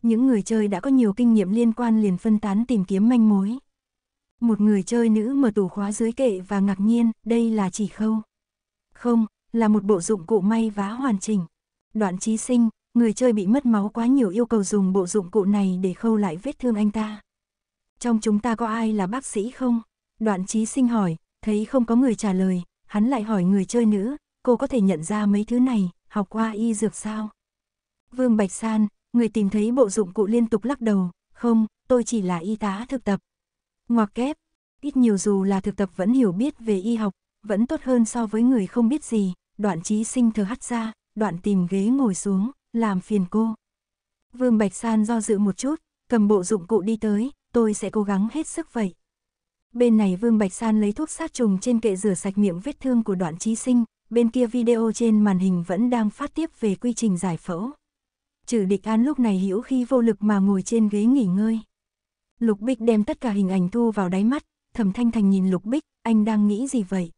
Những người chơi đã có nhiều kinh nghiệm liên quan liền phân tán tìm kiếm manh mối. Một người chơi nữ mở tủ khóa dưới kệ và ngạc nhiên, đây là chỉ khâu. Không, là một bộ dụng cụ may vá hoàn chỉnh. Đoạn trí sinh, người chơi bị mất máu quá nhiều yêu cầu dùng bộ dụng cụ này để khâu lại vết thương anh ta. Trong chúng ta có ai là bác sĩ không? Đoạn trí sinh hỏi, thấy không có người trả lời, hắn lại hỏi người chơi nữ, cô có thể nhận ra mấy thứ này, học qua y dược sao? Vương Bạch San, người tìm thấy bộ dụng cụ liên tục lắc đầu, không, tôi chỉ là y tá thực tập. Ngoặc kép, ít nhiều dù là thực tập vẫn hiểu biết về y học, vẫn tốt hơn so với người không biết gì, đoạn trí sinh thở hắt ra, đoạn tìm ghế ngồi xuống, làm phiền cô. Vương Bạch San do dự một chút, cầm bộ dụng cụ đi tới, tôi sẽ cố gắng hết sức vậy. Bên này Vương Bạch San lấy thuốc sát trùng trên kệ rửa sạch miệng vết thương của đoạn trí sinh, bên kia video trên màn hình vẫn đang phát tiếp về quy trình giải phẫu. Trừ địch an lúc này hiểu khi vô lực mà ngồi trên ghế nghỉ ngơi. Lục Bích đem tất cả hình ảnh thu vào đáy mắt, thẩm thanh thành nhìn Lục Bích, anh đang nghĩ gì vậy?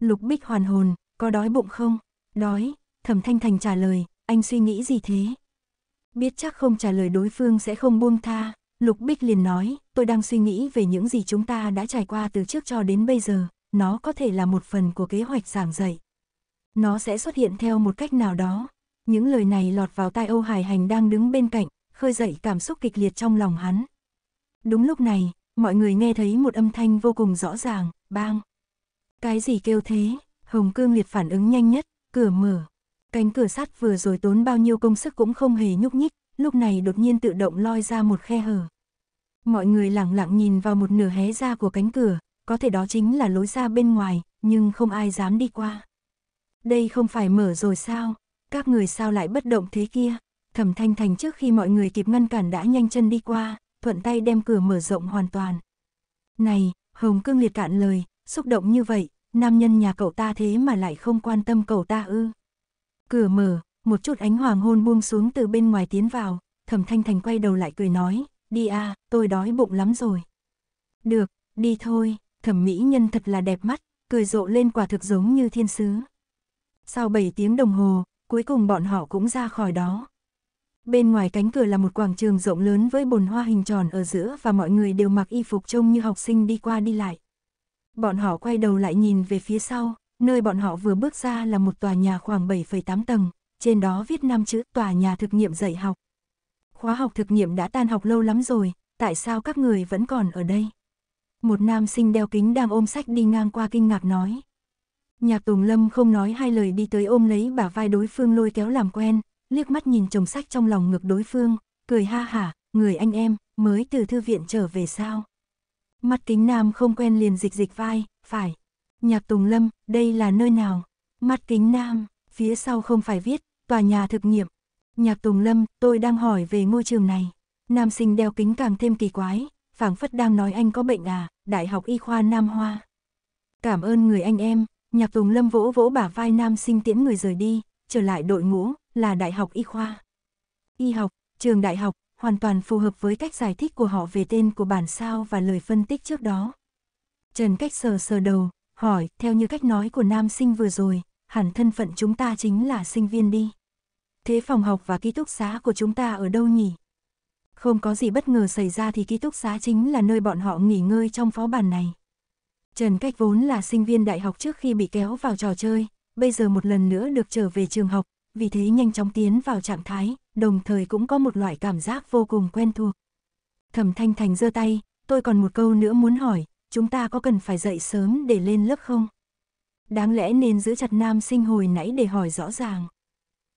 Lục Bích hoàn hồn, có đói bụng không? Đói, thẩm thanh thành trả lời, anh suy nghĩ gì thế? Biết chắc không trả lời đối phương sẽ không buông tha, Lục Bích liền nói, tôi đang suy nghĩ về những gì chúng ta đã trải qua từ trước cho đến bây giờ, nó có thể là một phần của kế hoạch giảng dạy. Nó sẽ xuất hiện theo một cách nào đó. Những lời này lọt vào tai Âu Hải Hành đang đứng bên cạnh, khơi dậy cảm xúc kịch liệt trong lòng hắn. Đúng lúc này, mọi người nghe thấy một âm thanh vô cùng rõ ràng, bang. Cái gì kêu thế? Hồng Cương liệt phản ứng nhanh nhất, cửa mở. Cánh cửa sắt vừa rồi tốn bao nhiêu công sức cũng không hề nhúc nhích, lúc này đột nhiên tự động loi ra một khe hở. Mọi người lặng lặng nhìn vào một nửa hé ra của cánh cửa, có thể đó chính là lối ra bên ngoài, nhưng không ai dám đi qua. Đây không phải mở rồi sao? Các người sao lại bất động thế kia? Thẩm Thanh Thành trước khi mọi người kịp ngăn cản đã nhanh chân đi qua, thuận tay đem cửa mở rộng hoàn toàn. Này, Hồng Cương liệt cạn lời, xúc động như vậy, nam nhân nhà cậu ta thế mà lại không quan tâm cậu ta ư. Cửa mở, một chút ánh hoàng hôn buông xuống từ bên ngoài tiến vào, Thẩm Thanh Thành quay đầu lại cười nói, đi à, tôi đói bụng lắm rồi. Được, đi thôi, thẩm mỹ nhân thật là đẹp mắt, cười rộ lên quả thực giống như thiên sứ. Sau 7 tiếng đồng hồ, cuối cùng bọn họ cũng ra khỏi đó. Bên ngoài cánh cửa là một quảng trường rộng lớn với bồn hoa hình tròn ở giữa và mọi người đều mặc y phục trông như học sinh đi qua đi lại. Bọn họ quay đầu lại nhìn về phía sau, nơi bọn họ vừa bước ra là một tòa nhà khoảng 7,8 tầng, trên đó viết năm chữ tòa nhà thực nghiệm dạy học. Khóa học thực nghiệm đã tan học lâu lắm rồi, tại sao các người vẫn còn ở đây? Một nam sinh đeo kính đang ôm sách đi ngang qua kinh ngạc nói. Nhạc Tùng Lâm không nói hai lời đi tới ôm lấy bả vai đối phương lôi kéo làm quen, liếc mắt nhìn chồng sách trong lòng ngực đối phương, cười ha hả, người anh em, mới từ thư viện trở về sao. Mắt kính nam không quen liền dịch dịch vai, phải. Nhạc Tùng Lâm, đây là nơi nào? Mắt kính nam, phía sau không phải viết, tòa nhà thực nghiệm. Nhạc Tùng Lâm, tôi đang hỏi về ngôi trường này. Nam sinh đeo kính càng thêm kỳ quái, phảng phất đang nói anh có bệnh à, Đại học Y khoa Nam Hoa. Cảm ơn người anh em, Nhạc Tùng Lâm vỗ vỗ bả vai nam sinh tiễn người rời đi, trở lại đội ngũ, là Đại học Y khoa. Y học, trường đại học, hoàn toàn phù hợp với cách giải thích của họ về tên của bản sao và lời phân tích trước đó. Trần Cách sờ sờ đầu, hỏi, theo như cách nói của nam sinh vừa rồi, hẳn thân phận chúng ta chính là sinh viên đi. Thế phòng học và ký túc xá của chúng ta ở đâu nhỉ? Không có gì bất ngờ xảy ra thì ký túc xá chính là nơi bọn họ nghỉ ngơi trong phó bản này. Trần Cách vốn là sinh viên đại học trước khi bị kéo vào trò chơi, bây giờ một lần nữa được trở về trường học, vì thế nhanh chóng tiến vào trạng thái, đồng thời cũng có một loại cảm giác vô cùng quen thuộc. Thẩm Thanh Thành giơ tay, tôi còn một câu nữa muốn hỏi, chúng ta có cần phải dậy sớm để lên lớp không? Đáng lẽ nên giữ chặt nam sinh hồi nãy để hỏi rõ ràng.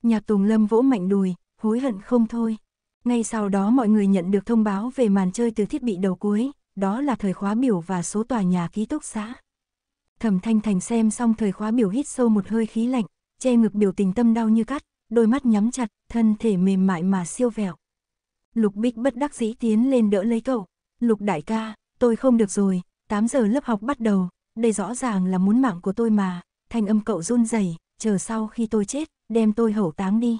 Nhạc Tùng Lâm vỗ mạnh đùi, hối hận không thôi. Ngay sau đó mọi người nhận được thông báo về màn chơi từ thiết bị đầu cuối, đó là thời khóa biểu và số tòa nhà ký túc xá. Thẩm Thanh Thành xem xong thời khóa biểu hít sâu một hơi khí lạnh, che ngực biểu tình tâm đau như cắt, đôi mắt nhắm chặt, thân thể mềm mại mà siêu vẹo. Lục Bích bất đắc dĩ tiến lên đỡ lấy cậu. Lục đại ca, tôi không được rồi, 8 giờ lớp học bắt đầu, đây rõ ràng là muốn mạng của tôi mà, thanh âm cậu run rẩy, chờ sau khi tôi chết, đem tôi hậu táng đi.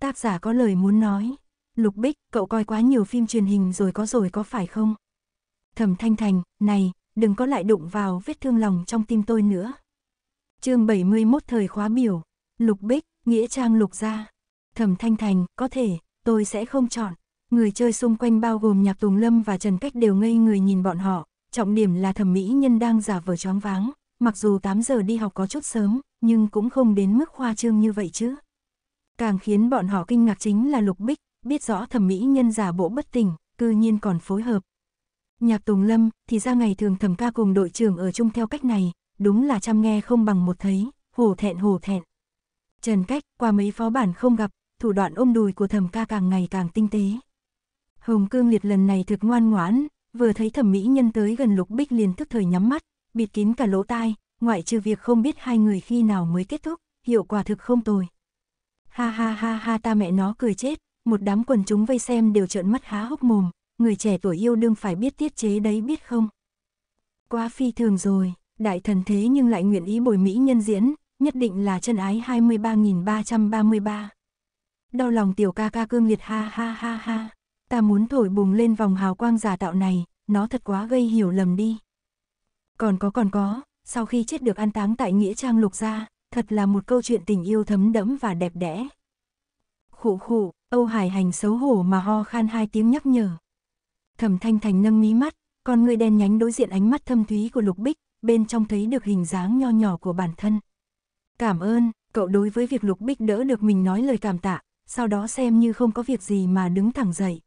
Tác giả có lời muốn nói. Lục Bích, cậu coi quá nhiều phim truyền hình rồi có rồi có phải không? Thẩm Thanh Thành, này, đừng có lại đụng vào vết thương lòng trong tim tôi nữa. chương 71 thời khóa biểu, Lục Bích, Nghĩa Trang Lục gia. Thẩm Thanh Thành, có thể, tôi sẽ không chọn. Người chơi xung quanh bao gồm Nhạc Tùng Lâm và Trần Cách đều ngây người nhìn bọn họ, trọng điểm là thẩm mỹ nhân đang giả vờ choáng váng, mặc dù 8 giờ đi học có chút sớm, nhưng cũng không đến mức khoa trương như vậy chứ. Càng khiến bọn họ kinh ngạc chính là Lục Bích, biết rõ thẩm mỹ nhân giả bộ bất tỉnh, cư nhiên còn phối hợp. Nhạc Tùng Lâm, thì ra ngày thường thẩm ca cùng đội trưởng ở chung theo cách này, đúng là chăm nghe không bằng một thấy, hổ thẹn hổ thẹn. Trần Cách, qua mấy phó bản không gặp, thủ đoạn ôm đùi của thẩm ca càng ngày càng tinh tế. Hồng Cương Liệt lần này thực ngoan ngoãn, vừa thấy thẩm mỹ nhân tới gần Lục Bích liền tức thời nhắm mắt, bịt kín cả lỗ tai, ngoại trừ việc không biết hai người khi nào mới kết thúc, hiệu quả thực không tồi. Ha ha ha ha ta mẹ nó cười chết, một đám quần chúng vây xem đều trợn mắt há hốc mồm, người trẻ tuổi yêu đương phải biết tiết chế đấy biết không. Quá phi thường rồi, đại thần thế nhưng lại nguyện ý bồi mỹ nhân diễn, nhất định là chân ái 23.333. Đau lòng tiểu ca ca cương liệt ha ha ha ha, ta muốn thổi bùng lên vòng hào quang giả tạo này, nó thật quá gây hiểu lầm đi. Còn có còn có, sau khi chết được an táng tại Nghĩa Trang Lục gia, thật là một câu chuyện tình yêu thấm đẫm và đẹp đẽ. Khụ khụ, Âu Hải Hành xấu hổ mà ho khan hai tiếng nhắc nhở. Thẩm Thanh Thành nâng mí mắt, con người đen nhánh đối diện ánh mắt thâm thúy của Lục Bích, bên trong thấy được hình dáng nho nhỏ của bản thân. Cảm ơn, cậu đối với việc Lục Bích đỡ được mình nói lời cảm tạ, sau đó xem như không có việc gì mà đứng thẳng dậy.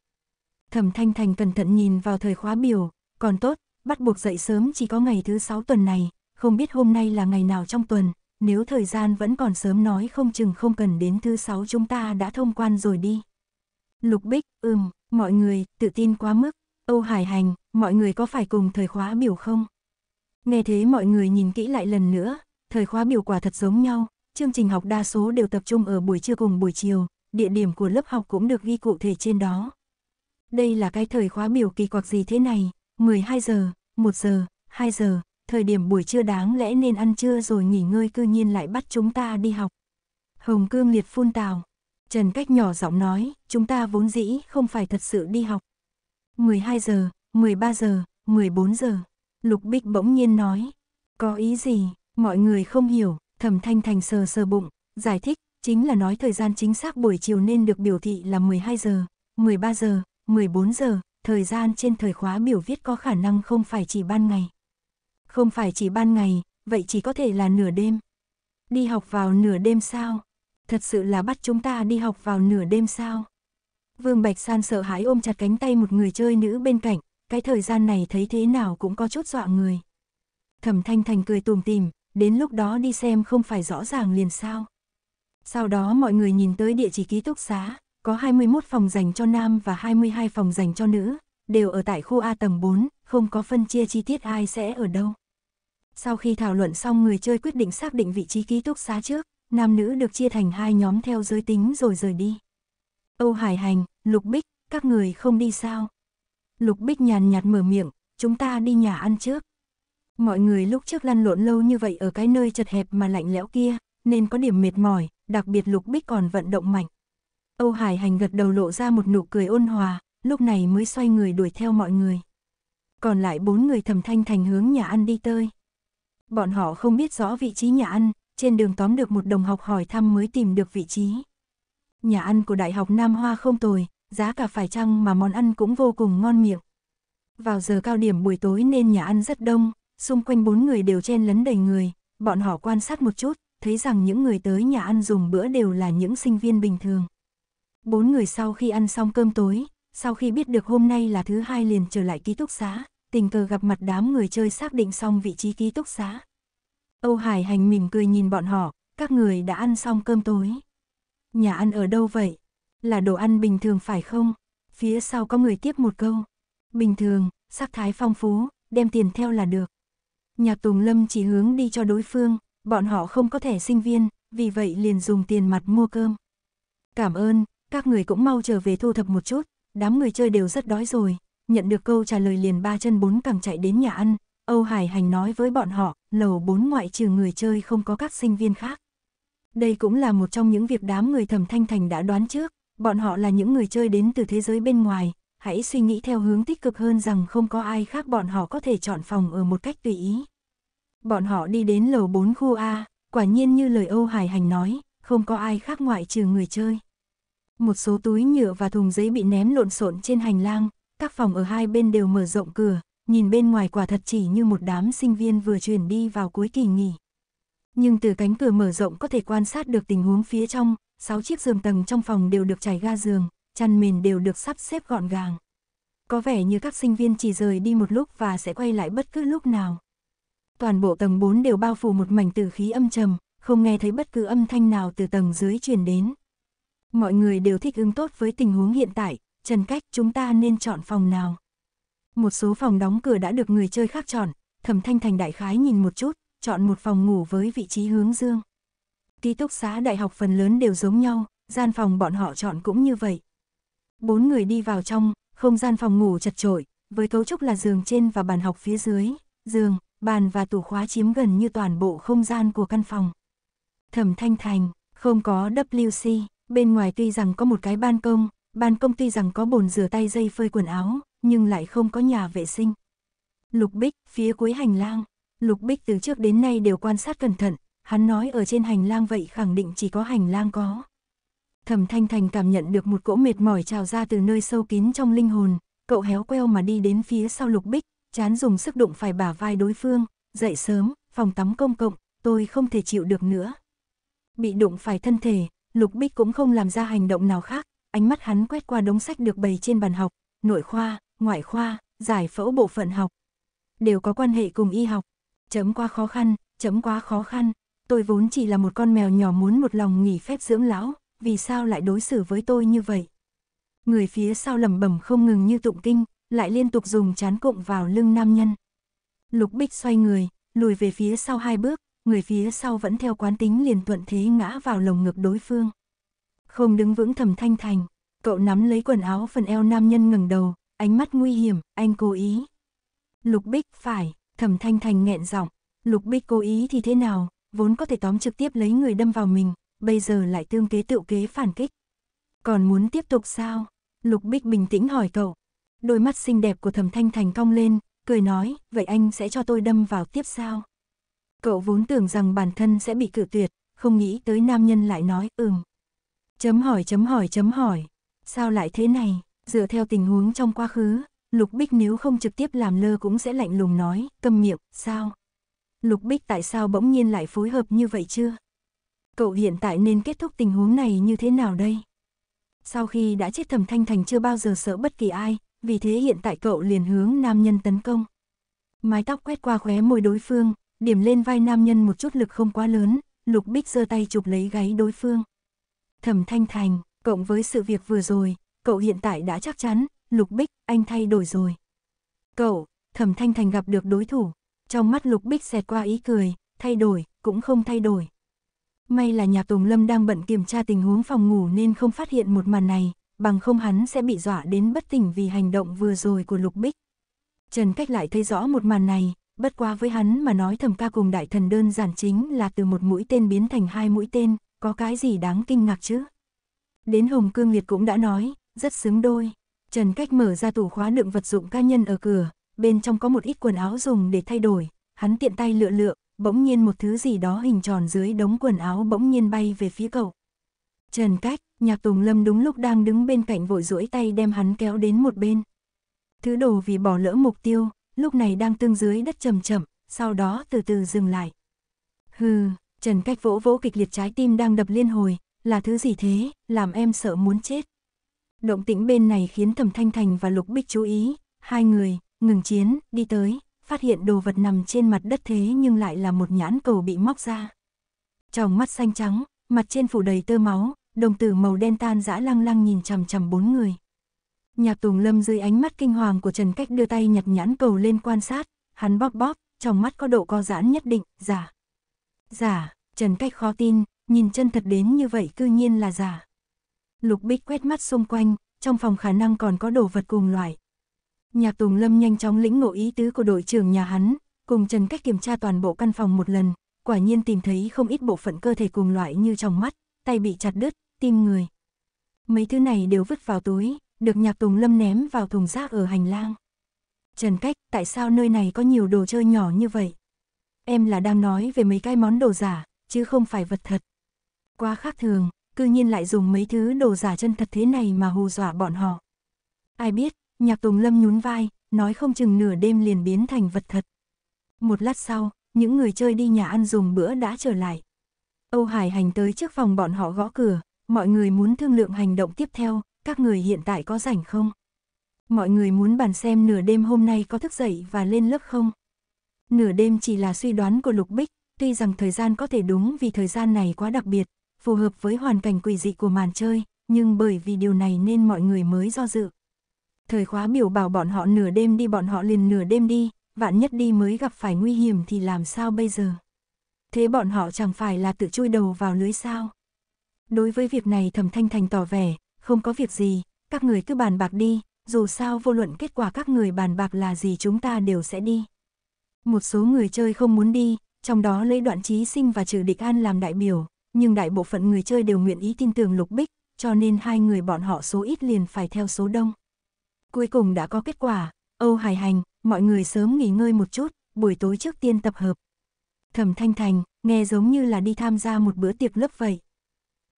Thẩm Thanh Thành cẩn thận nhìn vào thời khóa biểu, còn tốt, bắt buộc dậy sớm chỉ có ngày thứ sáu tuần này, không biết hôm nay là ngày nào trong tuần, nếu thời gian vẫn còn sớm nói không chừng không cần đến thứ sáu chúng ta đã thông quan rồi đi. Lục Bích, ừm, mọi người, tự tin quá mức, Âu Hải Hành, mọi người có phải cùng thời khóa biểu không? Nghe thế mọi người nhìn kỹ lại lần nữa, thời khóa biểu quả thật giống nhau, chương trình học đa số đều tập trung ở buổi trưa cùng buổi chiều, địa điểm của lớp học cũng được ghi cụ thể trên đó. Đây là cái thời khóa biểu kỳ quặc gì thế này, 12 giờ, 1 giờ, 2 giờ, thời điểm buổi trưa đáng lẽ nên ăn trưa rồi nghỉ ngơi cư nhiên lại bắt chúng ta đi học. Hồng Cương liệt phun tào. Trần Cách nhỏ giọng nói, chúng ta vốn dĩ không phải thật sự đi học. 12 giờ, 13 giờ, 14 giờ. Lục Bích bỗng nhiên nói. Có ý gì, mọi người không hiểu, thẩm thanh thành sờ sờ bụng, giải thích, chính là nói thời gian chính xác buổi chiều nên được biểu thị là 12 giờ, 13 giờ, 14 giờ, thời gian trên thời khóa biểu viết có khả năng không phải chỉ ban ngày. Không phải chỉ ban ngày, vậy chỉ có thể là nửa đêm. Đi học vào nửa đêm sao? Thật sự là bắt chúng ta đi học vào nửa đêm sao? Vương Bạch San sợ hãi ôm chặt cánh tay một người chơi nữ bên cạnh, cái thời gian này thấy thế nào cũng có chút dọa người. Thẩm Thanh Thành cười tùm tìm, đến lúc đó đi xem không phải rõ ràng liền sao. Sau đó mọi người nhìn tới địa chỉ ký túc xá, có 21 phòng dành cho nam và 22 phòng dành cho nữ, đều ở tại khu A tầng 4, không có phân chia chi tiết ai sẽ ở đâu. Sau khi thảo luận xong người chơi quyết định xác định vị trí ký túc xá trước, nam nữ được chia thành hai nhóm theo giới tính rồi rời đi. Âu Hải Hành, Lục Bích, các người không đi sao? Lục Bích nhàn nhạt mở miệng, chúng ta đi nhà ăn trước. Mọi người lúc trước lăn lộn lâu như vậy ở cái nơi chật hẹp mà lạnh lẽo kia, nên có điểm mệt mỏi, đặc biệt Lục Bích còn vận động mạnh. Âu Hải Hành gật đầu lộ ra một nụ cười ôn hòa, lúc này mới xoay người đuổi theo mọi người. Còn lại bốn người thầm thanh thành hướng nhà ăn đi tơi. Bọn họ không biết rõ vị trí nhà ăn, trên đường tóm được một đồng học hỏi thăm mới tìm được vị trí. Nhà ăn của Đại học Nam Hoa không tồi, giá cả phải chăng mà món ăn cũng vô cùng ngon miệng. Vào giờ cao điểm buổi tối nên nhà ăn rất đông, xung quanh bốn người đều chen lấn đầy người, bọn họ quan sát một chút, thấy rằng những người tới nhà ăn dùng bữa đều là những sinh viên bình thường. Bốn người sau khi ăn xong cơm tối, sau khi biết được hôm nay là thứ hai liền trở lại ký túc xá, tình cờ gặp mặt đám người chơi xác định xong vị trí ký túc xá. Âu Hải Hành mỉm cười nhìn bọn họ, các người đã ăn xong cơm tối. Nhà ăn ở đâu vậy? Là đồ ăn bình thường phải không? Phía sau có người tiếp một câu. Bình thường, sắc thái phong phú, đem tiền theo là được. Nhạc Tùng Lâm chỉ hướng đi cho đối phương, bọn họ không có thẻ sinh viên, vì vậy liền dùng tiền mặt mua cơm. Cảm ơn, các người cũng mau trở về thu thập một chút, đám người chơi đều rất đói rồi. Nhận được câu trả lời liền ba chân bốn cẳng chạy đến nhà ăn, Âu Hải Hành nói với bọn họ, lầu bốn ngoại trừ người chơi không có các sinh viên khác. Đây cũng là một trong những việc đám người thẩm thanh thành đã đoán trước, bọn họ là những người chơi đến từ thế giới bên ngoài, hãy suy nghĩ theo hướng tích cực hơn rằng không có ai khác bọn họ có thể chọn phòng ở một cách tùy ý. Bọn họ đi đến lầu 4 khu A, quả nhiên như lời Âu Hải Hành nói, không có ai khác ngoại trừ người chơi. Một số túi nhựa và thùng giấy bị ném lộn xộn trên hành lang, các phòng ở hai bên đều mở rộng cửa, nhìn bên ngoài quả thật chỉ như một đám sinh viên vừa chuyển đi vào cuối kỳ nghỉ. Nhưng từ cánh cửa mở rộng có thể quan sát được tình huống phía trong, sáu chiếc giường tầng trong phòng đều được trải ga giường, chăn mền đều được sắp xếp gọn gàng. Có vẻ như các sinh viên chỉ rời đi một lúc và sẽ quay lại bất cứ lúc nào. Toàn bộ tầng 4 đều bao phủ một mảnh tử khí âm trầm, không nghe thấy bất cứ âm thanh nào từ tầng dưới truyền đến. Mọi người đều thích ứng tốt với tình huống hiện tại, trần cách chúng ta nên chọn phòng nào. Một số phòng đóng cửa đã được người chơi khác chọn, thẩm thanh thành đại khái nhìn một chút, chọn một phòng ngủ với vị trí hướng dương. Ký túc xá đại học phần lớn đều giống nhau, gian phòng bọn họ chọn cũng như vậy. Bốn người đi vào trong, không gian phòng ngủ chật trội, với cấu trúc là giường trên và bàn học phía dưới, giường, bàn và tủ khóa chiếm gần như toàn bộ không gian của căn phòng. Thẩm Thanh Thành, không có WC, bên ngoài tuy rằng có một cái ban công, ban công tuy rằng có bồn rửa tay dây phơi quần áo, nhưng lại không có nhà vệ sinh. Lục Bích, phía cuối hành lang, Lục Bích từ trước đến nay đều quan sát cẩn thận, hắn nói ở trên hành lang vậy khẳng định chỉ có hành lang có. Thẩm Thanh Thành cảm nhận được một cỗ mệt mỏi trào ra từ nơi sâu kín trong linh hồn, cậu héo queo mà đi đến phía sau Lục Bích, chán dùng sức đụng phải bả vai đối phương, dậy sớm, phòng tắm công cộng, tôi không thể chịu được nữa. Bị đụng phải thân thể, Lục Bích cũng không làm ra hành động nào khác, ánh mắt hắn quét qua đống sách được bày trên bàn học, nội khoa, ngoại khoa, giải phẫu bộ phận học. Đều có quan hệ cùng y học. Chấm quá khó khăn, chấm quá khó khăn. Tôi vốn chỉ là một con mèo nhỏ muốn một lòng nghỉ phép dưỡng lão, vì sao lại đối xử với tôi như vậy? Người phía sau lẩm bẩm không ngừng như tụng kinh, lại liên tục dùng chán cộng vào lưng nam nhân. Lục Bích xoay người, lùi về phía sau hai bước, người phía sau vẫn theo quán tính liền thuận thế ngã vào lồng ngực đối phương. Không đứng vững thầm thanh thành, cậu nắm lấy quần áo phần eo nam nhân ngừng đầu, ánh mắt nguy hiểm, anh cố ý. Lục Bích phải, Thẩm thanh thành nghẹn giọng, Lục Bích cố ý thì thế nào, vốn có thể tóm trực tiếp lấy người đâm vào mình, bây giờ lại tương kế tự kế phản kích. Còn muốn tiếp tục sao? Lục Bích bình tĩnh hỏi cậu. Đôi mắt xinh đẹp của Thẩm thanh thành cong lên, cười nói, vậy anh sẽ cho tôi đâm vào tiếp sao? Cậu vốn tưởng rằng bản thân sẽ bị cử tuyệt, không nghĩ tới nam nhân lại nói, ừm. Chấm hỏi chấm hỏi chấm hỏi, sao lại thế này, dựa theo tình huống trong quá khứ, Lục Bích nếu không trực tiếp làm lơ cũng sẽ lạnh lùng nói, câm miệng, sao? Lục Bích tại sao bỗng nhiên lại phối hợp như vậy chưa? Cậu hiện tại nên kết thúc tình huống này như thế nào đây? Sau khi đã chết thầm thanh thành chưa bao giờ sợ bất kỳ ai, vì thế hiện tại cậu liền hướng nam nhân tấn công. Mái tóc quét qua khóe môi đối phương, điểm lên vai nam nhân một chút lực không quá lớn, lục bích giơ tay chụp lấy gáy đối phương. Thẩm thanh thành, cộng với sự việc vừa rồi, cậu hiện tại đã chắc chắn, lục bích, anh thay đổi rồi. Cậu, thẩm thanh thành gặp được đối thủ, trong mắt lục bích xẹt qua ý cười, thay đổi, cũng không thay đổi. May là nhà Tùng Lâm đang bận kiểm tra tình huống phòng ngủ nên không phát hiện một màn này, bằng không hắn sẽ bị dọa đến bất tỉnh vì hành động vừa rồi của Lục Bích. Trần Cách lại thấy rõ một màn này, bất qua với hắn mà nói thầm ca cùng đại thần đơn giản chính là từ một mũi tên biến thành hai mũi tên, có cái gì đáng kinh ngạc chứ. Đến Hồng Cương Liệt cũng đã nói, rất xứng đôi. Trần Cách mở ra tủ khóa đựng vật dụng cá nhân ở cửa, bên trong có một ít quần áo dùng để thay đổi, hắn tiện tay lựa lựa, bỗng nhiên một thứ gì đó hình tròn dưới đống quần áo bỗng nhiên bay về phía cậu. Trần Cách, nhạc Tùng Lâm đúng lúc đang đứng bên cạnh vội duỗi tay đem hắn kéo đến một bên. Thứ đồ vì bỏ lỡ mục tiêu, lúc này đang tương dưới đất chậm chậm, sau đó từ từ dừng lại. Hừ, Trần Cách vỗ vỗ kịch liệt trái tim đang đập liên hồi, là thứ gì thế, làm em sợ muốn chết. Động tĩnh bên này khiến Thẩm Thanh Thành và Lục Bích chú ý, hai người, ngừng chiến, đi tới, phát hiện đồ vật nằm trên mặt đất thế nhưng lại là một nhãn cầu bị móc ra. Trong mắt xanh trắng, mặt trên phủ đầy tơ máu, đồng tử màu đen tan dã lăng lăng nhìn chằm chằm bốn người. Nhạc Tùng Lâm dưới ánh mắt kinh hoàng của Trần Cách đưa tay nhặt nhãn cầu lên quan sát, hắn bóp bóp, trong mắt có độ co giãn nhất định, giả. Giả, Trần Cách khó tin, nhìn chân thật đến như vậy cư nhiên là giả. Lục Bích quét mắt xung quanh, trong phòng khả năng còn có đồ vật cùng loại. Nhạc Tùng Lâm nhanh chóng lĩnh ngộ ý tứ của đội trưởng nhà hắn, cùng Trần Cách kiểm tra toàn bộ căn phòng một lần, quả nhiên tìm thấy không ít bộ phận cơ thể cùng loại như trong mắt, tay bị chặt đứt, tim người. Mấy thứ này đều vứt vào túi, được nhạc tùng lâm ném vào thùng rác ở hành lang. Trần Cách, tại sao nơi này có nhiều đồ chơi nhỏ như vậy? Em là đang nói về mấy cái món đồ giả, chứ không phải vật thật. Quá khác thường, cư nhiên lại dùng mấy thứ đồ giả chân thật thế này mà hù dọa bọn họ. Ai biết, nhạc tùng lâm nhún vai, nói không chừng nửa đêm liền biến thành vật thật. Một lát sau, những người chơi đi nhà ăn dùng bữa đã trở lại. Âu Hải hành tới trước phòng bọn họ gõ cửa, mọi người muốn thương lượng hành động tiếp theo, các người hiện tại có rảnh không? Mọi người muốn bàn xem nửa đêm hôm nay có thức dậy và lên lớp không? Nửa đêm chỉ là suy đoán của Lục Bích, tuy rằng thời gian có thể đúng vì thời gian này quá đặc biệt, phù hợp với hoàn cảnh quỷ dị của màn chơi, nhưng bởi vì điều này nên mọi người mới do dự. Thời khóa biểu bảo bọn họ nửa đêm đi bọn họ liền nửa đêm đi, vạn nhất đi mới gặp phải nguy hiểm thì làm sao bây giờ? Thế bọn họ chẳng phải là tự chui đầu vào lưới sao? Đối với việc này thẩm thanh thành tỏ vẻ, không có việc gì, các người cứ bàn bạc đi, dù sao vô luận kết quả các người bàn bạc là gì chúng ta đều sẽ đi. Một số người chơi không muốn đi, trong đó lấy đoạn trí sinh và trừ địch an làm đại biểu, nhưng đại bộ phận người chơi đều nguyện ý tin tưởng lục bích, cho nên hai người bọn họ số ít liền phải theo số đông. Cuối cùng đã có kết quả, Âu Hải Hành, mọi người sớm nghỉ ngơi một chút, buổi tối trước tiên tập hợp. Thẩm Thanh Thành, nghe giống như là đi tham gia một bữa tiệc lớp vậy.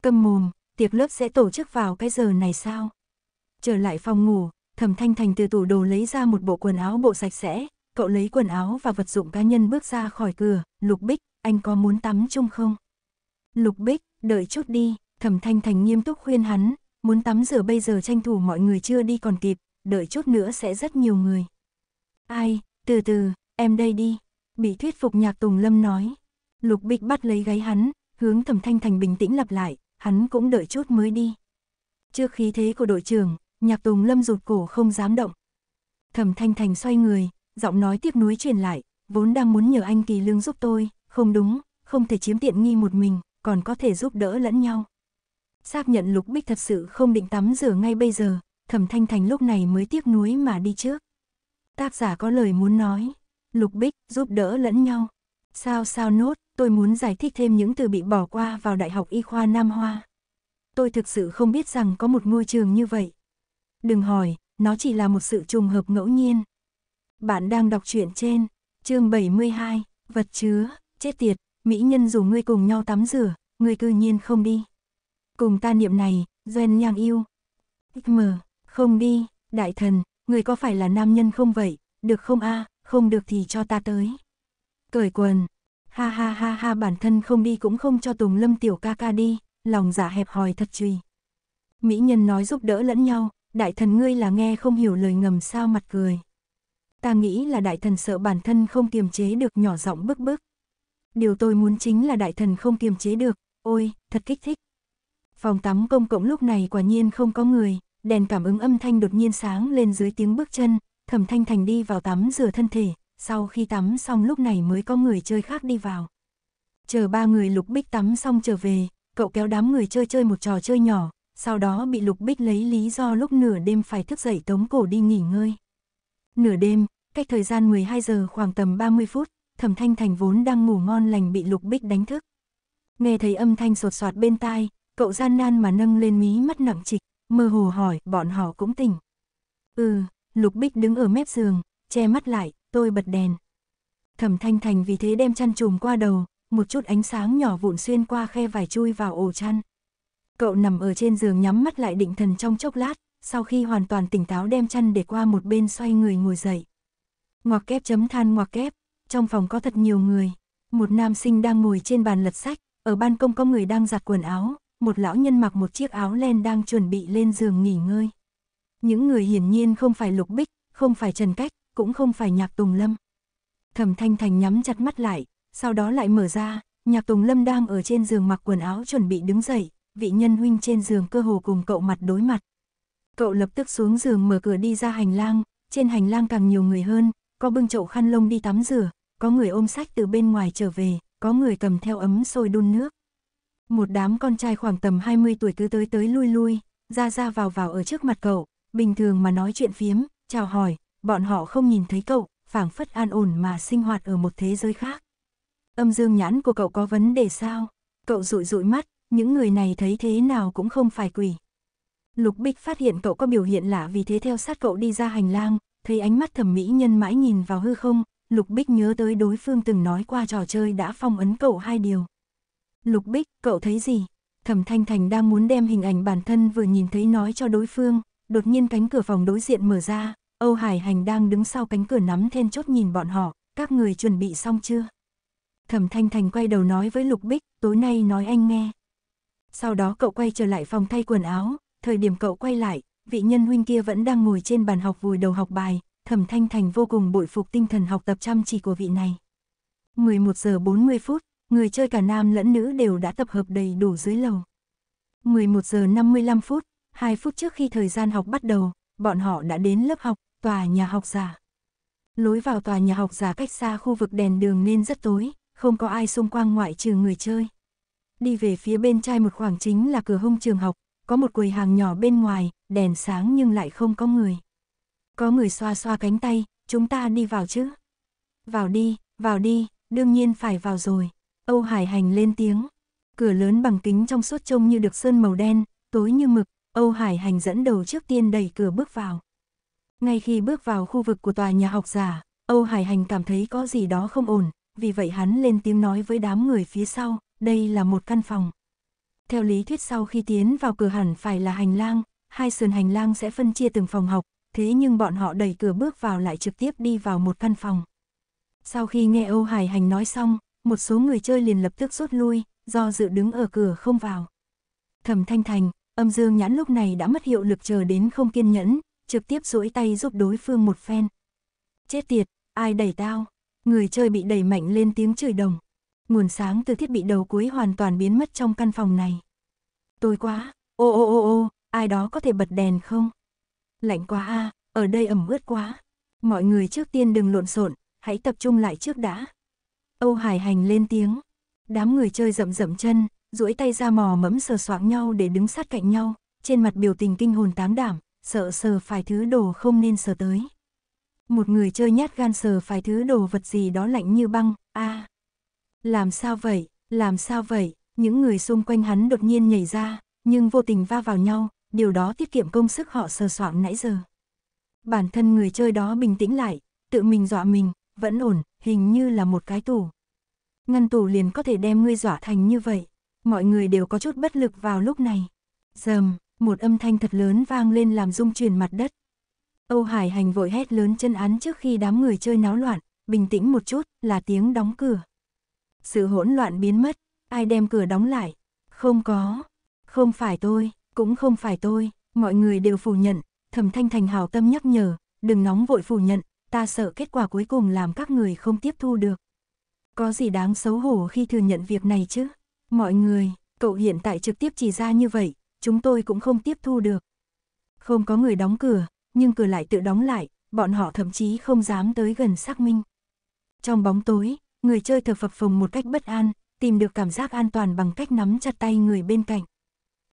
Câm mồm, tiệc lớp sẽ tổ chức vào cái giờ này sao? Trở lại phòng ngủ, Thẩm Thanh Thành từ tủ đồ lấy ra một bộ quần áo bộ sạch sẽ, cậu lấy quần áo và vật dụng cá nhân bước ra khỏi cửa, Lục Bích, anh có muốn tắm chung không? Lục Bích, đợi chút đi, Thẩm Thanh Thành nghiêm túc khuyên hắn, muốn tắm rửa bây giờ tranh thủ mọi người chưa đi còn kịp, đợi chút nữa sẽ rất nhiều người. Ai, từ từ, em đây đi, bị thuyết phục nhạc Tùng Lâm nói. Lục Bích bắt lấy gáy hắn, hướng Thẩm Thanh Thành bình tĩnh lặp lại, hắn cũng đợi chút mới đi. Trước khí thế của đội trưởng, nhạc Tùng Lâm rụt cổ không dám động. Thẩm Thanh Thành xoay người, giọng nói tiếp nuối truyền lại, vốn đang muốn nhờ anh Kỳ Lương giúp tôi, không đúng, không thể chiếm tiện nghi một mình, còn có thể giúp đỡ lẫn nhau. Xác nhận Lục Bích thật sự không định tắm rửa ngay bây giờ, Thẩm Thanh Thành lúc này mới tiếc nuối mà đi trước. Tác giả có lời muốn nói, Lục Bích giúp đỡ lẫn nhau. Sao sao nốt, tôi muốn giải thích thêm những từ bị bỏ qua vào Đại học Y khoa Nam Hoa. Tôi thực sự không biết rằng có một ngôi trường như vậy. Đừng hỏi, nó chỉ là một sự trùng hợp ngẫu nhiên. Bạn đang đọc truyện trên, chương 72, vật chứa, chết tiệt, mỹ nhân rủ ngươi cùng nhau tắm rửa, ngươi cư nhiên không đi. Cùng ta niệm này, Doen nhang yêu. Mờ, không đi, đại thần, người có phải là nam nhân không vậy, được không a không được thì cho ta tới. Cởi quần, ha ha ha ha bản thân không đi cũng không cho Tùng Lâm tiểu ca ca đi, lòng giả hẹp hòi thật truy. Mỹ nhân nói giúp đỡ lẫn nhau, đại thần ngươi là nghe không hiểu lời ngầm sao mặt cười. Ta nghĩ là đại thần sợ bản thân không kiềm chế được nhỏ giọng bức bức. Điều tôi muốn chính là đại thần không kiềm chế được, ôi, thật kích thích. Phòng tắm công cộng lúc này quả nhiên không có người, đèn cảm ứng âm thanh đột nhiên sáng lên dưới tiếng bước chân, thẩm thanh thành đi vào tắm rửa thân thể, sau khi tắm xong lúc này mới có người chơi khác đi vào. Chờ ba người lục bích tắm xong trở về, cậu kéo đám người chơi chơi một trò chơi nhỏ, sau đó bị lục bích lấy lý do lúc nửa đêm phải thức dậy tống cổ đi nghỉ ngơi. Nửa đêm, cách thời gian 12 giờ khoảng tầm 30 phút, thẩm thanh thành vốn đang ngủ ngon lành bị lục bích đánh thức. Nghe thấy âm thanh sột soạt bên tai, cậu gian nan mà nâng lên mí mắt nặng trịch, mơ hồ hỏi bọn họ cũng tỉnh. Ừ, lục bích đứng ở mép giường, che mắt lại, tôi bật đèn. Thẩm thanh thành vì thế đem chăn trùm qua đầu, một chút ánh sáng nhỏ vụn xuyên qua khe vải chui vào ổ chăn. Cậu nằm ở trên giường nhắm mắt lại định thần trong chốc lát, sau khi hoàn toàn tỉnh táo đem chăn để qua một bên xoay người ngồi dậy. Ngoặc kép chấm than ngoặc kép, trong phòng có thật nhiều người. Một nam sinh đang ngồi trên bàn lật sách, ở ban công có người đang giặt quần áo, một lão nhân mặc một chiếc áo len đang chuẩn bị lên giường nghỉ ngơi. Những người hiển nhiên không phải Lục Bích, không phải Trần Cách, cũng không phải Nhạc Tùng Lâm. Thẩm Thanh Thành nhắm chặt mắt lại, sau đó lại mở ra, Nhạc Tùng Lâm đang ở trên giường mặc quần áo chuẩn bị đứng dậy, vị nhân huynh trên giường cơ hồ cùng cậu mặt đối mặt. Cậu lập tức xuống giường mở cửa đi ra hành lang, trên hành lang càng nhiều người hơn, có bưng chậu khăn lông đi tắm rửa, có người ôm sách từ bên ngoài trở về, có người cầm theo ấm sôi đun nước. Một đám con trai khoảng tầm 20 tuổi cứ tới tới lui lui, ra ra vào vào ở trước mặt cậu, bình thường mà nói chuyện phiếm, chào hỏi, bọn họ không nhìn thấy cậu, phảng phất an ổn mà sinh hoạt ở một thế giới khác. Âm dương nhãn của cậu có vấn đề sao? Cậu rụi rụi mắt, những người này thấy thế nào cũng không phải quỷ. Lục Bích phát hiện cậu có biểu hiện lạ vì thế theo sát cậu đi ra hành lang, thấy ánh mắt thẩm mỹ nhân mãi nhìn vào hư không, Lục Bích nhớ tới đối phương từng nói qua trò chơi đã phong ấn cậu hai điều. Lục Bích, cậu thấy gì? Thẩm Thanh Thành đang muốn đem hình ảnh bản thân vừa nhìn thấy nói cho đối phương, đột nhiên cánh cửa phòng đối diện mở ra, Âu Hải Hành đang đứng sau cánh cửa nắm then chốt nhìn bọn họ, các người chuẩn bị xong chưa? Thẩm Thanh Thành quay đầu nói với Lục Bích, tối nay nói anh nghe. Sau đó cậu quay trở lại phòng thay quần áo, thời điểm cậu quay lại, vị nhân huynh kia vẫn đang ngồi trên bàn học vùi đầu học bài, Thẩm Thanh Thành vô cùng bội phục tinh thần học tập chăm chỉ của vị này. 11 giờ 40 phút, người chơi cả nam lẫn nữ đều đã tập hợp đầy đủ dưới lầu. 11 giờ 55 phút, 2 phút trước khi thời gian học bắt đầu, bọn họ đã đến lớp học, tòa nhà học giả. Lối vào tòa nhà học giả cách xa khu vực đèn đường nên rất tối, không có ai xung quanh ngoại trừ người chơi. Đi về phía bên trái một khoảng chính là cửa hông trường học, có một quầy hàng nhỏ bên ngoài, đèn sáng nhưng lại không có người. Có người xoa xoa cánh tay, chúng ta đi vào chứ. Vào đi, vào đi, đương nhiên phải vào rồi. Âu Hải Hành lên tiếng. Cửa lớn bằng kính trong suốt trông như được sơn màu đen, tối như mực, Âu Hải Hành dẫn đầu trước tiên đẩy cửa bước vào. Ngay khi bước vào khu vực của tòa nhà học giả, Âu Hải Hành cảm thấy có gì đó không ổn, vì vậy hắn lên tiếng nói với đám người phía sau, đây là một căn phòng. Theo lý thuyết sau khi tiến vào cửa hẳn phải là hành lang, hai sườn hành lang sẽ phân chia từng phòng học, thế nhưng bọn họ đẩy cửa bước vào lại trực tiếp đi vào một căn phòng. Sau khi nghe Âu Hải Hành nói xong, một số người chơi liền lập tức rút lui, do dự đứng ở cửa không vào. Thẩm Thanh Thành, âm dương nhãn lúc này đã mất hiệu lực chờ đến không kiên nhẫn, trực tiếp duỗi tay giúp đối phương một phen. Chết tiệt, ai đẩy tao? Người chơi bị đẩy mạnh lên tiếng chửi đồng. Nguồn sáng từ thiết bị đầu cuối hoàn toàn biến mất trong căn phòng này. Tôi quá, ô ô ô ô, ai đó có thể bật đèn không? Lạnh quá a, ở đây ẩm ướt quá. Mọi người trước tiên đừng lộn xộn, hãy tập trung lại trước đã. Âu Hải Hành lên tiếng. Đám người chơi rậm rậm chân, duỗi tay ra mò mẫm sờ soạng nhau để đứng sát cạnh nhau, trên mặt biểu tình kinh hồn táng đảm, sợ sờ phải thứ đồ không nên sờ tới. Một người chơi nhát gan sờ phải thứ đồ vật gì đó lạnh như băng, a Làm sao vậy, làm sao vậy, những người xung quanh hắn đột nhiên nhảy ra, nhưng vô tình va vào nhau, điều đó tiết kiệm công sức họ sờ soạng nãy giờ. Bản thân người chơi đó bình tĩnh lại, tự mình dọa mình, vẫn ổn, hình như là một cái tủ. Ngăn tủ liền có thể đem ngươi dọa thành như vậy, mọi người đều có chút bất lực vào lúc này. Dầm, một âm thanh thật lớn vang lên làm rung chuyển mặt đất. Âu Hải Hành vội hét lớn chân án trước khi đám người chơi náo loạn, bình tĩnh một chút, là tiếng đóng cửa. Sự hỗn loạn biến mất, ai đem cửa đóng lại? Không có, không phải tôi, cũng không phải tôi, mọi người đều phủ nhận, thẩm thanh thành hào tâm nhắc nhở, đừng nóng vội phủ nhận, ta sợ kết quả cuối cùng làm các người không tiếp thu được. Có gì đáng xấu hổ khi thừa nhận việc này chứ? Mọi người, cậu hiện tại trực tiếp chỉ ra như vậy, chúng tôi cũng không tiếp thu được. Không có người đóng cửa, nhưng cửa lại tự đóng lại, bọn họ thậm chí không dám tới gần xác minh. Trong bóng tối, người chơi thờ phập phồng một cách bất an, tìm được cảm giác an toàn bằng cách nắm chặt tay người bên cạnh.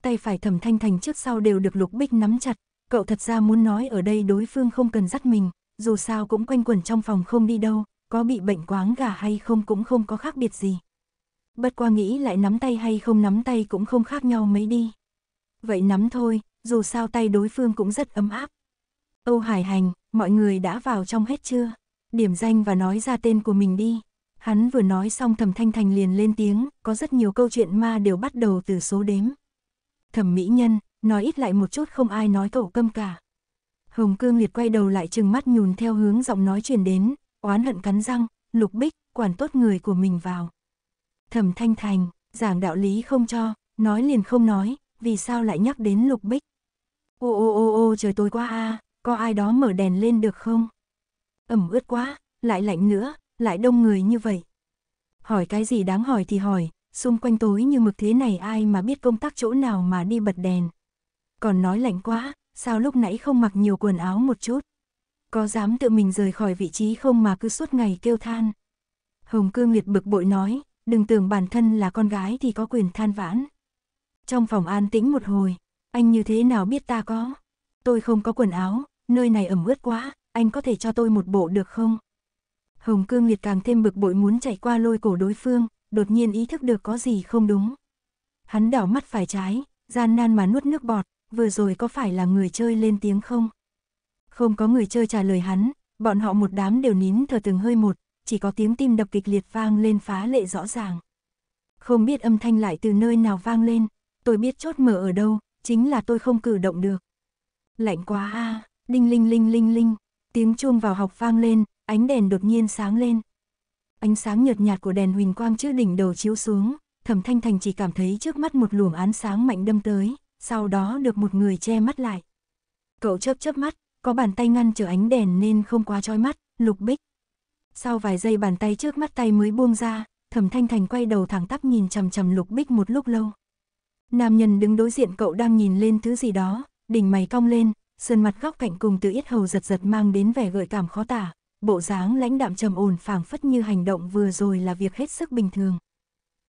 Tay phải thẩm thanh thành trước sau đều được lục bích nắm chặt, cậu thật ra muốn nói ở đây đối phương không cần dắt mình, dù sao cũng quanh quẩn trong phòng không đi đâu, có bị bệnh quáng gà hay không cũng không có khác biệt gì. Bất qua nghĩ lại nắm tay hay không nắm tay cũng không khác nhau mấy đi. Vậy nắm thôi, dù sao tay đối phương cũng rất ấm áp. Âu Hải Hành, mọi người đã vào trong hết chưa? Điểm danh và nói ra tên của mình đi. Hắn vừa nói xong thẩm thanh thành liền lên tiếng, có rất nhiều câu chuyện ma đều bắt đầu từ số đếm. Thẩm mỹ nhân, nói ít lại một chút không ai nói cậu câm cả. Hồng Cương Liệt quay đầu lại chừng mắt nhùn theo hướng giọng nói truyền đến, oán hận cắn răng, lục bích, quản tốt người của mình vào. Thẩm thanh thành, giảng đạo lý không cho, nói liền không nói, vì sao lại nhắc đến lục bích. Ô ô ô ô trời tối quá a có ai đó mở đèn lên được không? Ẩm ướt quá, lại lạnh nữa, lại đông người như vậy. Hỏi cái gì đáng hỏi thì hỏi, xung quanh tối như mực thế này ai mà biết công tác chỗ nào mà đi bật đèn. Còn nói lạnh quá, sao lúc nãy không mặc nhiều quần áo một chút. Có dám tự mình rời khỏi vị trí không mà cứ suốt ngày kêu than. Hồng Cương liệt bực bội nói, đừng tưởng bản thân là con gái thì có quyền than vãn. Trong phòng an tĩnh một hồi, anh như thế nào biết ta có? Tôi không có quần áo, nơi này ẩm ướt quá, anh có thể cho tôi một bộ được không? Hồng Cương Liệt càng thêm bực bội muốn chạy qua lôi cổ đối phương, đột nhiên ý thức được có gì không đúng. Hắn đảo mắt phải trái, gian nan mà nuốt nước bọt, vừa rồi có phải là người chơi lên tiếng không? Không có người chơi trả lời hắn, bọn họ một đám đều nín thở từng hơi một, chỉ có tiếng tim đập kịch liệt vang lên phá lệ rõ ràng. Không biết âm thanh lại từ nơi nào vang lên, tôi biết chốt mở ở đâu, chính là tôi không cử động được. Lạnh quá a đinh linh linh linh linh, tiếng chuông vào học vang lên, ánh đèn đột nhiên sáng lên. Ánh sáng nhợt nhạt của đèn huỳnh quang trước đỉnh đầu chiếu xuống, thẩm thanh thành chỉ cảm thấy trước mắt một luồng án sáng mạnh đâm tới, sau đó được một người che mắt lại. Cậu chớp chớp mắt, có bàn tay ngăn trở ánh đèn nên không quá chói mắt, lục bích. Sau vài giây bàn tay trước mắt tay mới buông ra, thẩm thanh thành quay đầu thẳng tắp nhìn chằm chằm lục bích một lúc lâu. Nam nhân đứng đối diện cậu đang nhìn lên thứ gì đó, đỉnh mày cong lên, sơn mặt góc cạnh cùng từ yết hầu giật giật mang đến vẻ gợi cảm khó tả, bộ dáng lãnh đạm trầm ổn phảng phất như hành động vừa rồi là việc hết sức bình thường.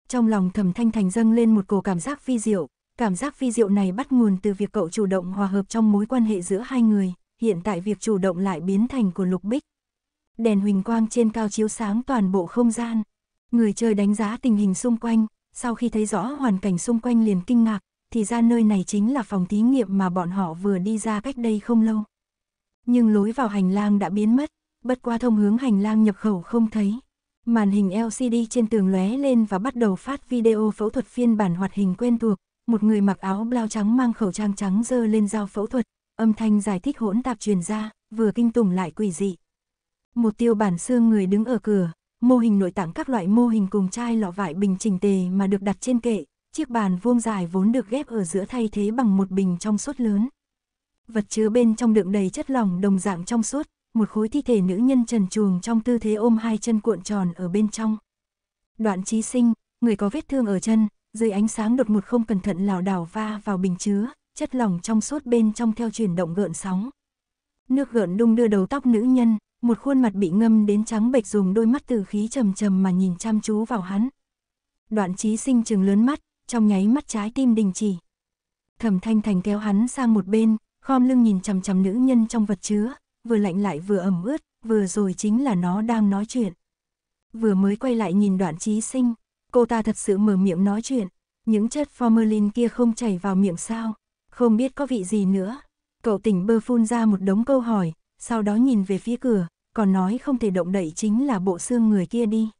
Trong lòng thẩm thanh thành dâng lên một cổ cảm giác phi diệu, cảm giác phi diệu này bắt nguồn từ việc cậu chủ động hòa hợp trong mối quan hệ giữa hai người, hiện tại việc chủ động lại biến thành của lục bích. Đèn huỳnh quang trên cao chiếu sáng toàn bộ không gian. Người chơi đánh giá tình hình xung quanh, sau khi thấy rõ hoàn cảnh xung quanh liền kinh ngạc, thì ra nơi này chính là phòng thí nghiệm mà bọn họ vừa đi ra cách đây không lâu. Nhưng lối vào hành lang đã biến mất, bất qua thông hướng hành lang nhập khẩu không thấy. Màn hình LCD trên tường lóe lên và bắt đầu phát video phẫu thuật phiên bản hoạt hình quen thuộc, một người mặc áo blau trắng mang khẩu trang trắng dơ lên dao phẫu thuật, âm thanh giải thích hỗn tạp truyền ra, vừa kinh tủng lại quỷ dị. Một tiêu bản xương người đứng ở cửa, mô hình nội tạng các loại mô hình cùng chai lọ vải bình chỉnh tề mà được đặt trên kệ, chiếc bàn vuông dài vốn được ghép ở giữa thay thế bằng một bình trong suốt lớn. Vật chứa bên trong đựng đầy chất lỏng đồng dạng trong suốt, một khối thi thể nữ nhân trần truồng trong tư thế ôm hai chân cuộn tròn ở bên trong. Đoạn trí sinh, người có vết thương ở chân, dưới ánh sáng đột một không cẩn thận lảo đảo va vào bình chứa, chất lỏng trong suốt bên trong theo chuyển động gợn sóng. Nước gợn đung đưa đầu tóc nữ nhân, một khuôn mặt bị ngâm đến trắng bệch dùng đôi mắt từ khí trầm trầm mà nhìn chăm chú vào hắn. Đoạn trí sinh trừng lớn mắt, trong nháy mắt trái tim đình chỉ. Thẩm thanh thành kéo hắn sang một bên, khom lưng nhìn chằm chằm nữ nhân trong vật chứa, vừa lạnh lại vừa ẩm ướt, vừa rồi chính là nó đang nói chuyện. Vừa mới quay lại nhìn đoạn trí sinh, cô ta thật sự mở miệng nói chuyện, những chất formalin kia không chảy vào miệng sao, không biết có vị gì nữa. Cậu tỉnh bơ phun ra một đống câu hỏi, sau đó nhìn về phía cửa, còn nói không thể động đậy chính là bộ xương người kia đi.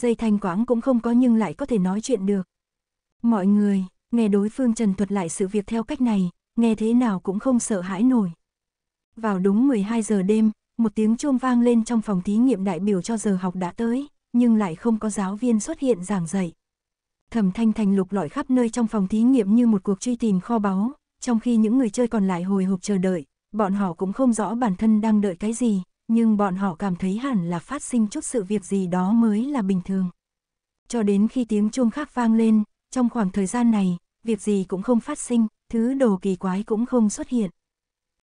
Dây thanh quãng cũng không có nhưng lại có thể nói chuyện được. Mọi người, nghe đối phương trần thuật lại sự việc theo cách này, nghe thế nào cũng không sợ hãi nổi. Vào đúng 12 giờ đêm, một tiếng chuông vang lên trong phòng thí nghiệm đại biểu cho giờ học đã tới, nhưng lại không có giáo viên xuất hiện giảng dạy. Thẩm Thanh Thành lục lọi khắp nơi trong phòng thí nghiệm như một cuộc truy tìm kho báu, trong khi những người chơi còn lại hồi hộp chờ đợi, bọn họ cũng không rõ bản thân đang đợi cái gì, nhưng bọn họ cảm thấy hẳn là phát sinh chút sự việc gì đó mới là bình thường. Cho đến khi tiếng chuông khác vang lên, trong khoảng thời gian này, việc gì cũng không phát sinh, thứ đồ kỳ quái cũng không xuất hiện.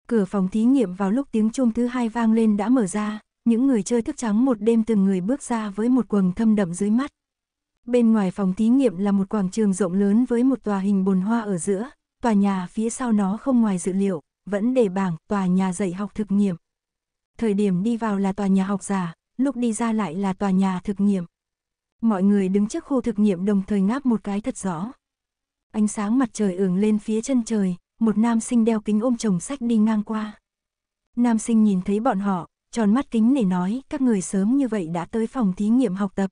Cửa phòng thí nghiệm vào lúc tiếng chuông thứ hai vang lên đã mở ra, những người chơi thức trắng một đêm từng người bước ra với một quầng thâm đậm dưới mắt. Bên ngoài phòng thí nghiệm là một quảng trường rộng lớn với một tòa hình bồn hoa ở giữa, tòa nhà phía sau nó không ngoài dự liệu, vẫn để bảng tòa nhà dạy học thực nghiệm. Thời điểm đi vào là tòa nhà học giả, lúc đi ra lại là tòa nhà thực nghiệm. Mọi người đứng trước khu thực nghiệm đồng thời ngáp một cái thật rõ. Ánh sáng mặt trời ửng lên phía chân trời, một nam sinh đeo kính ôm chồng sách đi ngang qua. Nam sinh nhìn thấy bọn họ, tròn mắt kính để nói các người sớm như vậy đã tới phòng thí nghiệm học tập.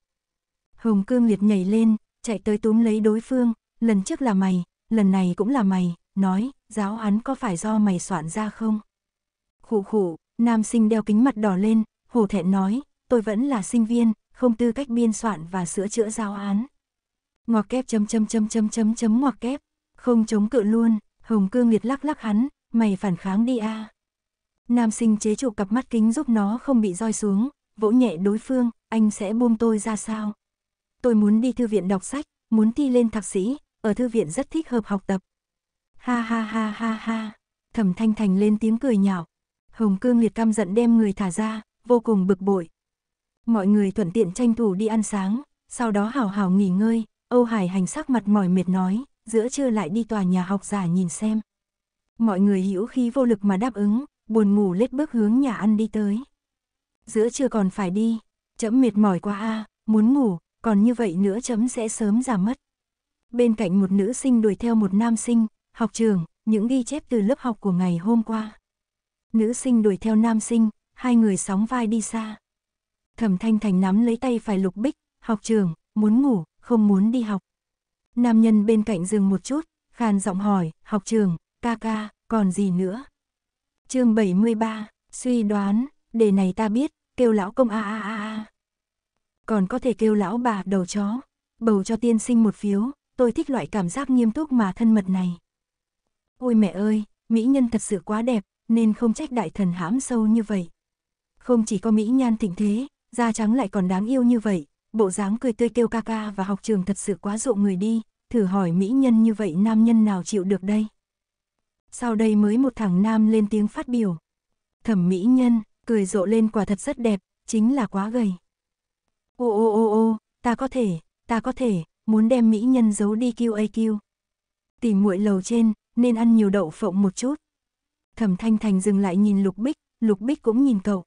Hồng cương liệt nhảy lên, chạy tới túm lấy đối phương, lần trước là mày, lần này cũng là mày, nói, giáo án có phải do mày soạn ra không? khụ khụ. nam sinh đeo kính mặt đỏ lên, hổ thẹn nói, tôi vẫn là sinh viên, không tư cách biên soạn và sửa chữa giáo án. Ngoặc kép chấm chấm chấm chấm chấm chấm ngoặc kép, không chống cự luôn, Hồng Cương Liệt lắc lắc hắn, mày phản kháng đi a. Nam sinh chế trụ cặp mắt kính giúp nó không bị roi xuống, vỗ nhẹ đối phương, anh sẽ buông tôi ra sao? Tôi muốn đi thư viện đọc sách, muốn thi lên thạc sĩ, ở thư viện rất thích hợp học tập. Ha ha ha ha ha, thẩm thanh thành lên tiếng cười nhạo. Hồng Cương Liệt căm giận đem người thả ra, vô cùng bực bội. Mọi người thuận tiện tranh thủ đi ăn sáng, sau đó hào hào nghỉ ngơi, Âu Hải hành sắc mặt mỏi mệt nói, giữa trưa lại đi tòa nhà học giả nhìn xem. Mọi người hữu khí vô lực mà đáp ứng, buồn ngủ lết bước hướng nhà ăn đi tới. Giữa trưa còn phải đi, chấm mệt mỏi quá a muốn ngủ, còn như vậy nữa chấm sẽ sớm giảm mất. Bên cạnh một nữ sinh đuổi theo một nam sinh, học trường, những ghi chép từ lớp học của ngày hôm qua. Nữ sinh đuổi theo nam sinh, hai người sóng vai đi xa. Thẩm Thanh Thành nắm lấy tay phải lục bích, học trường, muốn ngủ, không muốn đi học. Nam nhân bên cạnh dừng một chút, khàn giọng hỏi, học trường, ca ca, còn gì nữa? chương 73, suy đoán, đề này ta biết, kêu lão công a a a a. Còn có thể kêu lão bà đầu chó, bầu cho tiên sinh một phiếu, tôi thích loại cảm giác nghiêm túc mà thân mật này. Ôi mẹ ơi, mỹ nhân thật sự quá đẹp, nên không trách đại thần hãm sâu như vậy. Không chỉ có mỹ nhan thịnh thế, da trắng lại còn đáng yêu như vậy, bộ dáng cười tươi kêu ca ca và học trường thật sự quá dụ người đi, thử hỏi mỹ nhân như vậy nam nhân nào chịu được đây. Sau đây mới một thằng nam lên tiếng phát biểu. Thẩm mỹ nhân, cười rộ lên quả thật rất đẹp, chính là quá gầy. Ô ô ô ô, ta có thể, ta có thể, muốn đem mỹ nhân giấu đi QAQ. Tìm muội lầu trên, nên ăn nhiều đậu phộng một chút. Thẩm Thanh Thành dừng lại nhìn Lục Bích, Lục Bích cũng nhìn cậu.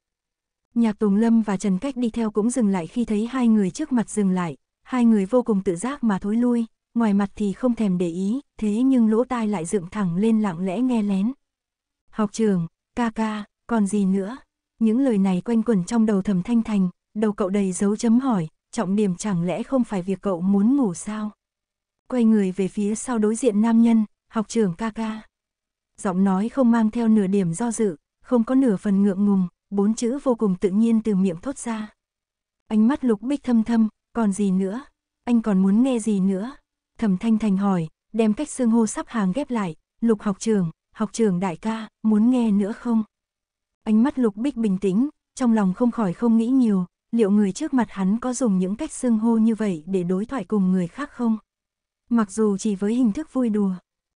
Nhạc Tùng Lâm và Trần Cách đi theo cũng dừng lại khi thấy hai người trước mặt dừng lại, hai người vô cùng tự giác mà thối lui, ngoài mặt thì không thèm để ý, thế nhưng lỗ tai lại dựng thẳng lên lặng lẽ nghe lén. Học trường, ca ca, còn gì nữa? Những lời này quanh quẩn trong đầu thầm thanh thành, đầu cậu đầy dấu chấm hỏi, trọng điểm chẳng lẽ không phải việc cậu muốn ngủ sao? Quay người về phía sau đối diện nam nhân, học trưởng ca ca. Giọng nói không mang theo nửa điểm do dự, không có nửa phần ngượng ngùng, bốn chữ vô cùng tự nhiên từ miệng thốt ra. Ánh mắt lục bích thâm thâm, còn gì nữa? Anh còn muốn nghe gì nữa? Thẩm thanh thành hỏi, đem cách xương hô sắp hàng ghép lại, lục học trưởng, học trưởng đại ca, muốn nghe nữa không? Ánh mắt lục bích bình tĩnh, trong lòng không khỏi không nghĩ nhiều, liệu người trước mặt hắn có dùng những cách xưng hô như vậy để đối thoại cùng người khác không? Mặc dù chỉ với hình thức vui đùa,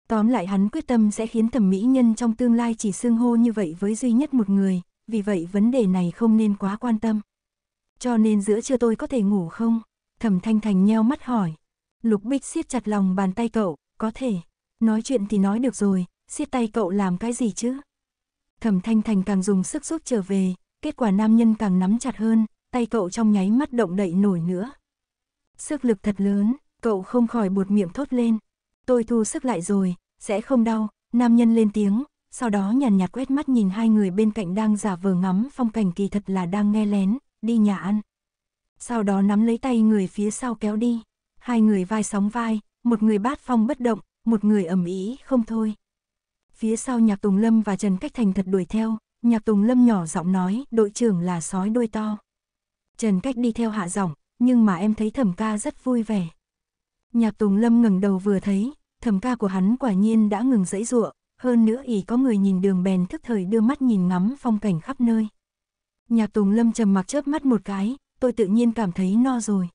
tóm lại hắn quyết tâm sẽ khiến thẩm mỹ nhân trong tương lai chỉ xưng hô như vậy với duy nhất một người, vì vậy vấn đề này không nên quá quan tâm. Cho nên giữa trưa tôi có thể ngủ không? Thẩm thanh thành nheo mắt hỏi. Lục bích siết chặt lòng bàn tay cậu, có thể. Nói chuyện thì nói được rồi, siết tay cậu làm cái gì chứ? Thẩm thanh thành càng dùng sức rút trở về, kết quả nam nhân càng nắm chặt hơn, tay cậu trong nháy mắt động đậy nổi nữa. Sức lực thật lớn, cậu không khỏi buột miệng thốt lên. Tôi thu sức lại rồi, sẽ không đau, nam nhân lên tiếng, sau đó nhàn nhạt quét mắt nhìn hai người bên cạnh đang giả vờ ngắm phong cảnh kỳ thật là đang nghe lén, đi nhà ăn. Sau đó nắm lấy tay người phía sau kéo đi, hai người vai sóng vai, một người bát phong bất động, một người ẩm ý không thôi. Phía sau nhạc Tùng Lâm và Trần Cách Thành thật đuổi theo, nhạc Tùng Lâm nhỏ giọng nói đội trưởng là sói đuôi to. Trần Cách đi theo hạ giọng, nhưng mà em thấy thẩm ca rất vui vẻ. Nhạc Tùng Lâm ngẩng đầu vừa thấy, thẩm ca của hắn quả nhiên đã ngừng dãy ruộng, hơn nữa ỉ có người nhìn đường bèn thức thời đưa mắt nhìn ngắm phong cảnh khắp nơi. nhà Tùng Lâm trầm mặc chớp mắt một cái, tôi tự nhiên cảm thấy no rồi.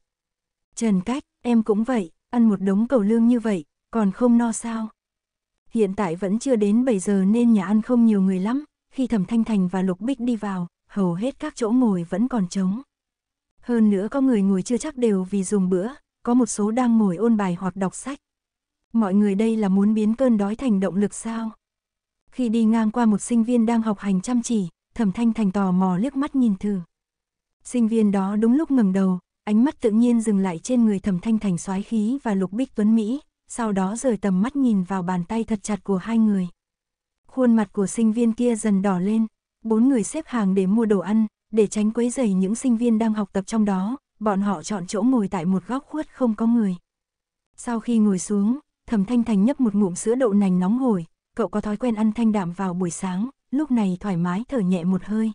Trần Cách, em cũng vậy, ăn một đống cầu lương như vậy, còn không no sao? Hiện tại vẫn chưa đến 7 giờ nên nhà ăn không nhiều người lắm, khi Thẩm Thanh Thành và Lục Bích đi vào, hầu hết các chỗ ngồi vẫn còn trống. Hơn nữa có người ngồi chưa chắc đều vì dùng bữa, có một số đang ngồi ôn bài hoặc đọc sách. Mọi người đây là muốn biến cơn đói thành động lực sao? Khi đi ngang qua một sinh viên đang học hành chăm chỉ, Thẩm Thanh Thành tò mò liếc mắt nhìn thử. Sinh viên đó đúng lúc ngẩng đầu, ánh mắt tự nhiên dừng lại trên người Thẩm Thanh Thành soái khí và Lục Bích Tuấn Mỹ, sau đó rời tầm mắt nhìn vào bàn tay thật chặt của hai người. Khuôn mặt của sinh viên kia dần đỏ lên, bốn người xếp hàng để mua đồ ăn, để tránh quấy rầy những sinh viên đang học tập trong đó, bọn họ chọn chỗ ngồi tại một góc khuất không có người. Sau khi ngồi xuống, Thẩm Thanh Thành nhấp một ngụm sữa đậu nành nóng hổi, cậu có thói quen ăn thanh đạm vào buổi sáng, lúc này thoải mái thở nhẹ một hơi.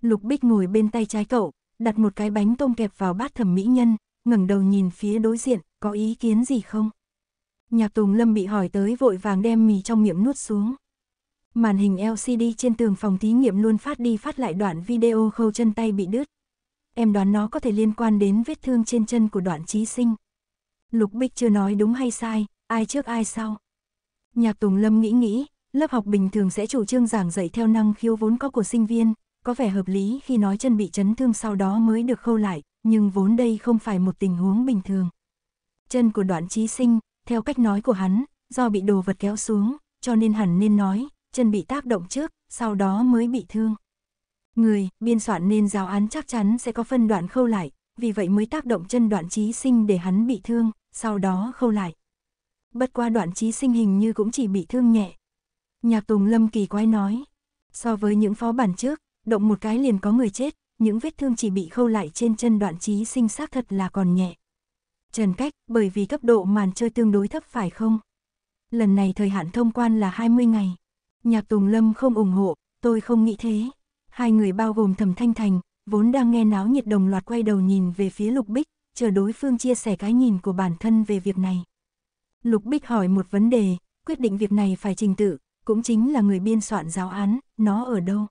Lục Bích ngồi bên tay trái cậu, đặt một cái bánh tôm kẹp vào bát thẩm mỹ nhân, ngẩng đầu nhìn phía đối diện, có ý kiến gì không? Nhạc Tùng Lâm bị hỏi tới vội vàng đem mì trong miệng nuốt xuống. Màn hình LCD trên tường phòng thí nghiệm luôn phát đi phát lại đoạn video khâu chân tay bị đứt. Em đoán nó có thể liên quan đến vết thương trên chân của đoạn trí sinh. Lục Bích chưa nói đúng hay sai, ai trước ai sau. Nhạc Tùng Lâm nghĩ nghĩ, lớp học bình thường sẽ chủ trương giảng dạy theo năng khiếu vốn có của sinh viên, có vẻ hợp lý khi nói chân bị chấn thương sau đó mới được khâu lại, nhưng vốn đây không phải một tình huống bình thường. Chân của đoạn trí sinh, theo cách nói của hắn, do bị đồ vật kéo xuống, cho nên hẳn nên nói, chân bị tác động trước, sau đó mới bị thương. Người, biên soạn nên giáo án chắc chắn sẽ có phân đoạn khâu lại, vì vậy mới tác động chân đoạn trí sinh để hắn bị thương, sau đó khâu lại. Bất qua đoạn trí sinh hình như cũng chỉ bị thương nhẹ. Nhạc Tùng Lâm kỳ quái nói, so với những phó bản trước, động một cái liền có người chết, những vết thương chỉ bị khâu lại trên chân đoạn trí sinh xác thật là còn nhẹ. Trần Cách, bởi vì cấp độ màn chơi tương đối thấp phải không? Lần này thời hạn thông quan là 20 ngày. Nhạc Tùng Lâm không ủng hộ, tôi không nghĩ thế. Hai người bao gồm Thẩm Thanh Thành, vốn đang nghe náo nhiệt đồng loạt quay đầu nhìn về phía Lục Bích, chờ đối phương chia sẻ cái nhìn của bản thân về việc này. Lục Bích hỏi một vấn đề, quyết định việc này phải trình tự, cũng chính là người biên soạn giáo án, nó ở đâu?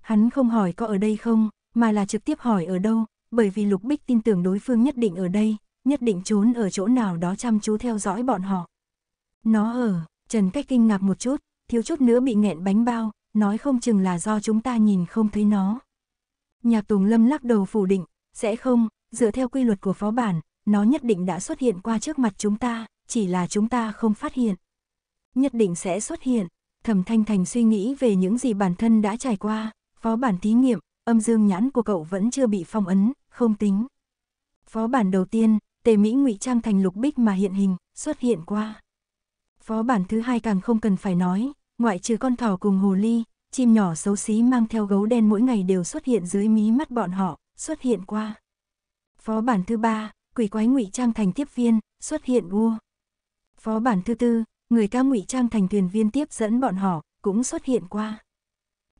Hắn không hỏi có ở đây không, mà là trực tiếp hỏi ở đâu, bởi vì Lục Bích tin tưởng đối phương nhất định ở đây, nhất định trốn ở chỗ nào đó chăm chú theo dõi bọn họ. Nó ở, Trần Cách kinh ngạc một chút, thiếu chút nữa bị nghẹn bánh bao, nói không chừng là do chúng ta nhìn không thấy nó. Nhạc Tùng Lâm lắc đầu phủ định, sẽ không, dựa theo quy luật của phó bản, nó nhất định đã xuất hiện qua trước mặt chúng ta, chỉ là chúng ta không phát hiện. Nhất định sẽ xuất hiện, thẩm thanh thành suy nghĩ về những gì bản thân đã trải qua, phó bản thí nghiệm, âm dương nhãn của cậu vẫn chưa bị phong ấn, không tính. Phó bản đầu tiên, tề Mỹ ngụy trang thành lục bích mà hiện hình, xuất hiện qua. Phó bản thứ hai càng không cần phải nói, ngoại trừ con thỏ cùng hồ ly, chim nhỏ xấu xí mang theo gấu đen mỗi ngày đều xuất hiện dưới mí mắt bọn họ, xuất hiện qua. Phó bản thứ ba, quỷ quái ngụy trang thành tiếp viên, xuất hiện vua. Phó bản thứ tư, người ca ngụy trang thành thuyền viên tiếp dẫn bọn họ, cũng xuất hiện qua.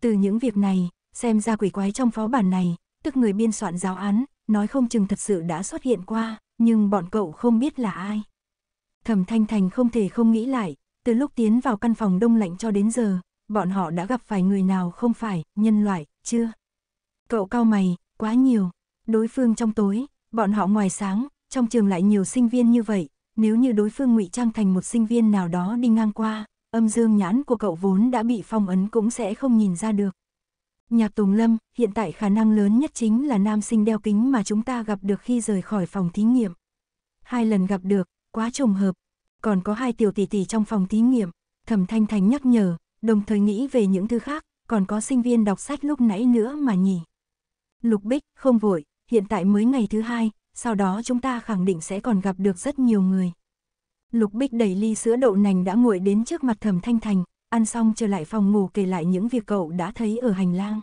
Từ những việc này, xem ra quỷ quái trong phó bản này, tức người biên soạn giáo án, nói không chừng thật sự đã xuất hiện qua, nhưng bọn cậu không biết là ai. Thẩm Thanh Thành không thể không nghĩ lại, từ lúc tiến vào căn phòng đông lạnh cho đến giờ, bọn họ đã gặp phải người nào không phải, nhân loại, chưa? Cậu cao mày, quá nhiều, đối phương trong tối, bọn họ ngoài sáng, trong trường lại nhiều sinh viên như vậy, nếu như đối phương ngụy trang thành một sinh viên nào đó đi ngang qua, âm dương nhãn của cậu vốn đã bị phong ấn cũng sẽ không nhìn ra được. Nhạc Tùng Lâm, hiện tại khả năng lớn nhất chính là nam sinh đeo kính mà chúng ta gặp được khi rời khỏi phòng thí nghiệm. Hai lần gặp được, quá trùng hợp. Còn có hai tiểu tỷ tỷ trong phòng thí nghiệm, thẩm thanh thành nhắc nhở, đồng thời nghĩ về những thứ khác, còn có sinh viên đọc sách lúc nãy nữa mà nhỉ. Lục Bích, không vội, hiện tại mới ngày thứ hai, sau đó chúng ta khẳng định sẽ còn gặp được rất nhiều người. Lục Bích đẩy ly sữa đậu nành đã nguội đến trước mặt thẩm thanh thành, ăn xong trở lại phòng ngủ kể lại những việc cậu đã thấy ở hành lang.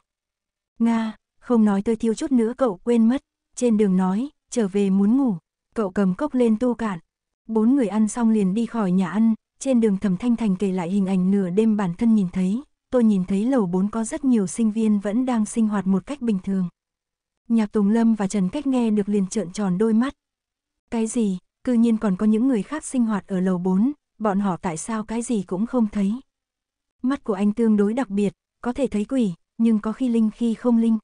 Nga, không nói tôi thiếu chút nữa cậu quên mất, trên đường nói, trở về muốn ngủ, cậu cầm cốc lên tu cạn. Bốn người ăn xong liền đi khỏi nhà ăn, trên đường thẩm thanh thành kể lại hình ảnh nửa đêm bản thân nhìn thấy, tôi nhìn thấy lầu 4 có rất nhiều sinh viên vẫn đang sinh hoạt một cách bình thường. Nhạc Tùng Lâm và Trần Cách nghe được liền trợn tròn đôi mắt. Cái gì, cư nhiên còn có những người khác sinh hoạt ở lầu 4, bọn họ tại sao cái gì cũng không thấy. Mắt của anh tương đối đặc biệt, có thể thấy quỷ, nhưng có khi linh khi không linh.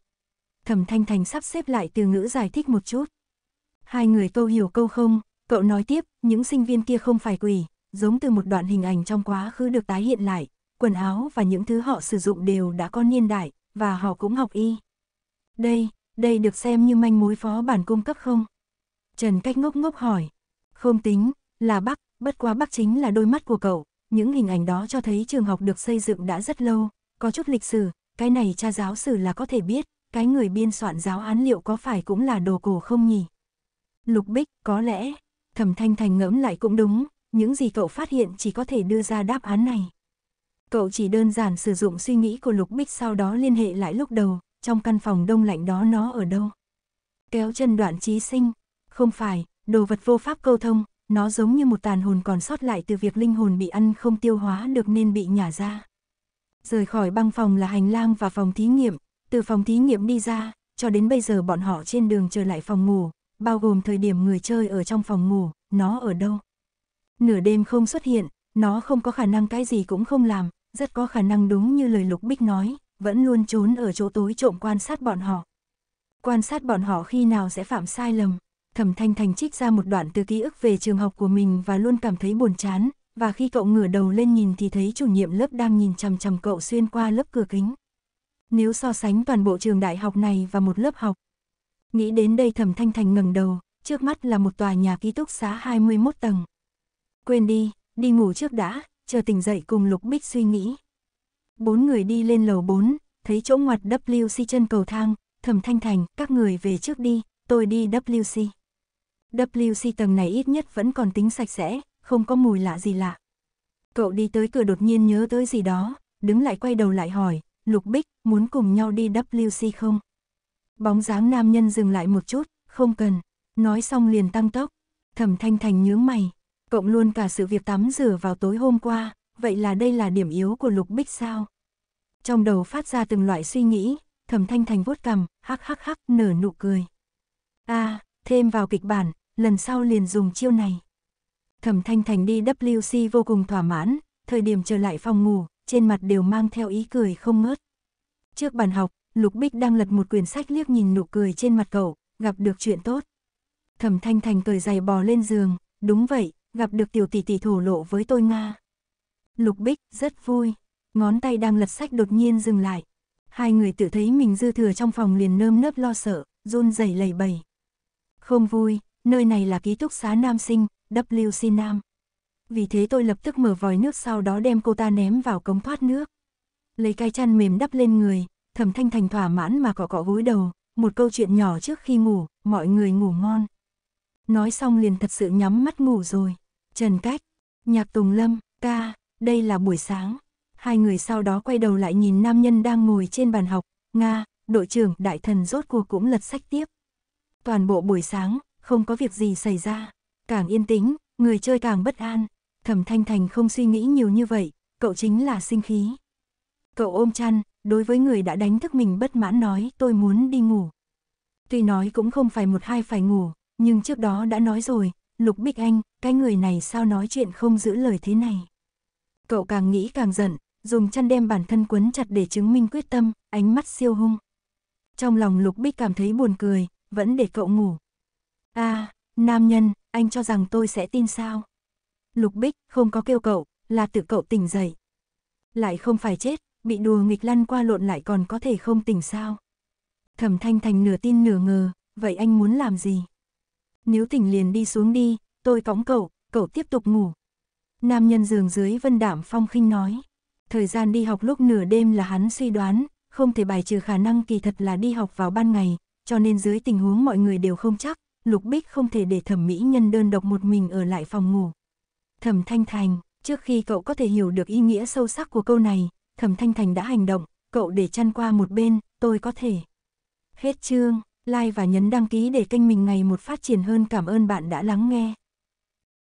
Thẩm Thanh Thành sắp xếp lại từ ngữ giải thích một chút. Hai người câu hiểu câu không, cậu nói tiếp, những sinh viên kia không phải quỷ, giống từ một đoạn hình ảnh trong quá khứ được tái hiện lại, quần áo và những thứ họ sử dụng đều đã có niên đại, và họ cũng học y. Đây, đây được xem như manh mối phó bản cung cấp không? Trần Cách ngốc ngốc hỏi. Không tính, là Bắc, bất quá Bắc chính là đôi mắt của cậu, những hình ảnh đó cho thấy trường học được xây dựng đã rất lâu, có chút lịch sử, cái này cha giáo sử là có thể biết, cái người biên soạn giáo án liệu có phải cũng là đồ cổ không nhỉ? Lục Bích, có lẽ, thẩm thanh thành ngẫm lại cũng đúng, những gì cậu phát hiện chỉ có thể đưa ra đáp án này. Cậu chỉ đơn giản sử dụng suy nghĩ của Lục Bích sau đó liên hệ lại lúc đầu, trong căn phòng đông lạnh đó nó ở đâu. Kéo chân đoạn trí sinh, không phải, đồ vật vô pháp câu thông, nó giống như một tàn hồn còn sót lại từ việc linh hồn bị ăn không tiêu hóa được nên bị nhả ra. Rời khỏi băng phòng là hành lang và phòng thí nghiệm, từ phòng thí nghiệm đi ra, cho đến bây giờ bọn họ trên đường trở lại phòng ngủ, bao gồm thời điểm người chơi ở trong phòng ngủ, nó ở đâu. Nửa đêm không xuất hiện, nó không có khả năng cái gì cũng không làm, rất có khả năng đúng như lời Lục Bích nói, vẫn luôn trốn ở chỗ tối trộm quan sát bọn họ. Quan sát bọn họ khi nào sẽ phạm sai lầm. Thẩm Thanh Thành trích ra một đoạn từ ký ức về trường học của mình và luôn cảm thấy buồn chán, và khi cậu ngửa đầu lên nhìn thì thấy chủ nhiệm lớp đang nhìn chằm chằm cậu xuyên qua lớp cửa kính. Nếu so sánh toàn bộ trường đại học này và một lớp học. Nghĩ đến đây Thẩm Thanh Thành ngẩng đầu, trước mắt là một tòa nhà ký túc xá 21 tầng. Quên đi, đi ngủ trước đã, chờ tỉnh dậy cùng Lục Bích suy nghĩ. Bốn người đi lên lầu 4, thấy chỗ ngoặt WC chân cầu thang, Thẩm Thanh Thành, các người về trước đi, tôi đi WC. WC tầng này ít nhất vẫn còn tính sạch sẽ, không có mùi lạ gì lạ. Cậu đi tới cửa đột nhiên nhớ tới gì đó, đứng lại quay đầu lại hỏi, Lục Bích, muốn cùng nhau đi WC không? Bóng dáng nam nhân dừng lại một chút, không cần, nói xong liền tăng tốc, thẩm thanh thành nhướng mày, cộng luôn cả sự việc tắm rửa vào tối hôm qua, vậy là đây là điểm yếu của Lục Bích sao? Trong đầu phát ra từng loại suy nghĩ, thẩm thanh thành vuốt cằm, hắc hắc hắc, nở nụ cười. a à, thêm vào kịch bản, lần sau liền dùng chiêu này. Thẩm Thanh Thành đi WC vô cùng thỏa mãn, thời điểm trở lại phòng ngủ, trên mặt đều mang theo ý cười không ngớt. Trước bàn học, Lục Bích đang lật một quyển sách liếc nhìn nụ cười trên mặt cậu, gặp được chuyện tốt. Thẩm Thanh Thành cười giày bò lên giường, đúng vậy, gặp được tiểu tỷ tỷ thổ lộ với tôi Nga. Lục Bích rất vui, ngón tay đang lật sách đột nhiên dừng lại. Hai người tự thấy mình dư thừa trong phòng liền nơm nớp lo sợ, run rẩy lầy bầy. Không vui, nơi này là ký túc xá nam sinh, WC Nam. Vì thế tôi lập tức mở vòi nước sau đó đem cô ta ném vào cống thoát nước. Lấy cái chăn mềm đắp lên người, thẩm thanh thành thỏa mãn mà cọ cọ gối đầu, một câu chuyện nhỏ trước khi ngủ, mọi người ngủ ngon. Nói xong liền thật sự nhắm mắt ngủ rồi. Trần Cách, Nhạc Tùng Lâm, ca, đây là buổi sáng. Hai người sau đó quay đầu lại nhìn nam nhân đang ngồi trên bàn học, Nga, đội trưởng đại thần rốt cuộc cũng lật sách tiếp. Toàn bộ buổi sáng, không có việc gì xảy ra, càng yên tĩnh, người chơi càng bất an. Thẩm Thanh Thành không suy nghĩ nhiều như vậy, cậu chính là sinh khí. Cậu ôm chăn, đối với người đã đánh thức mình bất mãn nói tôi muốn đi ngủ. Tuy nói cũng không phải một hai phải ngủ, nhưng trước đó đã nói rồi, Lục Bích Anh, cái người này sao nói chuyện không giữ lời thế này. Cậu càng nghĩ càng giận, dùng chăn đem bản thân quấn chặt để chứng minh quyết tâm, ánh mắt siêu hung. Trong lòng Lục Bích cảm thấy buồn cười, vẫn để cậu ngủ. a nam nhân, anh cho rằng tôi sẽ tin sao? Lục Bích không có kêu cậu, là tự cậu tỉnh dậy. Lại không phải chết, bị đùa nghịch lăn qua lộn lại còn có thể không tỉnh sao. Thẩm Thanh Thành nửa tin nửa ngờ, vậy anh muốn làm gì? Nếu tỉnh liền đi xuống đi, tôi cõng cậu, cậu tiếp tục ngủ. Nam nhân giường dưới vân đảm phong khinh nói. Thời gian đi học lúc nửa đêm là hắn suy đoán, không thể bài trừ khả năng kỳ thật là đi học vào ban ngày, cho nên dưới tình huống mọi người đều không chắc, Lục Bích không thể để thẩm mỹ nhân đơn độc một mình ở lại phòng ngủ. Thẩm Thanh Thành, trước khi cậu có thể hiểu được ý nghĩa sâu sắc của câu này, Thẩm Thanh Thành đã hành động, cậu để chăn qua một bên, tôi có thể. Hết chương, like và nhấn đăng ký để kênh mình ngày một phát triển hơn cảm ơn bạn đã lắng nghe.